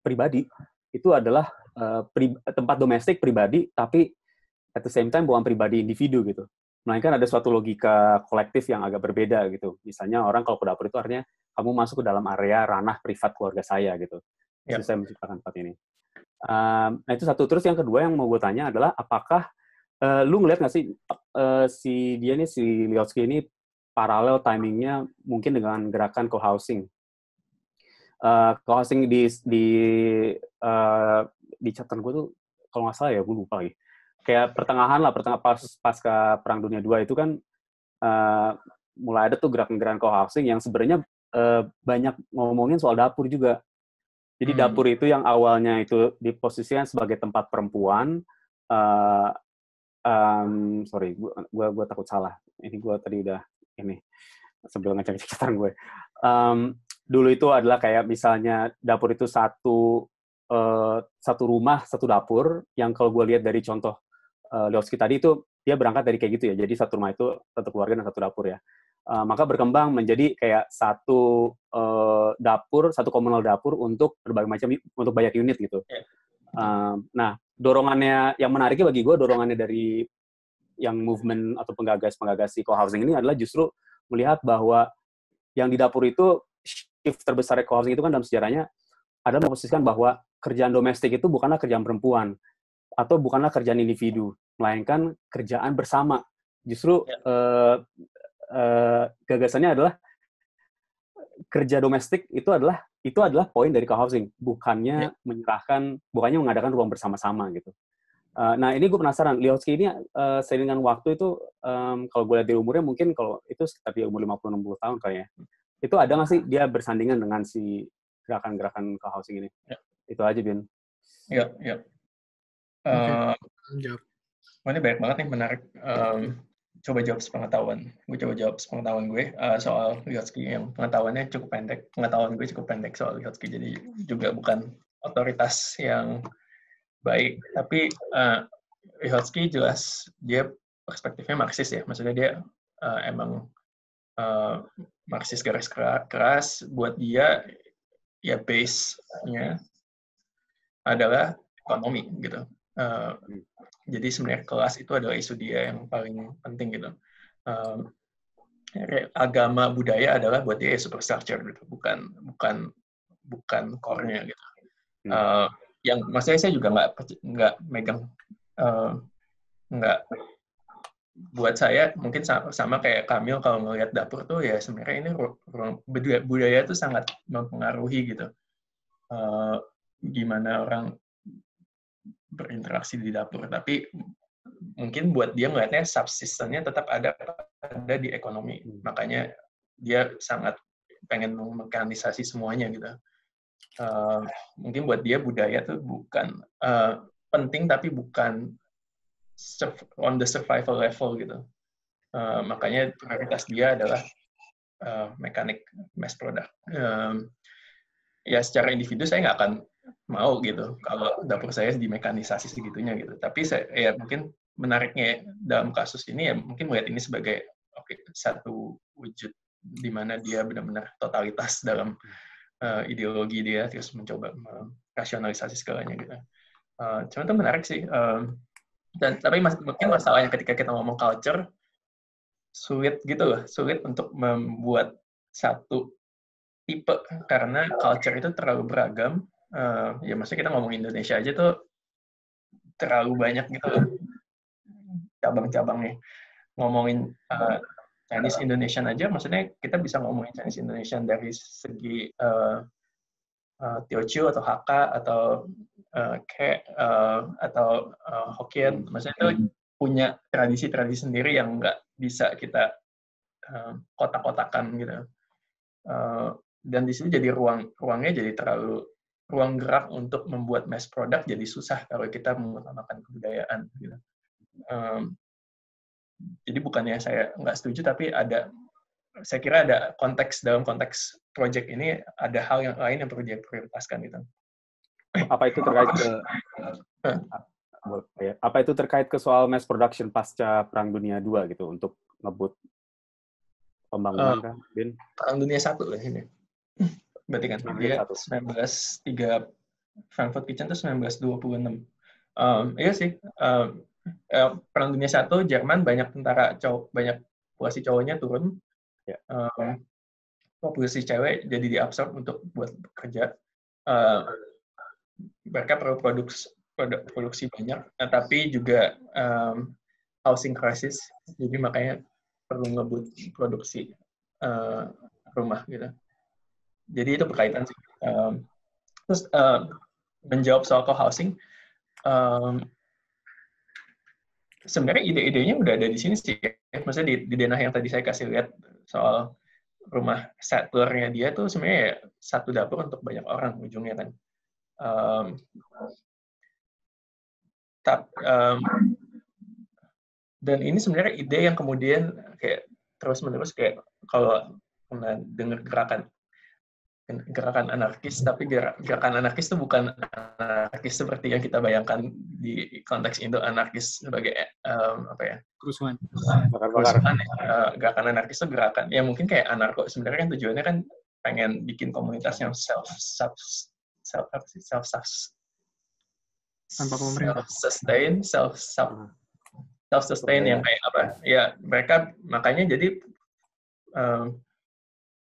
pribadi, itu adalah uh, pri, tempat domestik pribadi, tapi at the same time bukan pribadi individu gitu. Melainkan ada suatu logika kolektif yang agak berbeda gitu. Misalnya orang kalau ke dapur itu artinya kamu masuk ke dalam area ranah privat keluarga saya gitu. Yep. Itu saya menciptakan tempat ini. Um, nah itu satu. Terus yang kedua yang mau gue tanya adalah apakah uh, lu ngeliat nggak sih uh, si dia nih si Liotsky ini paralel timingnya mungkin dengan gerakan co-housing. Uh, co-housing di di uh, di catatan gue tuh kalau nggak salah ya gue lupa lagi. Kayak pertengahan lah pertengah pas pasca perang dunia dua itu kan uh, mulai ada tuh gerakan-gerakan co-housing yang sebenarnya uh, banyak ngomongin soal dapur juga. Jadi hmm. dapur itu yang awalnya itu diposisikan sebagai tempat perempuan uh, um, sorry gue gue takut salah. Ini gue tadi udah ini sebelum ngecek catatan gue. Um, dulu itu adalah kayak misalnya dapur itu satu uh, satu rumah satu dapur yang kalau gue lihat dari contoh uh, Leoski tadi itu dia berangkat dari kayak gitu ya. Jadi satu rumah itu satu keluarga dan satu dapur ya. Uh, maka berkembang menjadi kayak satu uh, dapur satu komunal dapur untuk berbagai macam untuk banyak unit gitu. Uh, nah dorongannya yang menariknya bagi gue dorongannya dari yang movement atau penggagas penggagas si co-housing ini adalah justru melihat bahwa yang di dapur itu shift terbesar co-housing itu kan dalam sejarahnya adalah memposisikan bahwa kerjaan domestik itu bukanlah kerjaan perempuan atau bukanlah kerjaan individu, melainkan kerjaan bersama. Justru ya. uh, uh, gagasannya adalah kerja domestik itu adalah itu adalah poin dari co-housing, bukannya ya. menyerahkan, bukannya mengadakan ruang bersama-sama gitu. Uh, nah ini gue penasaran, Liotsky ini uh, seiring dengan waktu itu, um, kalau gue lihat di umurnya mungkin kalau itu sekitar di umur 50-60 tahun kayaknya itu ada nggak sih dia bersandingan dengan si gerakan-gerakan co-housing ini? Ya. Itu aja, Bin. Iya, iya. Uh, okay. Ini banyak banget nih menarik. Um, coba jawab sepengetahuan. Gue coba jawab sepengetahuan gue uh, soal Lyotsky yang pengetahuannya cukup pendek. Pengetahuan gue cukup pendek soal Lyotsky, jadi juga bukan otoritas yang baik. Tapi uh, jelas dia perspektifnya Marxis ya. Maksudnya dia uh, emang uh, Marxis garis keras buat dia ya base-nya adalah ekonomi gitu. Uh, jadi sebenarnya kelas itu adalah isu dia yang paling penting gitu. Uh, agama budaya adalah buat dia ya superstructure gitu, bukan bukan bukan core-nya gitu. Uh, yang maksudnya saya juga nggak nggak megang uh, nggak buat saya mungkin sama, sama kayak Kamil kalau ngelihat dapur tuh ya sebenarnya ini ruang budaya, budaya itu sangat mempengaruhi gitu. Uh, gimana orang berinteraksi di dapur tapi mungkin buat dia ngelihatnya subsistennya tetap ada ada di ekonomi. Hmm. makanya dia sangat pengen memekanisasi semuanya gitu uh, mungkin buat dia budaya tuh bukan uh, penting tapi bukan on the survival level gitu. Uh, makanya prioritas dia adalah uh, mekanik mass product. Um, ya secara individu saya nggak akan mau gitu kalau dapur saya dimekanisasi segitunya gitu. Tapi saya ya mungkin menariknya dalam kasus ini ya mungkin melihat ini sebagai oke okay, satu wujud di mana dia benar-benar totalitas dalam uh, ideologi dia terus mencoba rasionalisasi segalanya gitu. Uh, cuman itu menarik sih. Uh, dan tapi mas, mungkin masalahnya ketika kita ngomong culture sulit gitu loh, sulit untuk membuat satu tipe karena culture itu terlalu beragam. Uh, ya maksudnya kita ngomong Indonesia aja tuh terlalu banyak gitu loh cabang-cabangnya. Ngomongin uh, Chinese Indonesian aja, maksudnya kita bisa ngomongin Chinese Indonesian dari segi uh, uh, Teochew atau Hakka atau uh, Ke uh, atau uh, Hokkien, maksudnya itu punya tradisi-tradisi sendiri yang nggak bisa kita uh, kotak-kotakan gitu. Uh, dan di sini jadi ruang ruangnya jadi terlalu ruang gerak untuk membuat mass product jadi susah kalau kita mengutamakan kebudayaan gitu. Um, jadi bukannya saya nggak setuju, tapi ada saya kira ada konteks dalam konteks project ini ada hal yang lain yang perlu diprioritaskan gitu. Apa itu terkait ke apa itu terkait ke soal mass production pasca Perang Dunia II gitu untuk ngebut pembangunan uh, kan, Bin? Perang Dunia Satu lah ini. Berarti kan dia 1903 Frankfurt Kitchen itu 1926. Um, iya sih, um, eh, perang dunia satu Jerman banyak tentara cowok banyak populasi cowoknya turun yeah. Ya. um, populasi cewek jadi diabsorb untuk buat kerja uh, mereka perlu produksi produk, produksi banyak uh, tapi juga um, housing crisis jadi makanya perlu ngebut produksi uh, rumah gitu jadi itu berkaitan sih um, terus uh, menjawab soal co-housing um, sebenarnya ide-idenya udah ada di sini sih. Maksudnya di, di denah yang tadi saya kasih lihat soal rumah settlernya dia tuh sebenarnya satu dapur untuk banyak orang ujungnya kan. Um, tap, um, dan ini sebenarnya ide yang kemudian kayak terus menerus kayak kalau pernah dengar gerakan gerakan anarkis, tapi gerakan anarkis itu bukan anarkis seperti yang kita bayangkan di konteks Indo anarkis sebagai um, apa ya? Kerusuhan. Kerusuhan, uh, gerakan anarkis itu gerakan. Ya mungkin kayak anarko sebenarnya kan tujuannya kan pengen bikin komunitas yang self self self self, self tanpa pemerintah. sustain self self self sustain yang kayak apa? Ya mereka makanya jadi um,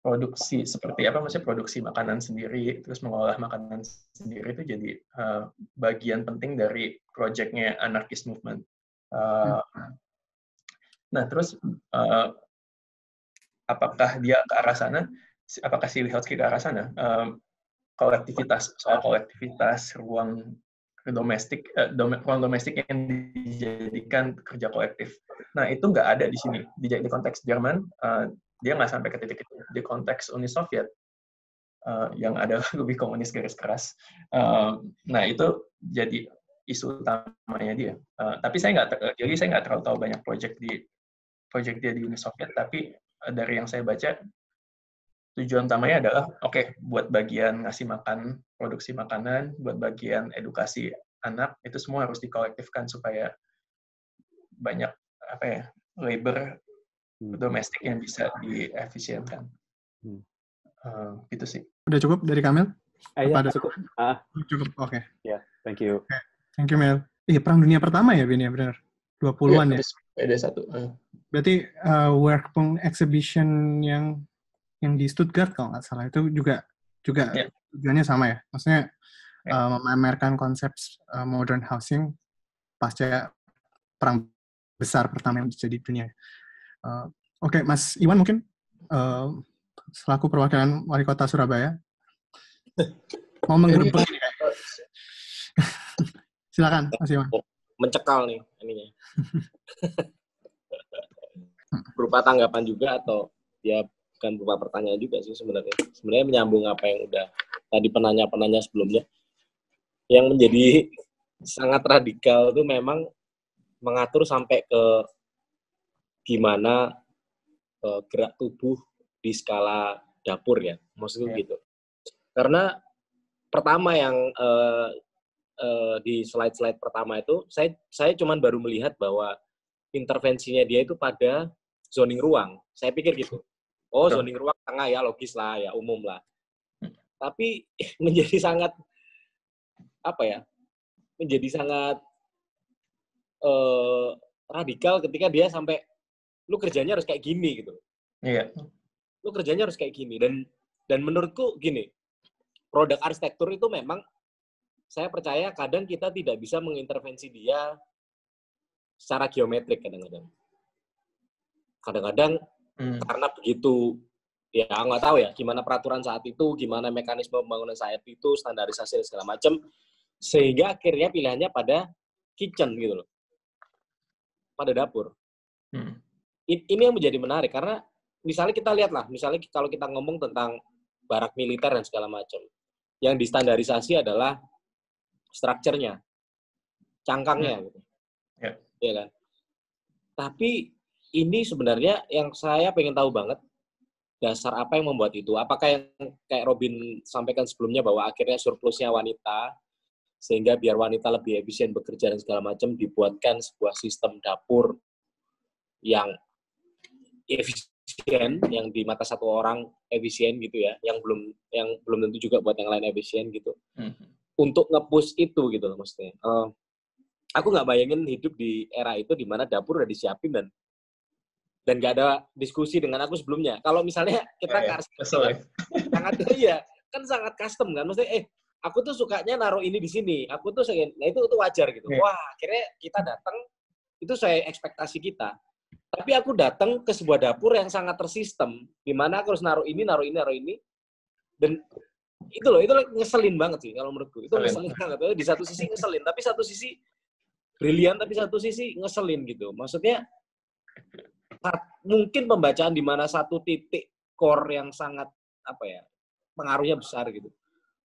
produksi seperti apa maksudnya produksi makanan sendiri terus mengolah makanan sendiri itu jadi uh, bagian penting dari proyeknya anarkis movement. Uh, nah terus uh, apakah dia ke arah sana? Apakah si Lihotzky ke arah sana? Uh, kolektivitas soal kolektivitas ruang domestik uh, ruang domestik yang dijadikan kerja kolektif. Nah itu nggak ada di sini di, di konteks Jerman. Uh, dia nggak sampai ke titik itu di konteks Uni Soviet uh, yang ada lebih komunis garis keras uh, nah itu jadi isu utamanya dia uh, tapi saya nggak jadi saya nggak terlalu tahu banyak proyek di proyek dia di Uni Soviet tapi dari yang saya baca tujuan utamanya adalah oke okay, buat bagian ngasih makan produksi makanan buat bagian edukasi anak itu semua harus dikolektifkan supaya banyak apa ya labor. Domestik yang bisa diefisienkan. Hmm. Uh, gitu sih. Udah cukup dari Kamil? Eh, ya, ada cukup. Ah. Cukup, oke. Okay. Ya, yeah, thank you. Okay. Thank you, Mel. Iya, Perang Dunia Pertama ya, Bin, ya, benar? 20-an ya? Ada satu. Uh. Berarti uh, Workpunk Exhibition yang yang di Stuttgart kalau nggak salah itu juga juga yeah. tujuannya sama ya. Maksudnya yeah. uh, memamerkan konsep uh, modern housing pasca perang besar pertama yang terjadi di dunia. Uh, Oke, okay, Mas Iwan mungkin uh, selaku perwakilan wali kota Surabaya mau menggerbek ini Silakan, Mas Iwan. Mencekal nih ininya. berupa tanggapan juga atau ya bukan berupa pertanyaan juga sih sebenarnya. Sebenarnya menyambung apa yang udah tadi penanya-penanya sebelumnya. Yang menjadi sangat radikal itu memang mengatur sampai ke gimana uh, gerak tubuh di skala dapur ya, maksudnya yeah. gitu. Karena pertama yang uh, uh, di slide-slide pertama itu, saya saya cuman baru melihat bahwa intervensinya dia itu pada zoning ruang. Saya pikir gitu. Oh, zoning ruang tengah ya, logis lah, ya umum lah. Tapi menjadi sangat apa ya? Menjadi sangat uh, radikal ketika dia sampai lu kerjanya harus kayak gini gitu. Iya. Lu kerjanya harus kayak gini dan dan menurutku gini, produk arsitektur itu memang saya percaya kadang kita tidak bisa mengintervensi dia secara geometrik kadang-kadang. Kadang-kadang hmm. karena begitu ya nggak tahu ya gimana peraturan saat itu, gimana mekanisme pembangunan saat itu, standarisasi dan segala macam, sehingga akhirnya pilihannya pada kitchen gitu loh, pada dapur. Hmm. Ini yang menjadi menarik karena misalnya kita lihat lah, misalnya kalau kita ngomong tentang barak militer dan segala macam, yang distandarisasi adalah strukturnya, cangkangnya, hmm. gitu. Ya. ya kan. Tapi ini sebenarnya yang saya pengen tahu banget dasar apa yang membuat itu. Apakah yang kayak Robin sampaikan sebelumnya bahwa akhirnya surplusnya wanita sehingga biar wanita lebih efisien bekerja dan segala macam dibuatkan sebuah sistem dapur yang efisien yang di mata satu orang efisien gitu ya yang belum yang belum tentu juga buat yang lain efisien gitu mm -hmm untuk ngepush itu gitu loh maksudnya. Uh, aku nggak bayangin hidup di era itu di mana dapur udah disiapin dan dan nggak ada diskusi dengan aku sebelumnya. Kalau misalnya kita ya, ya. Kan, sangat iya kan sangat custom kan, maksudnya eh aku tuh sukanya naruh ini di sini, aku tuh nah itu itu wajar gitu. Ya. Wah akhirnya kita datang itu saya ekspektasi kita. Tapi aku datang ke sebuah dapur yang sangat tersistem, di mana aku harus naruh ini, naruh ini, naruh ini, dan itu loh itu ngeselin banget sih kalau menurutku. Itu ngeselin. banget. Di satu sisi ngeselin tapi satu sisi brilian tapi satu sisi ngeselin gitu. Maksudnya mungkin pembacaan di mana satu titik core yang sangat apa ya pengaruhnya besar gitu.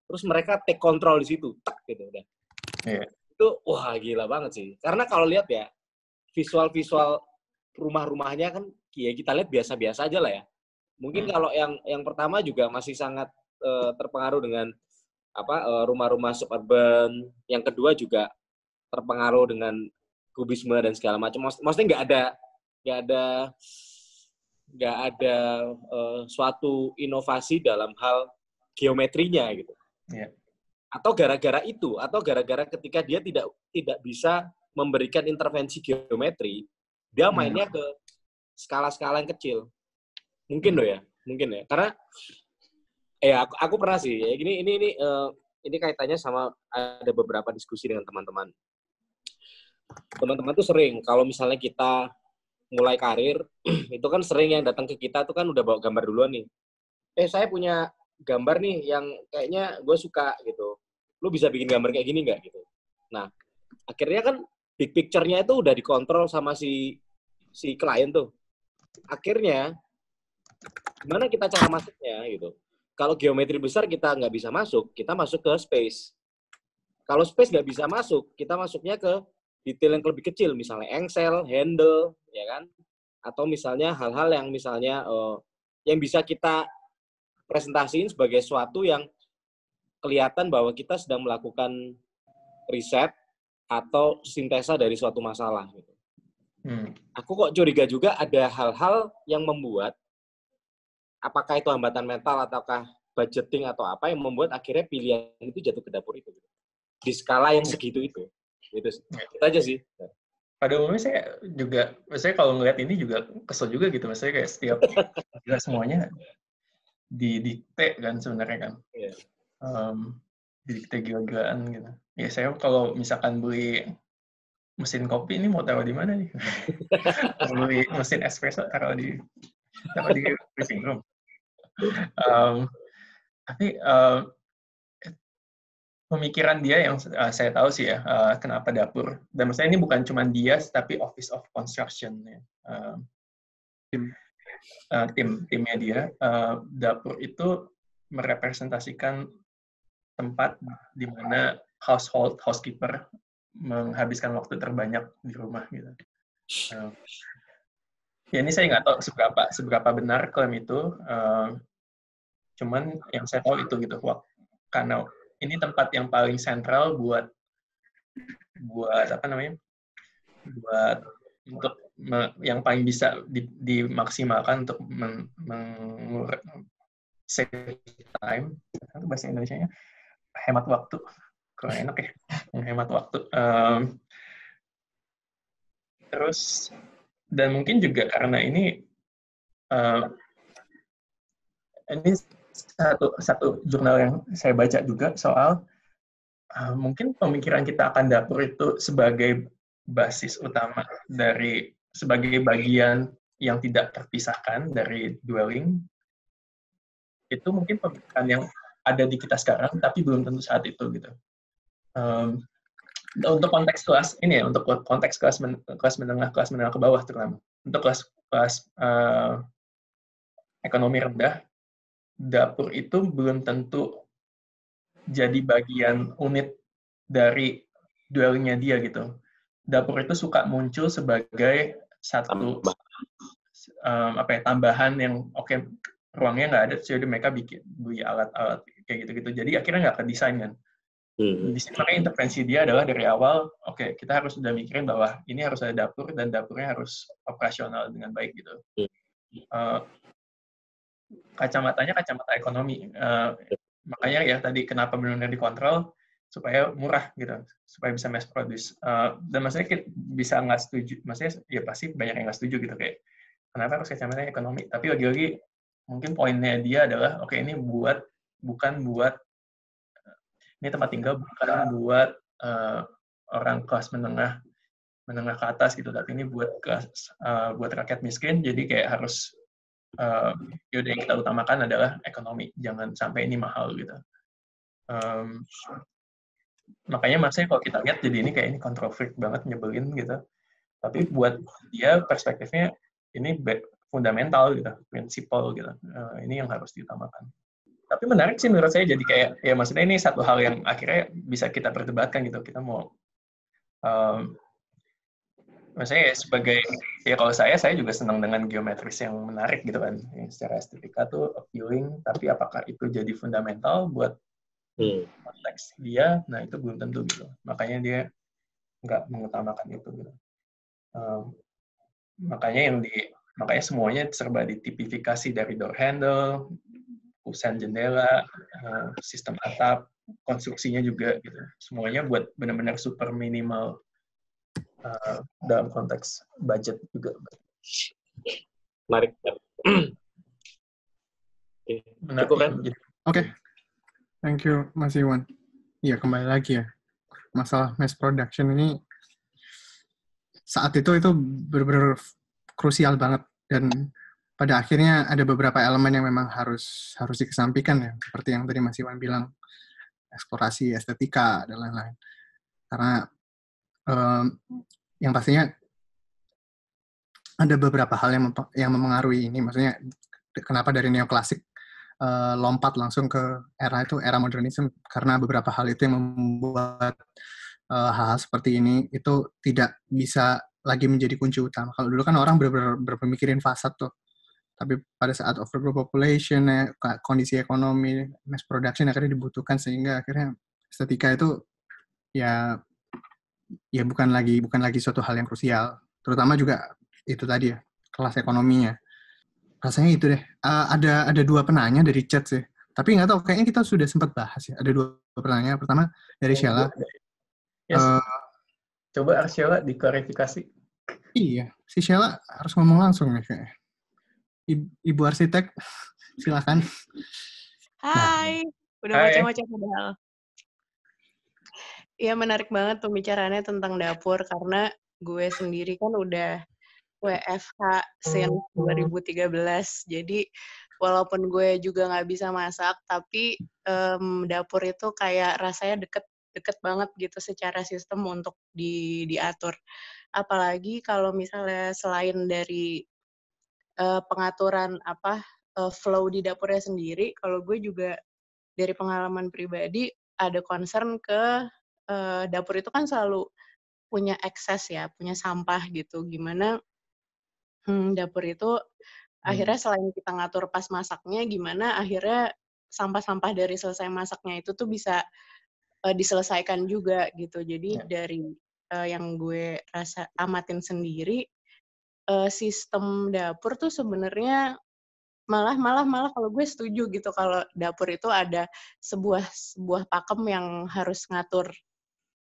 Terus mereka take control di situ tak gitu udah. Yeah. itu wah gila banget sih. Karena kalau lihat ya visual visual rumah-rumahnya kan ya kita lihat biasa-biasa aja lah ya mungkin hmm. kalau yang yang pertama juga masih sangat uh, terpengaruh dengan apa uh, rumah-rumah suburban. Yang kedua juga terpengaruh dengan kubisme dan segala macam. Maksudnya nggak ada nggak ada nggak ada uh, suatu inovasi dalam hal geometrinya gitu. Yeah. Atau gara-gara itu, atau gara-gara ketika dia tidak tidak bisa memberikan intervensi geometri, dia hmm. mainnya ke skala-skala yang kecil. Mungkin loh ya, mungkin ya. Karena ya aku, aku pernah sih ya gini ini ini uh, ini kaitannya sama ada beberapa diskusi dengan teman-teman teman-teman tuh sering kalau misalnya kita mulai karir itu kan sering yang datang ke kita tuh kan udah bawa gambar duluan nih eh saya punya gambar nih yang kayaknya gue suka gitu lu bisa bikin gambar kayak gini nggak gitu nah akhirnya kan big picture-nya itu udah dikontrol sama si si klien tuh akhirnya gimana kita cara masuknya gitu kalau geometri besar kita nggak bisa masuk, kita masuk ke space. Kalau space nggak bisa masuk, kita masuknya ke detail yang lebih kecil, misalnya engsel, handle, ya kan? Atau misalnya hal-hal yang misalnya uh, yang bisa kita presentasiin sebagai suatu yang kelihatan bahwa kita sedang melakukan riset atau sintesa dari suatu masalah. Gitu. Hmm. Aku kok curiga juga ada hal-hal yang membuat apakah itu hambatan mental ataukah budgeting atau apa yang membuat akhirnya pilihan itu jatuh ke dapur itu di skala yang segitu itu itu, itu aja sih. Pada umumnya saya juga saya kalau ngeliat ini juga kesel juga gitu maksudnya kayak setiap semuanya didikte kan sebenarnya kan. Yeah. um, didikte gila-gilaan gitu. Ya saya kalau misalkan beli mesin kopi ini mau taruh di mana nih? Beli mesin espresso taruh di taruh di living room. Um, tapi uh, pemikiran dia yang uh, saya tahu sih ya uh, kenapa dapur. Dan maksudnya ini bukan cuma dia tapi office of construction ya. uh, tim. uh, tim timnya dia uh, dapur itu merepresentasikan tempat di mana household housekeeper menghabiskan waktu terbanyak di rumah gitu. Uh, ya ini saya nggak tahu seberapa seberapa benar klaim itu. Uh, cuman yang saya tahu itu gitu, karena ini tempat yang paling sentral buat buat apa namanya buat untuk me, yang paling bisa di, dimaksimalkan untuk men, mengur, save time itu bahasa Indonesia nya hemat waktu kurang enak ya. Menghemat waktu. Um, terus dan mungkin juga karena ini uh, ini satu satu jurnal yang saya baca juga soal uh, mungkin pemikiran kita akan dapur itu sebagai basis utama dari sebagai bagian yang tidak terpisahkan dari dwelling. Itu mungkin pemikiran yang ada di kita sekarang tapi belum tentu saat itu gitu um, untuk konteks kelas ini ya untuk konteks kelas men, kelas menengah kelas menengah ke bawah terutama untuk kelas kelas uh, ekonomi rendah dapur itu belum tentu jadi bagian unit dari duelnya dia gitu. Dapur itu suka muncul sebagai satu um, apa ya tambahan yang oke okay, ruangnya nggak ada, jadi mereka bikin beli alat-alat kayak gitu-gitu. Jadi akhirnya nggak ke desain kan. Hmm. Di sini makanya intervensi dia adalah dari awal, oke okay, kita harus sudah mikirin bahwa ini harus ada dapur dan dapurnya harus operasional dengan baik gitu. Hmm. Uh, kacamatanya kacamata ekonomi. Uh, makanya ya tadi kenapa benar-benar dikontrol supaya murah gitu, supaya bisa mass produce. Uh, dan maksudnya kita bisa nggak setuju, maksudnya ya pasti banyak yang nggak setuju gitu kayak kenapa harus kacamata ekonomi. Tapi lagi-lagi mungkin poinnya dia adalah oke okay, ini buat bukan buat ini tempat tinggal bukan buat uh, orang kelas menengah menengah ke atas gitu, tapi ini buat kelas uh, buat rakyat miskin. Jadi kayak harus uh, yaudah yang kita utamakan adalah ekonomi, jangan sampai ini mahal gitu. Um, makanya maksudnya kalau kita lihat jadi ini kayak ini control freak banget nyebelin gitu. Tapi buat dia perspektifnya ini fundamental gitu, prinsipal gitu. Uh, ini yang harus diutamakan. Tapi menarik sih menurut saya jadi kayak ya maksudnya ini satu hal yang akhirnya bisa kita perdebatkan gitu. Kita mau um, maksudnya ya sebagai ya kalau saya saya juga senang dengan geometris yang menarik gitu kan yang secara estetika tuh appealing tapi apakah itu jadi fundamental buat hmm. konteks dia nah itu belum tentu gitu makanya dia nggak mengutamakan itu gitu um, makanya yang di makanya semuanya serba ditipifikasi dari door handle kusen jendela uh, sistem atap konstruksinya juga gitu semuanya buat benar-benar super minimal uh, dalam konteks budget juga. Menarik. Cukup kan? Oke. Okay. Thank you, Mas Iwan. Iya, kembali lagi ya. Masalah mass production ini saat itu itu benar-benar krusial banget dan pada akhirnya ada beberapa elemen yang memang harus harus dikesampingkan ya seperti yang tadi Mas Iwan bilang eksplorasi estetika dan lain-lain karena um, yang pastinya ada beberapa hal yang yang mempengaruhi ini. Maksudnya kenapa dari neoklasik uh, lompat langsung ke era itu era modernisme karena beberapa hal itu yang membuat uh, hal, -hal seperti ini itu tidak bisa lagi menjadi kunci utama. Kalau dulu kan orang ber berpemikirin fasad tuh. Tapi pada saat overgrowth population, kondisi ekonomi, mass production akhirnya dibutuhkan sehingga akhirnya estetika itu ya ya bukan lagi bukan lagi suatu hal yang krusial. Terutama juga itu tadi ya kelas ekonominya. Rasanya itu deh. Uh, ada ada dua penanya dari chat sih. Tapi nggak tahu kayaknya kita sudah sempat bahas ya. Ada dua penanya. Pertama dari Sheila. Yes. Uh, Coba Sheila diklarifikasi. Iya, si Sheila harus ngomong langsung nih kayaknya. Ibu arsitek, silakan. Hai, nah. udah macam-macam padahal. Iya menarik banget pembicaraannya tentang dapur karena gue sendiri kan udah WFH since 2013. Jadi walaupun gue juga nggak bisa masak, tapi um, dapur itu kayak rasanya deket deket banget gitu secara sistem untuk di diatur. Apalagi kalau misalnya selain dari uh, pengaturan apa uh, flow di dapurnya sendiri, kalau gue juga dari pengalaman pribadi ada concern ke uh, dapur itu kan selalu punya ekses ya, punya sampah gitu. Gimana hmm, dapur itu hmm. akhirnya selain kita ngatur pas masaknya, gimana akhirnya sampah-sampah dari selesai masaknya itu tuh bisa uh, diselesaikan juga gitu. Jadi Ya. dari uh, yang gue rasa amatin sendiri uh, sistem dapur tuh sebenarnya malah malah malah kalau gue setuju gitu kalau dapur itu ada sebuah sebuah pakem yang harus ngatur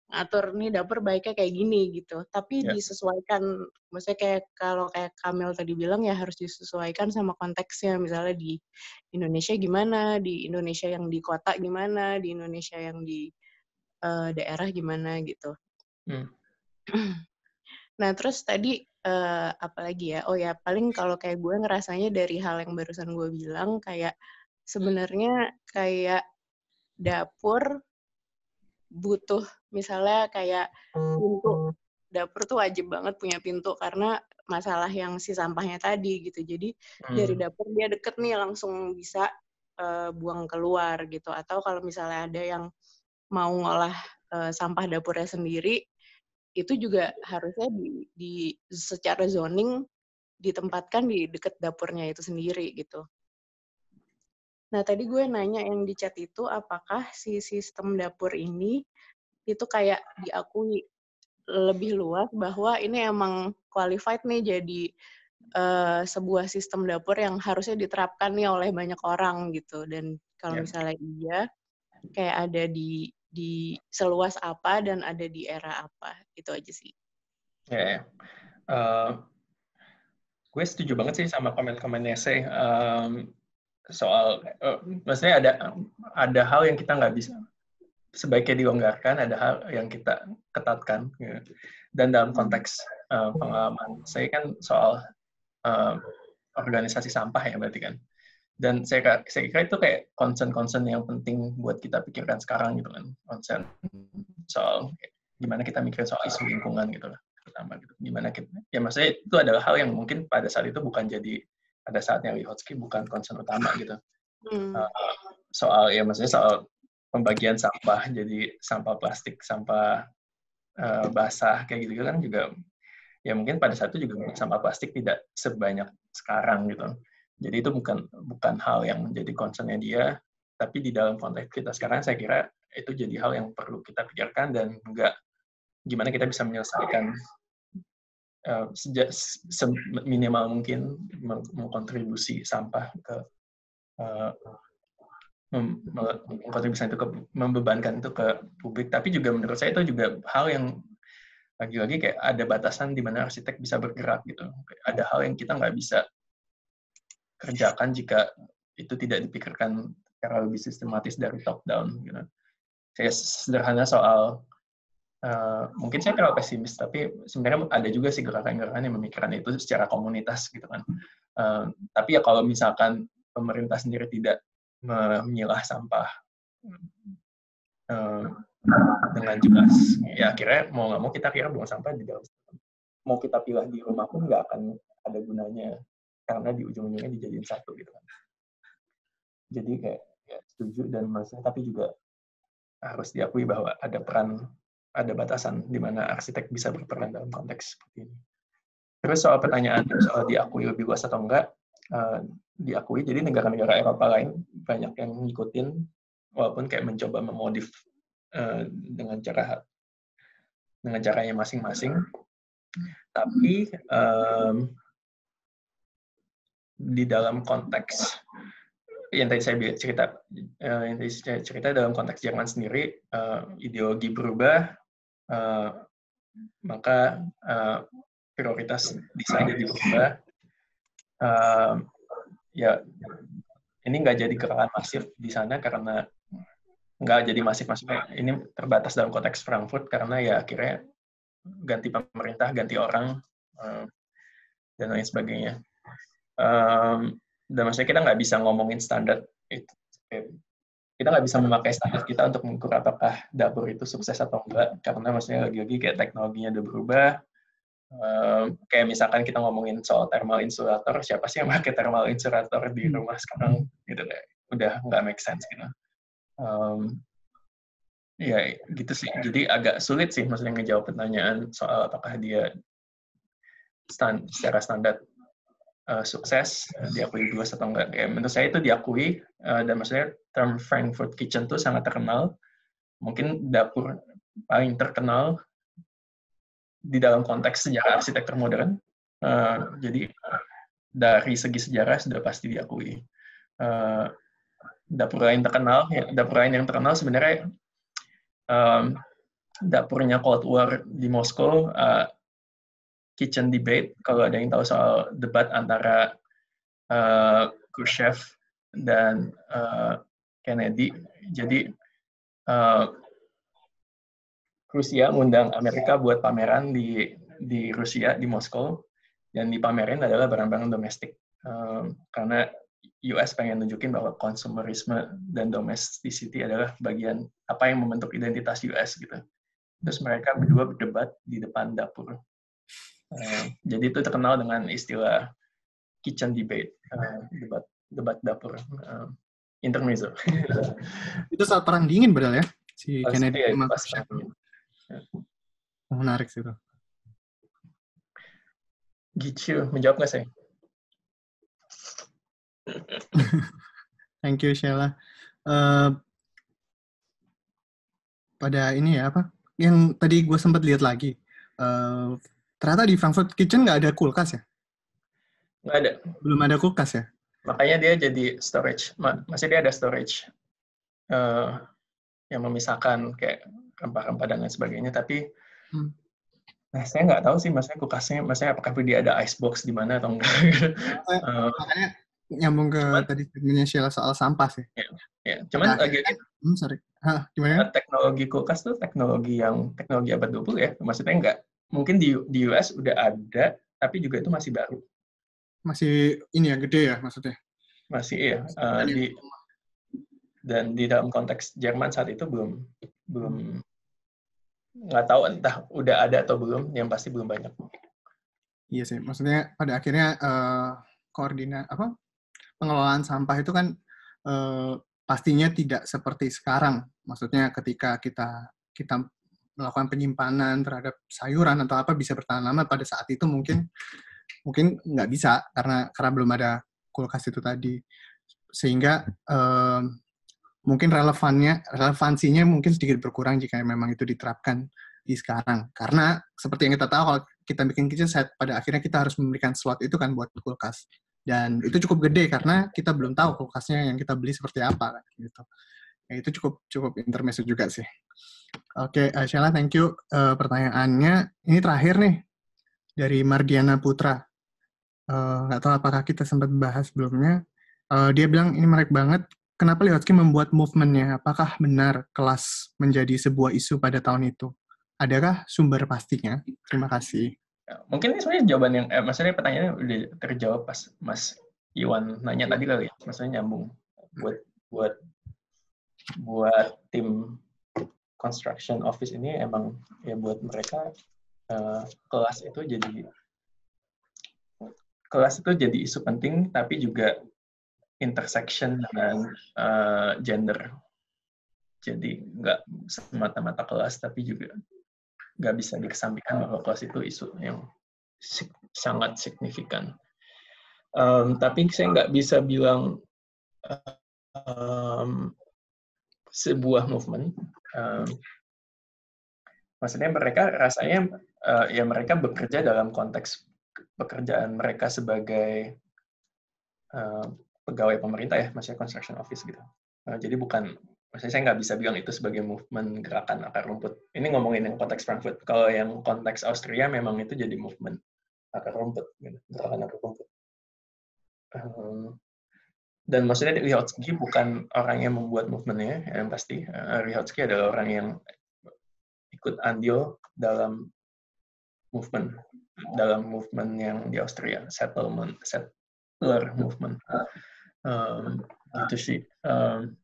ngatur nih dapur baiknya kayak gini gitu tapi Ya. disesuaikan maksudnya kayak kalau kayak Kamil tadi bilang ya harus disesuaikan sama konteksnya misalnya di Indonesia gimana di Indonesia yang di kota gimana di Indonesia yang di eh, daerah gimana gitu Hmm. Nah, terus tadi eh, apa lagi ya? Oh ya, paling kalau kayak gue ngerasanya dari hal yang barusan gue bilang kayak sebenarnya kayak dapur butuh misalnya kayak pintu. Dapur tuh wajib banget punya pintu karena masalah yang si sampahnya tadi gitu. Jadi dari Hmm. dapur dia deket nih langsung bisa eh, buang keluar gitu. Atau kalau misalnya ada yang mau ngolah eh, sampah dapurnya sendiri, itu juga harusnya di, di secara zoning ditempatkan di deket dapurnya itu sendiri gitu. Nah tadi gue nanya yang di chat itu apakah si sistem dapur ini itu kayak diakui lebih luas bahwa ini emang qualified nih jadi eh, sebuah sistem dapur yang harusnya diterapkan nih oleh banyak orang gitu dan kalau Ya. misalnya iya kayak ada di di seluas apa dan ada di era apa itu aja sih Ya, ya. Eh, gue setuju banget sih sama komen-komennya sih Em, soal, eh, maksudnya ada ada hal yang kita nggak bisa sebaiknya dilonggarkan, ada hal yang kita ketatkan. ya. Dan dalam konteks eh, pengalaman saya kan soal eh, organisasi sampah ya berarti kan. Dan saya, saya kira itu kayak concern-concern yang penting buat kita pikirkan sekarang gitu kan. Concern soal gimana kita mikirin soal isu lingkungan gitu lah pertama gitu gimana kita ya maksudnya itu adalah hal yang mungkin pada saat itu bukan jadi pada saatnya Lihotsky bukan concern utama gitu Hmm. Uh, soal ya maksudnya soal pembagian sampah jadi sampah plastik sampah uh, basah kayak gitu kan juga ya mungkin pada saat itu juga sampah plastik tidak sebanyak sekarang gitu jadi itu bukan bukan hal yang menjadi concernnya dia tapi di dalam konteks kita sekarang saya kira itu jadi hal yang perlu kita pikirkan dan enggak gimana kita bisa menyelesaikan uh, sejak minimal mungkin meng- mengkontribusi sampah ke uh, me- mengkontribusikan itu ke membebankan itu ke publik. Tapi juga menurut saya itu juga hal yang lagi-lagi kayak ada batasan di mana arsitek bisa bergerak gitu. Ada hal yang kita nggak bisa kerjakan jika itu tidak dipikirkan secara lebih sistematis dari top down gitu kayak sederhana soal Uh, mungkin saya terlalu pesimis, tapi sebenarnya ada juga sih gerakan-gerakan yang memikirkan itu secara komunitas gitu kan. Uh, tapi ya kalau misalkan pemerintah sendiri tidak memilah sampah uh, dengan jelas, ya akhirnya mau nggak mau kita kira buang sampah di dalam. Mau kita pilah di rumah pun nggak akan ada gunanya karena di ujung-ujungnya dijadiin satu gitu kan. Jadi kayak ya, setuju dan maksudnya tapi juga harus diakui bahwa ada peran ada batasan di mana arsitek bisa berperan dalam konteks seperti ini. Terus soal pertanyaan soal diakui lebih luas atau enggak, uh, diakui. Jadi negara-negara Eropa lain banyak yang ngikutin, walaupun kayak mencoba memodif uh, dengan cara dengan caranya masing-masing. Tapi um, di dalam konteks yang tadi saya cerita, uh, yang tadi saya cerita dalam konteks Jerman sendiri, uh, ideologi berubah, Uh, maka prioritas desain jadi berubah. Ya ini nggak jadi gerakan masif di sana karena nggak jadi masif maksudnya ini terbatas dalam konteks Frankfurt karena ya akhirnya ganti pemerintah, ganti orang dan lain sebagainya. Um, dan maksudnya kita nggak bisa ngomongin standar itu. Kita nggak bisa memakai standar kita untuk mengukur apakah dapur itu sukses atau enggak. Karena maksudnya lagi-lagi kayak teknologinya udah berubah. Um, kayak misalkan kita ngomongin soal thermal insulator siapa sih yang pakai thermal insulator di rumah sekarang? Gitu kayak udah nggak make sense gitu. Um, ya gitu sih. Jadi agak sulit sih maksudnya ngejawab pertanyaan soal apakah dia stand, secara standar uh, sukses diakui luas atau enggak kayak menurut saya itu diakui uh, dan maksudnya term Frankfurt Kitchen itu sangat terkenal mungkin dapur paling terkenal di dalam konteks sejarah arsitektur modern. Uh, jadi dari segi sejarah sudah pasti diakui. Uh, dapur lain terkenal, ya, dapur lain yang terkenal sebenarnya um, dapurnya Cold War di Moskow, uh, kitchen debate. Kalau ada yang tahu soal debat antara uh, Khrushchev dan uh, Kennedy, jadi uh, Rusia mengundang Amerika buat pameran di di Rusia di Moskow dan di pameran adalah barang-barang domestik um, karena US pengen nunjukin bahwa konsumerisme dan domesticity adalah bagian apa yang membentuk identitas US gitu. Terus mereka berdua berdebat di depan dapur. Uh, jadi itu terkenal dengan istilah kitchen debate, uh, debat debat dapur. Uh, intermezzo. itu saat perang dingin padahal ya si Kennedy ya, sama pas, Oh, menarik sih itu. Gitu, menjawab nggak saya? Thank you, Sheila. Uh, pada ini ya apa? Yang tadi gue sempat lihat lagi. Uh, ternyata di Frankfurt Kitchen nggak ada kulkas ya? Nggak ada. Belum ada kulkas ya? Makanya dia jadi storage. Masih dia ada storage uh, yang memisahkan kayak rempah-rempah dan lain sebagainya. Tapi hmm. nah, saya nggak tahu sih, maksudnya kulkasnya, maksudnya apakah dia ada icebox di mana atau enggak? uh, makanya nyambung ke cuman, tadi segmennya Sheila soal sampah sih. Ya, ya. cuman nah, lagi hmm, sorry. Hah, gimana? Teknologi kulkas tuh teknologi yang teknologi abad 20 ya. Maksudnya enggak mungkin di di US udah ada, tapi juga itu masih baru. Masih ini ya gede ya maksudnya. Masih iya. Uh, di dan di dalam konteks Jerman saat itu belum belum nggak tahu entah udah ada atau belum, yang pasti belum banyak. Iya sih, maksudnya pada akhirnya uh, koordinat apa pengelolaan sampah itu kan uh, pastinya tidak seperti sekarang. Maksudnya ketika kita kita melakukan penyimpanan terhadap sayuran atau apa bisa bertahan lama pada saat itu mungkin mungkin nggak bisa karena karena belum ada kulkas itu tadi. Sehingga uh, mungkin relevannya relevansinya mungkin sedikit berkurang jika memang itu diterapkan di sekarang. Karena seperti yang kita tahu kalau kita bikin kitchen set pada akhirnya kita harus memberikan slot itu kan buat kulkas. Dan itu cukup gede karena kita belum tahu kulkasnya yang kita beli seperti apa gitu ya, itu cukup cukup intermezzo juga sih oke okay, thank you uh, pertanyaannya ini terakhir nih dari Mardiana Putra nggak uh, tahu apakah kita sempat bahas sebelumnya uh, dia bilang ini menarik banget kenapa Lihotzky membuat movementnya? Apakah benar kelas menjadi sebuah isu pada tahun itu? Adakah sumber pastinya? Terima kasih. Ya, mungkin ini sebenarnya jawaban yang, eh, maksudnya pertanyaannya udah terjawab pas Mas Iwan nanya tadi kali ya, maksudnya nyambung buat buat buat tim construction office ini emang ya buat mereka uh, kelas itu jadi kelas itu jadi isu penting tapi juga intersection dengan uh, gender. Jadi nggak semata-mata kelas, tapi juga nggak bisa dikesampingkan bahwa kelas itu isu yang sangat signifikan. Um, tapi saya nggak bisa bilang um, sebuah movement. Um, maksudnya mereka rasanya uh, ya mereka bekerja dalam konteks pekerjaan mereka sebagai uh, pegawai pemerintah ya, maksudnya construction office gitu. Nah, jadi bukan, maksudnya saya nggak bisa bilang itu sebagai movement gerakan akar rumput. Ini ngomongin yang konteks Frankfurt. Kalau yang konteks Austria memang itu jadi movement akar rumput, gitu, gerakan akar rumput. Um, dan maksudnya Lihotzky bukan orang yang membuat movementnya, yang pasti. Uh, Lihotzky adalah orang yang ikut andil dalam movement dalam movement yang di Austria settlement settler movement. Um, gitu sih. Um,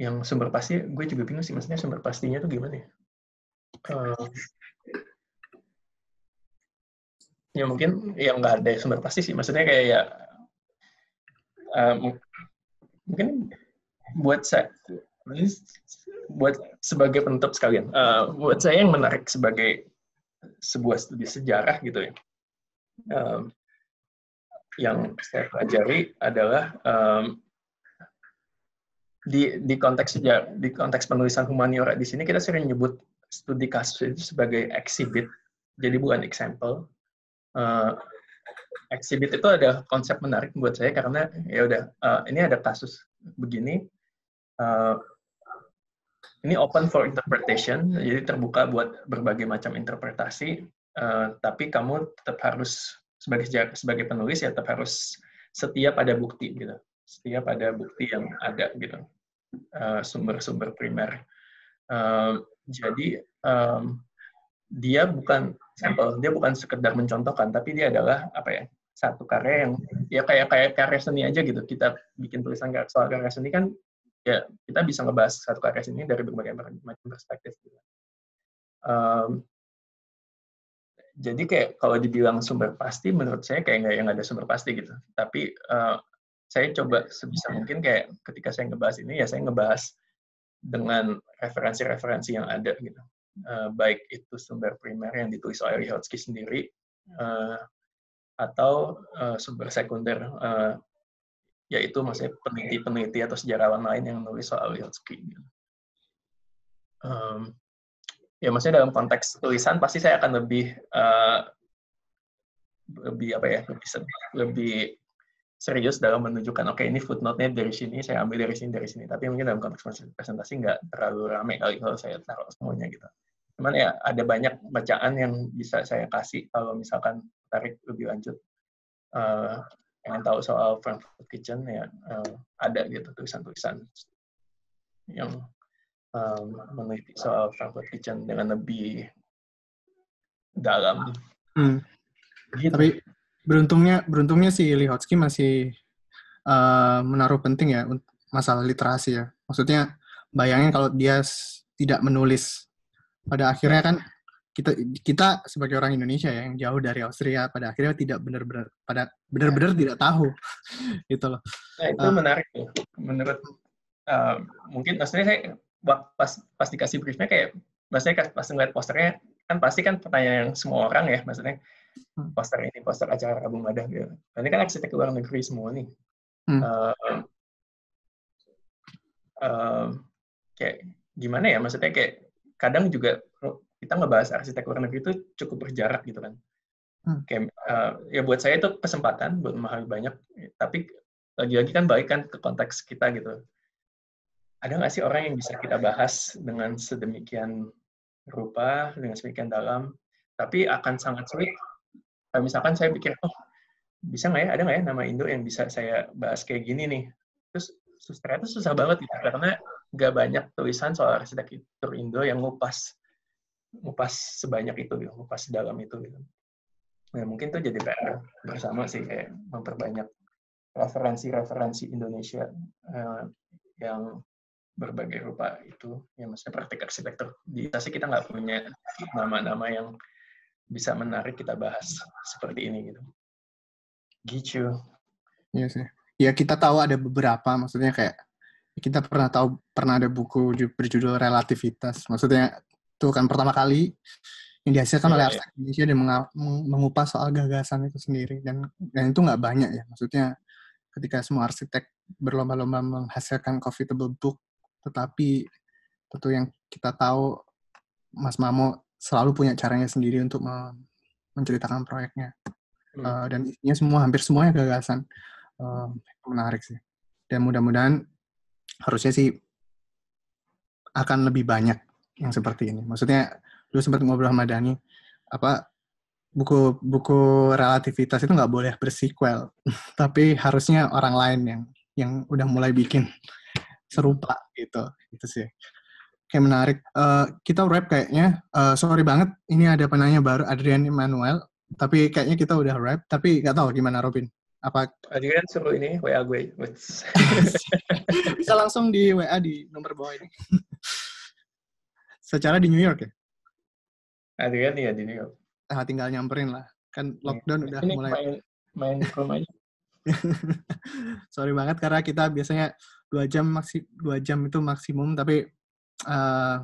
yang sumber pasti gue juga bingung sih maksudnya sumber pastinya tuh gimana ya? Um, ya mungkin yang nggak ada sumber pasti sih maksudnya kayak ya um, mungkin buat saya buat sebagai penutup sekalian. Uh, buat saya yang menarik sebagai sebuah studi sejarah gitu ya. Um, yang saya pelajari adalah um, di di konteks ya di konteks penulisan humaniora di sini kita sering nyebut studi kasus itu sebagai exhibit, jadi bukan example. Uh, exhibit itu ada konsep menarik buat saya karena ya udah uh, ini ada kasus begini, uh, ini open for interpretation, jadi terbuka buat berbagai macam interpretasi, uh, tapi kamu tetap harus sebagai sebagai penulis ya tetap harus setia pada bukti gitu, setia pada bukti yang ada gitu, sumber-sumber uh, primer. Uh, jadi um, dia bukan sampel, dia bukan sekedar mencontohkan, tapi dia adalah apa ya satu karya yang ya kayak kayak karya seni aja gitu. Kita bikin tulisan soal karya seni kan ya kita bisa ngebahas satu karya seni dari berbagai macam perspektif. Gitu. Um, jadi kayak kalau dibilang sumber pasti, menurut saya kayak nggak yang ada sumber pasti gitu. Tapi uh, saya coba sebisa mungkin kayak ketika saya ngebahas ini ya saya ngebahas dengan referensi-referensi yang ada gitu. Uh, baik itu sumber primer yang ditulis oleh Lihotzky sendiri uh, atau uh, sumber sekunder uh, yaitu maksudnya peneliti-peneliti atau sejarawan lain yang nulis soal Lihotzky. Gitu. Um, ya maksudnya dalam konteks tulisan pasti saya akan lebih uh, lebih apa ya lebih lebih serius dalam menunjukkan oke okay, ini footnote-nya dari sini saya ambil dari sini dari sini tapi mungkin dalam konteks presentasi nggak terlalu ramai kali kalau saya taruh semuanya gitu cuman ya ada banyak bacaan yang bisa saya kasih kalau misalkan tarik lebih lanjut uh, pengen tahu soal Frankfurt Kitchen ya uh, ada gitu tulisan-tulisan yang um, meneliti soal Frankfurt Kitchen dengan lebih dalam. Hmm. Gitu. Tapi beruntungnya beruntungnya si Lihotzky masih uh, menaruh penting ya masalah literasi ya. Maksudnya bayangin kalau dia tidak menulis pada akhirnya kan kita kita sebagai orang Indonesia ya yang jauh dari Austria pada akhirnya tidak benar-benar pada benar-benar ya. tidak tahu gitu loh. Nah, itu uh, menarik tuh. Menurut uh, mungkin maksudnya saya pas pas dikasih briefnya kayak maksudnya pas ngeliat posternya kan pasti kan pertanyaan yang semua orang ya maksudnya. Poster ini poster acara Rabu Madah gitu. Ini kan arsitek luar negeri semua nih. Hmm. Uh, uh, kayak gimana ya maksudnya kayak kadang juga kita ngebahas arsitek luar negeri itu cukup berjarak gitu kan. Hmm. Kayak uh, ya buat saya itu kesempatan buat memahami banyak, tapi lagi-lagi kan baik kan ke konteks kita gitu. Ada nggak sih orang yang bisa kita bahas dengan sedemikian rupa, dengan sedemikian dalam, tapi akan sangat sulit misalkan saya pikir, oh bisa nggak ya, ada nggak ya nama Indo yang bisa saya bahas kayak gini nih. Terus ternyata susah banget gitu, karena nggak banyak tulisan soal arsitektur Indo yang ngupas ngupas sebanyak itu, gitu, ngupas dalam itu. Gitu. Nah, mungkin tuh jadi PR bersama sih, kayak memperbanyak referensi-referensi Indonesia uh, yang berbagai rupa itu, yang maksudnya praktik arsitektur. Di Tasik kita nggak punya nama-nama yang bisa menarik kita bahas seperti ini gitu. Gitu. Iya sih. Ya kita tahu ada beberapa, maksudnya kayak kita pernah tahu pernah ada buku berjudul relativitas. Maksudnya itu kan pertama kali yang dihasilkan yeah, oleh arsitek yeah. Indonesia dan mengupas soal gagasan itu sendiri dan dan itu nggak banyak ya. Maksudnya ketika semua arsitek berlomba-lomba menghasilkan profitable book, tetapi tentu yang kita tahu Mas Mamo selalu punya caranya sendiri untuk menceritakan proyeknya. Hmm. Uh, dan isinya semua hampir semuanya gagasan uh, menarik sih. Dan mudah-mudahan harusnya sih akan lebih banyak yang seperti ini. Maksudnya lu sempat ngobrol sama Dani apa buku buku relativitas itu nggak boleh bersequel, tapi harusnya orang lain yang yang udah mulai bikin serupa gitu, itu sih kayak menarik. Uh, kita wrap kayaknya. Uh, sorry banget, ini ada penanya baru Adrian Emmanuel. Tapi kayaknya kita udah wrap. Tapi nggak tahu gimana Robin. Apa? Adrian suruh ini WA gue. Bisa langsung di WA di nomor bawah ini. Secara di New York ya? Adrian ya di New York. Ah, tinggal nyamperin lah. Kan iya. lockdown udah ini mulai. Main, main aja. Sorry banget karena kita biasanya dua jam maksi dua jam itu maksimum tapi uh,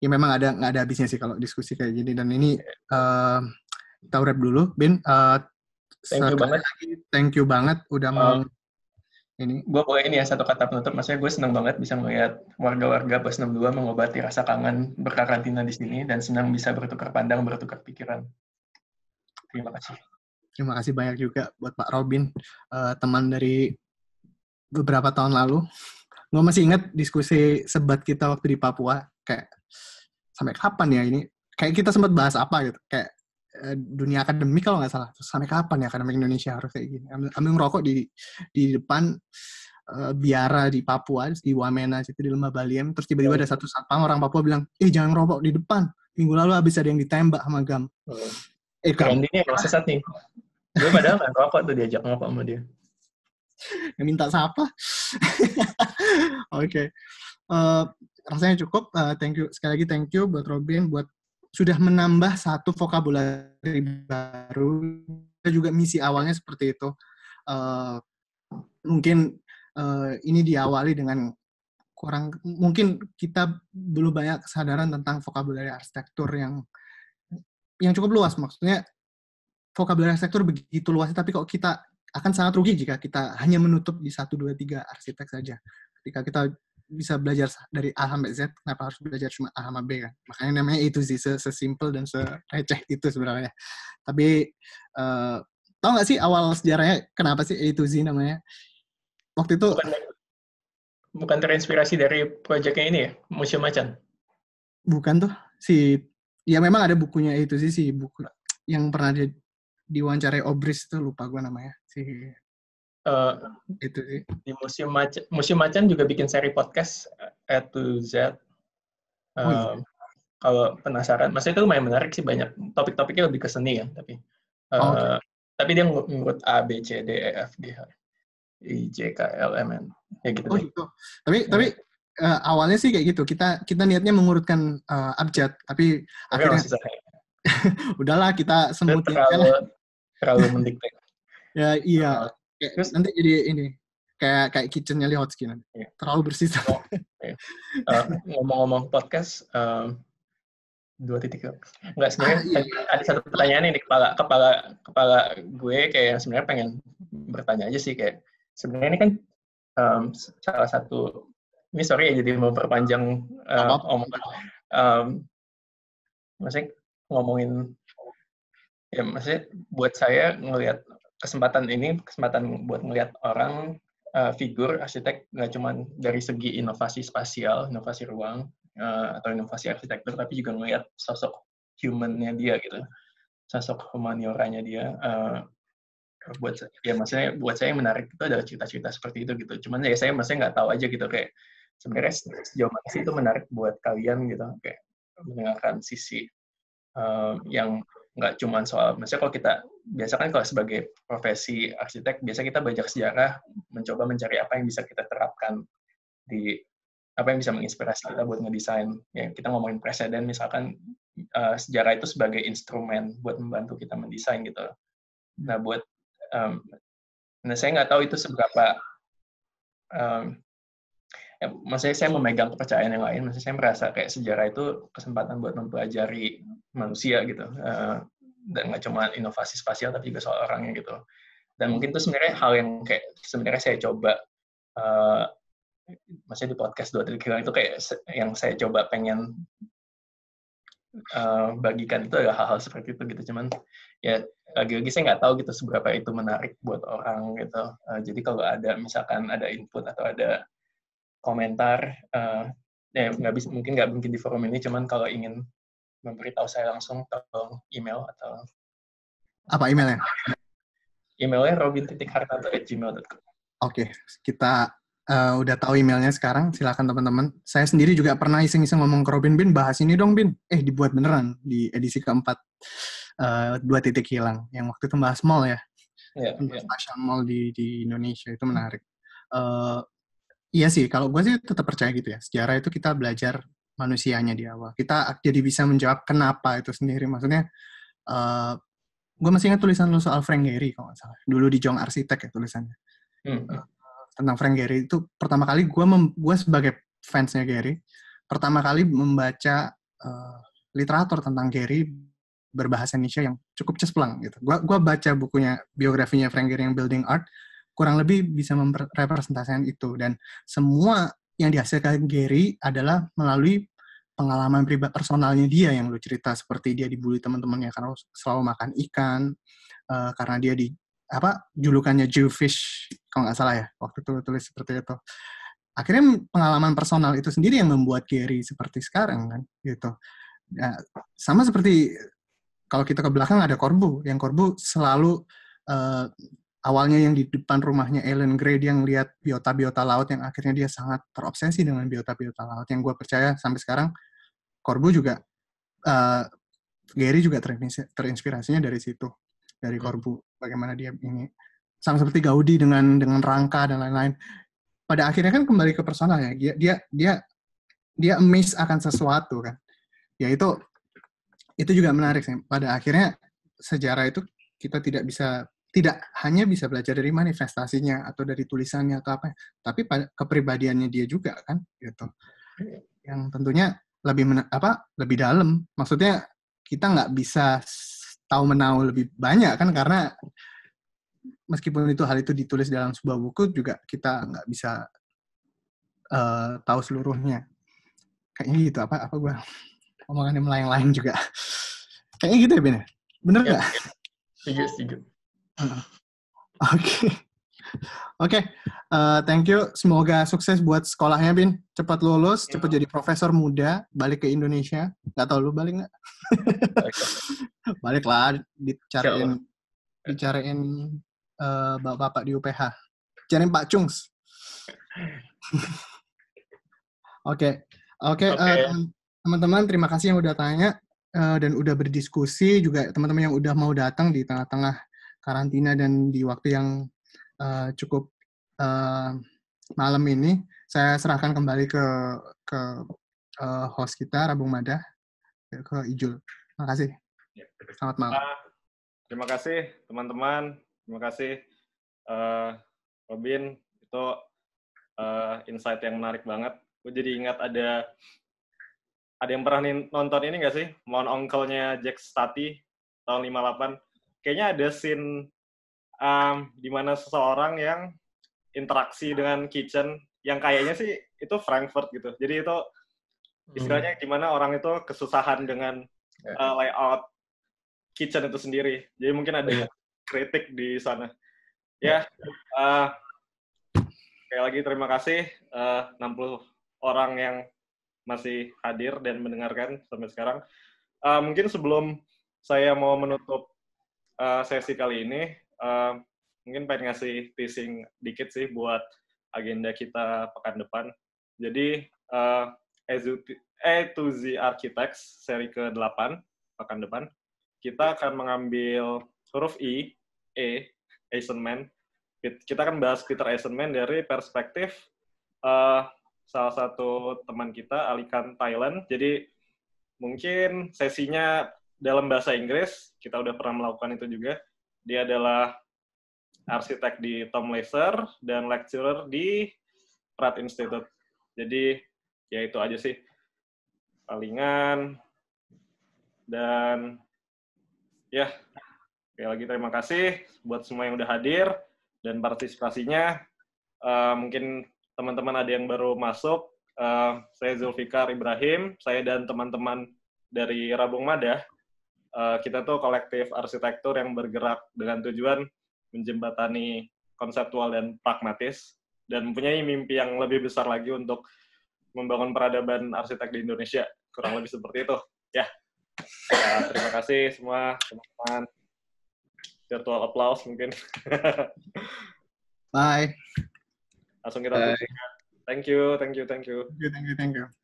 ya memang ada nggak ada habisnya sih kalau diskusi kayak gini dan ini uh, kita wrap dulu, Bin. Uh, thank you banget. Lagi, thank you banget udah mau ini. Gue boleh ini ya satu kata penutup, maksudnya gue senang banget bisa melihat warga-warga plus 62 mengobati rasa kangen berkarantina di sini dan senang bisa bertukar pandang, bertukar pikiran. Terima kasih. Terima kasih banyak juga buat Pak Robin, uh, teman dari beberapa tahun lalu. Gue masih ingat diskusi sebat kita waktu di Papua, kayak sampai kapan ya ini? Kayak kita sempat bahas apa gitu, kayak uh, dunia akademik kalau nggak salah. Terus sampai kapan ya akademik Indonesia harus kayak gini? Ambil, ambil ngerokok di di depan uh, biara di Papua, di Wamena, situ di Lembah Baliem. Terus tiba-tiba ada satu satpam orang Papua bilang, eh jangan ngerokok di depan. Minggu lalu habis ada yang ditembak sama Gam. Eh, Gam. Ini yang sesat nih. Gue padahal nggak rokok tuh diajak ngapa sama dia. Yang minta siapa? Oke. okay. Uh, rasanya cukup. Uh, thank you sekali lagi thank you buat Robin buat sudah menambah satu vokabulari baru. Juga misi awalnya seperti itu. Uh, mungkin uh, ini diawali dengan kurang mungkin kita belum banyak kesadaran tentang vokabulari arsitektur yang yang cukup luas maksudnya vokabulari arsitektur begitu luas, tapi kok kita akan sangat rugi jika kita hanya menutup di satu dua tiga arsitek saja. Ketika kita bisa belajar dari A sampai Z, kenapa harus belajar cuma A sama B kan? Makanya namanya itu sih, sesimpel dan sereceh itu sebenarnya. Tapi uh, tau nggak sih awal sejarahnya kenapa sih A to Z namanya? Waktu itu bukan, bukan terinspirasi dari proyeknya ini ya, Museum Macan? Bukan tuh, si ya memang ada bukunya Z sih, buku yang pernah dia diwawancarai Obris itu lupa gue namanya si uh, itu sih di museum macan museum macan juga bikin seri podcast A to Z uh, oh, iya. kalau penasaran maksudnya itu lumayan menarik sih banyak topik-topiknya lebih ke seni ya tapi uh, oh, okay. tapi dia ngurut A B C D E F G H I J K L M N ya gitu oh gitu tapi ya. tapi uh, awalnya sih kayak gitu kita kita niatnya mengurutkan uh, abjad tapi, tapi akhirnya udahlah kita semutin terlalu, terlalu mendikte. Ya iya. Kayak, Terus nanti jadi ini kayak kayak kitchennya Lihotsky nanti. Iya. Terlalu bersih. Oh, iya. uh, ngomong-ngomong podcast, um, dua titik nggak sebenarnya ah, iya. ada satu pertanyaan ini di kepala kepala kepala gue kayak sebenarnya pengen bertanya aja sih kayak sebenarnya ini kan um, salah satu ini sorry ya jadi mau perpanjang uh, omongan um, maksudnya ngomongin ya maksudnya buat saya ngelihat kesempatan ini kesempatan buat ngelihat orang uh, figur arsitek nggak cuma dari segi inovasi spasial inovasi ruang uh, atau inovasi arsitektur tapi juga ngelihat sosok humannya dia gitu sosok humanioranya dia uh, buat ya maksudnya buat saya yang menarik itu adalah cerita-cerita seperti itu gitu. Cuman ya saya maksudnya nggak tahu aja gitu kayak sebenarnya sejauh mana sih itu menarik buat kalian gitu kayak mendengarkan sisi uh, yang nggak cuma soal, misalnya kalau kita biasa kan kalau sebagai profesi arsitek biasa kita belajar sejarah, mencoba mencari apa yang bisa kita terapkan di apa yang bisa menginspirasi kita buat ngedesain. Ya, kita ngomongin presiden misalkan uh, sejarah itu sebagai instrumen buat membantu kita mendesain gitu. Nah buat, um, nah saya nggak tahu itu seberapa um, ya, maksudnya saya memegang kepercayaan yang lain, maksudnya saya merasa kayak sejarah itu kesempatan buat mempelajari manusia gitu, uh, dan nggak cuma inovasi spasial tapi juga soal orangnya gitu. Dan mungkin itu sebenarnya hal yang kayak sebenarnya saya coba, uh, maksudnya di podcast dua titik itu kayak yang saya coba pengen uh, bagikan itu adalah hal-hal seperti itu gitu. Cuman ya lagi-lagi saya nggak tahu gitu seberapa itu menarik buat orang gitu. Uh, jadi kalau ada misalkan ada input atau ada komentar uh, ya nggak bisa mungkin nggak mungkin di forum ini cuman kalau ingin memberitahu saya langsung tolong email atau apa emailnya? Emailnya robin titik gmail.com oke okay, kita uh, udah tahu emailnya sekarang silakan teman-teman. Saya sendiri juga pernah iseng-iseng ngomong ke Robin bin bahas ini dong bin. Eh dibuat beneran di edisi keempat uh, dua titik hilang yang waktu itu bahas mall ya. Yeah, yeah. mall di di Indonesia itu menarik. Uh, Iya sih, kalau gue sih tetap percaya gitu ya. Sejarah itu kita belajar manusianya di awal. Kita jadi bisa menjawab kenapa itu sendiri. Maksudnya, uh, gue masih ingat tulisan lo soal Frank Gehry kalau nggak salah. Dulu di Jong Arsitek ya tulisannya. Hmm. Uh, tentang Frank Gehry itu pertama kali gue gue sebagai fansnya Gehry pertama kali membaca uh, literatur tentang Gehry berbahasa Indonesia yang cukup cesplang gitu. Gue gua baca bukunya biografinya Frank Gehry yang Building Art kurang lebih bisa merepresentasikan itu dan semua yang dihasilkan Gary adalah melalui pengalaman pribadi personalnya dia yang lu cerita seperti dia dibully teman-temannya karena selalu makan ikan uh, karena dia di apa julukannya Jewfish kalau nggak salah ya waktu itu tulis seperti itu. Akhirnya pengalaman personal itu sendiri yang membuat Gary seperti sekarang kan gitu. Ya, sama seperti kalau kita ke belakang ada Korbu yang Korbu selalu uh, awalnya yang di depan rumahnya Ellen Gray dia ngeliat biota-biota laut yang akhirnya dia sangat terobsesi dengan biota-biota laut. Yang gue percaya sampai sekarang Korbu juga uh, Gary juga terinspirasinya dari situ dari hmm. Korbu bagaimana dia ini sama seperti Gaudi dengan dengan rangka dan lain-lain. Pada akhirnya kan kembali ke personal ya dia dia dia dia amazed akan sesuatu kan. Ya itu itu juga menarik sih. Pada akhirnya sejarah itu kita tidak bisa tidak hanya bisa belajar dari manifestasinya atau dari tulisannya atau apa tapi kepribadiannya dia juga kan gitu. Yang tentunya lebih men, apa lebih dalam. Maksudnya kita nggak bisa tahu menau lebih banyak kan karena meskipun itu hal itu ditulis dalam sebuah buku juga kita nggak bisa uh, tahu seluruhnya. Kayaknya gitu apa apa gue omongan yang lain-lain juga. Kayaknya gitu ya ya? bener iya, nggak? ya, setuju. Setuju oke oke uh, thank you. Semoga sukses buat sekolahnya Bin. Cepat lulus ya. cepat jadi profesor muda balik ke Indonesia. Nggak tahu lu balik nggak? Balik lah dicariin dicariin uh, bapak-bapak di UPH cariin Pak Cungs oke oke eh, teman-teman terima kasih yang udah tanya uh, dan udah berdiskusi juga teman-teman yang udah mau datang di tengah-tengah karantina dan di waktu yang uh, cukup uh, malam ini saya serahkan kembali ke ke uh, host kita Rabung Mada ke Ijul. Terima kasih. Ya. Selamat malam. Uh, terima kasih teman-teman. Terima kasih uh, Robin. Itu uh, insight yang menarik banget. Gue jadi ingat ada ada yang pernah nonton ini nggak sih? Mohon Onkelnya Jack Stati tahun 58. Kayaknya ada scene um, di mana seseorang yang interaksi dengan kitchen yang kayaknya sih itu Frankfurt gitu. Jadi itu hmm. istilahnya gimana orang itu kesusahan dengan uh, layout kitchen itu sendiri. Jadi mungkin ada yeah. kritik di sana. Ya, uh, sekali lagi terima kasih uh, 60 orang yang masih hadir dan mendengarkan sampai sekarang. Uh, mungkin sebelum saya mau menutup uh, sesi kali ini, uh, mungkin pengen ngasih teasing dikit sih buat agenda kita pekan depan. Jadi, uh, A to Z Architects seri ke-8 pekan depan. Kita akan mengambil huruf I, E, Eisenman. Kita akan bahas Peter Eisenman dari perspektif uh, salah satu teman kita, Alikan Thailand. Jadi mungkin sesinya dalam bahasa Inggris, kita udah pernah melakukan itu juga. Dia adalah arsitek di Tom Laser dan lecturer di Pratt Institute. Jadi ya itu aja sih. Palingan. Dan ya sekali lagi terima kasih buat semua yang udah hadir dan partisipasinya. Uh, mungkin teman-teman ada yang baru masuk uh, saya Zulfikar Ibrahim saya dan teman-teman dari Rabung Madah uh, kita tuh kolektif arsitektur yang bergerak dengan tujuan menjembatani konseptual dan pragmatis dan mempunyai mimpi yang lebih besar lagi untuk membangun peradaban arsitek di Indonesia. Kurang lebih seperti itu. Ya. ya terima kasih semua teman-teman. Virtual applause mungkin. Bye. Langsung kita Bye. Thank you, thank you, thank you. Thank you, thank you, thank you.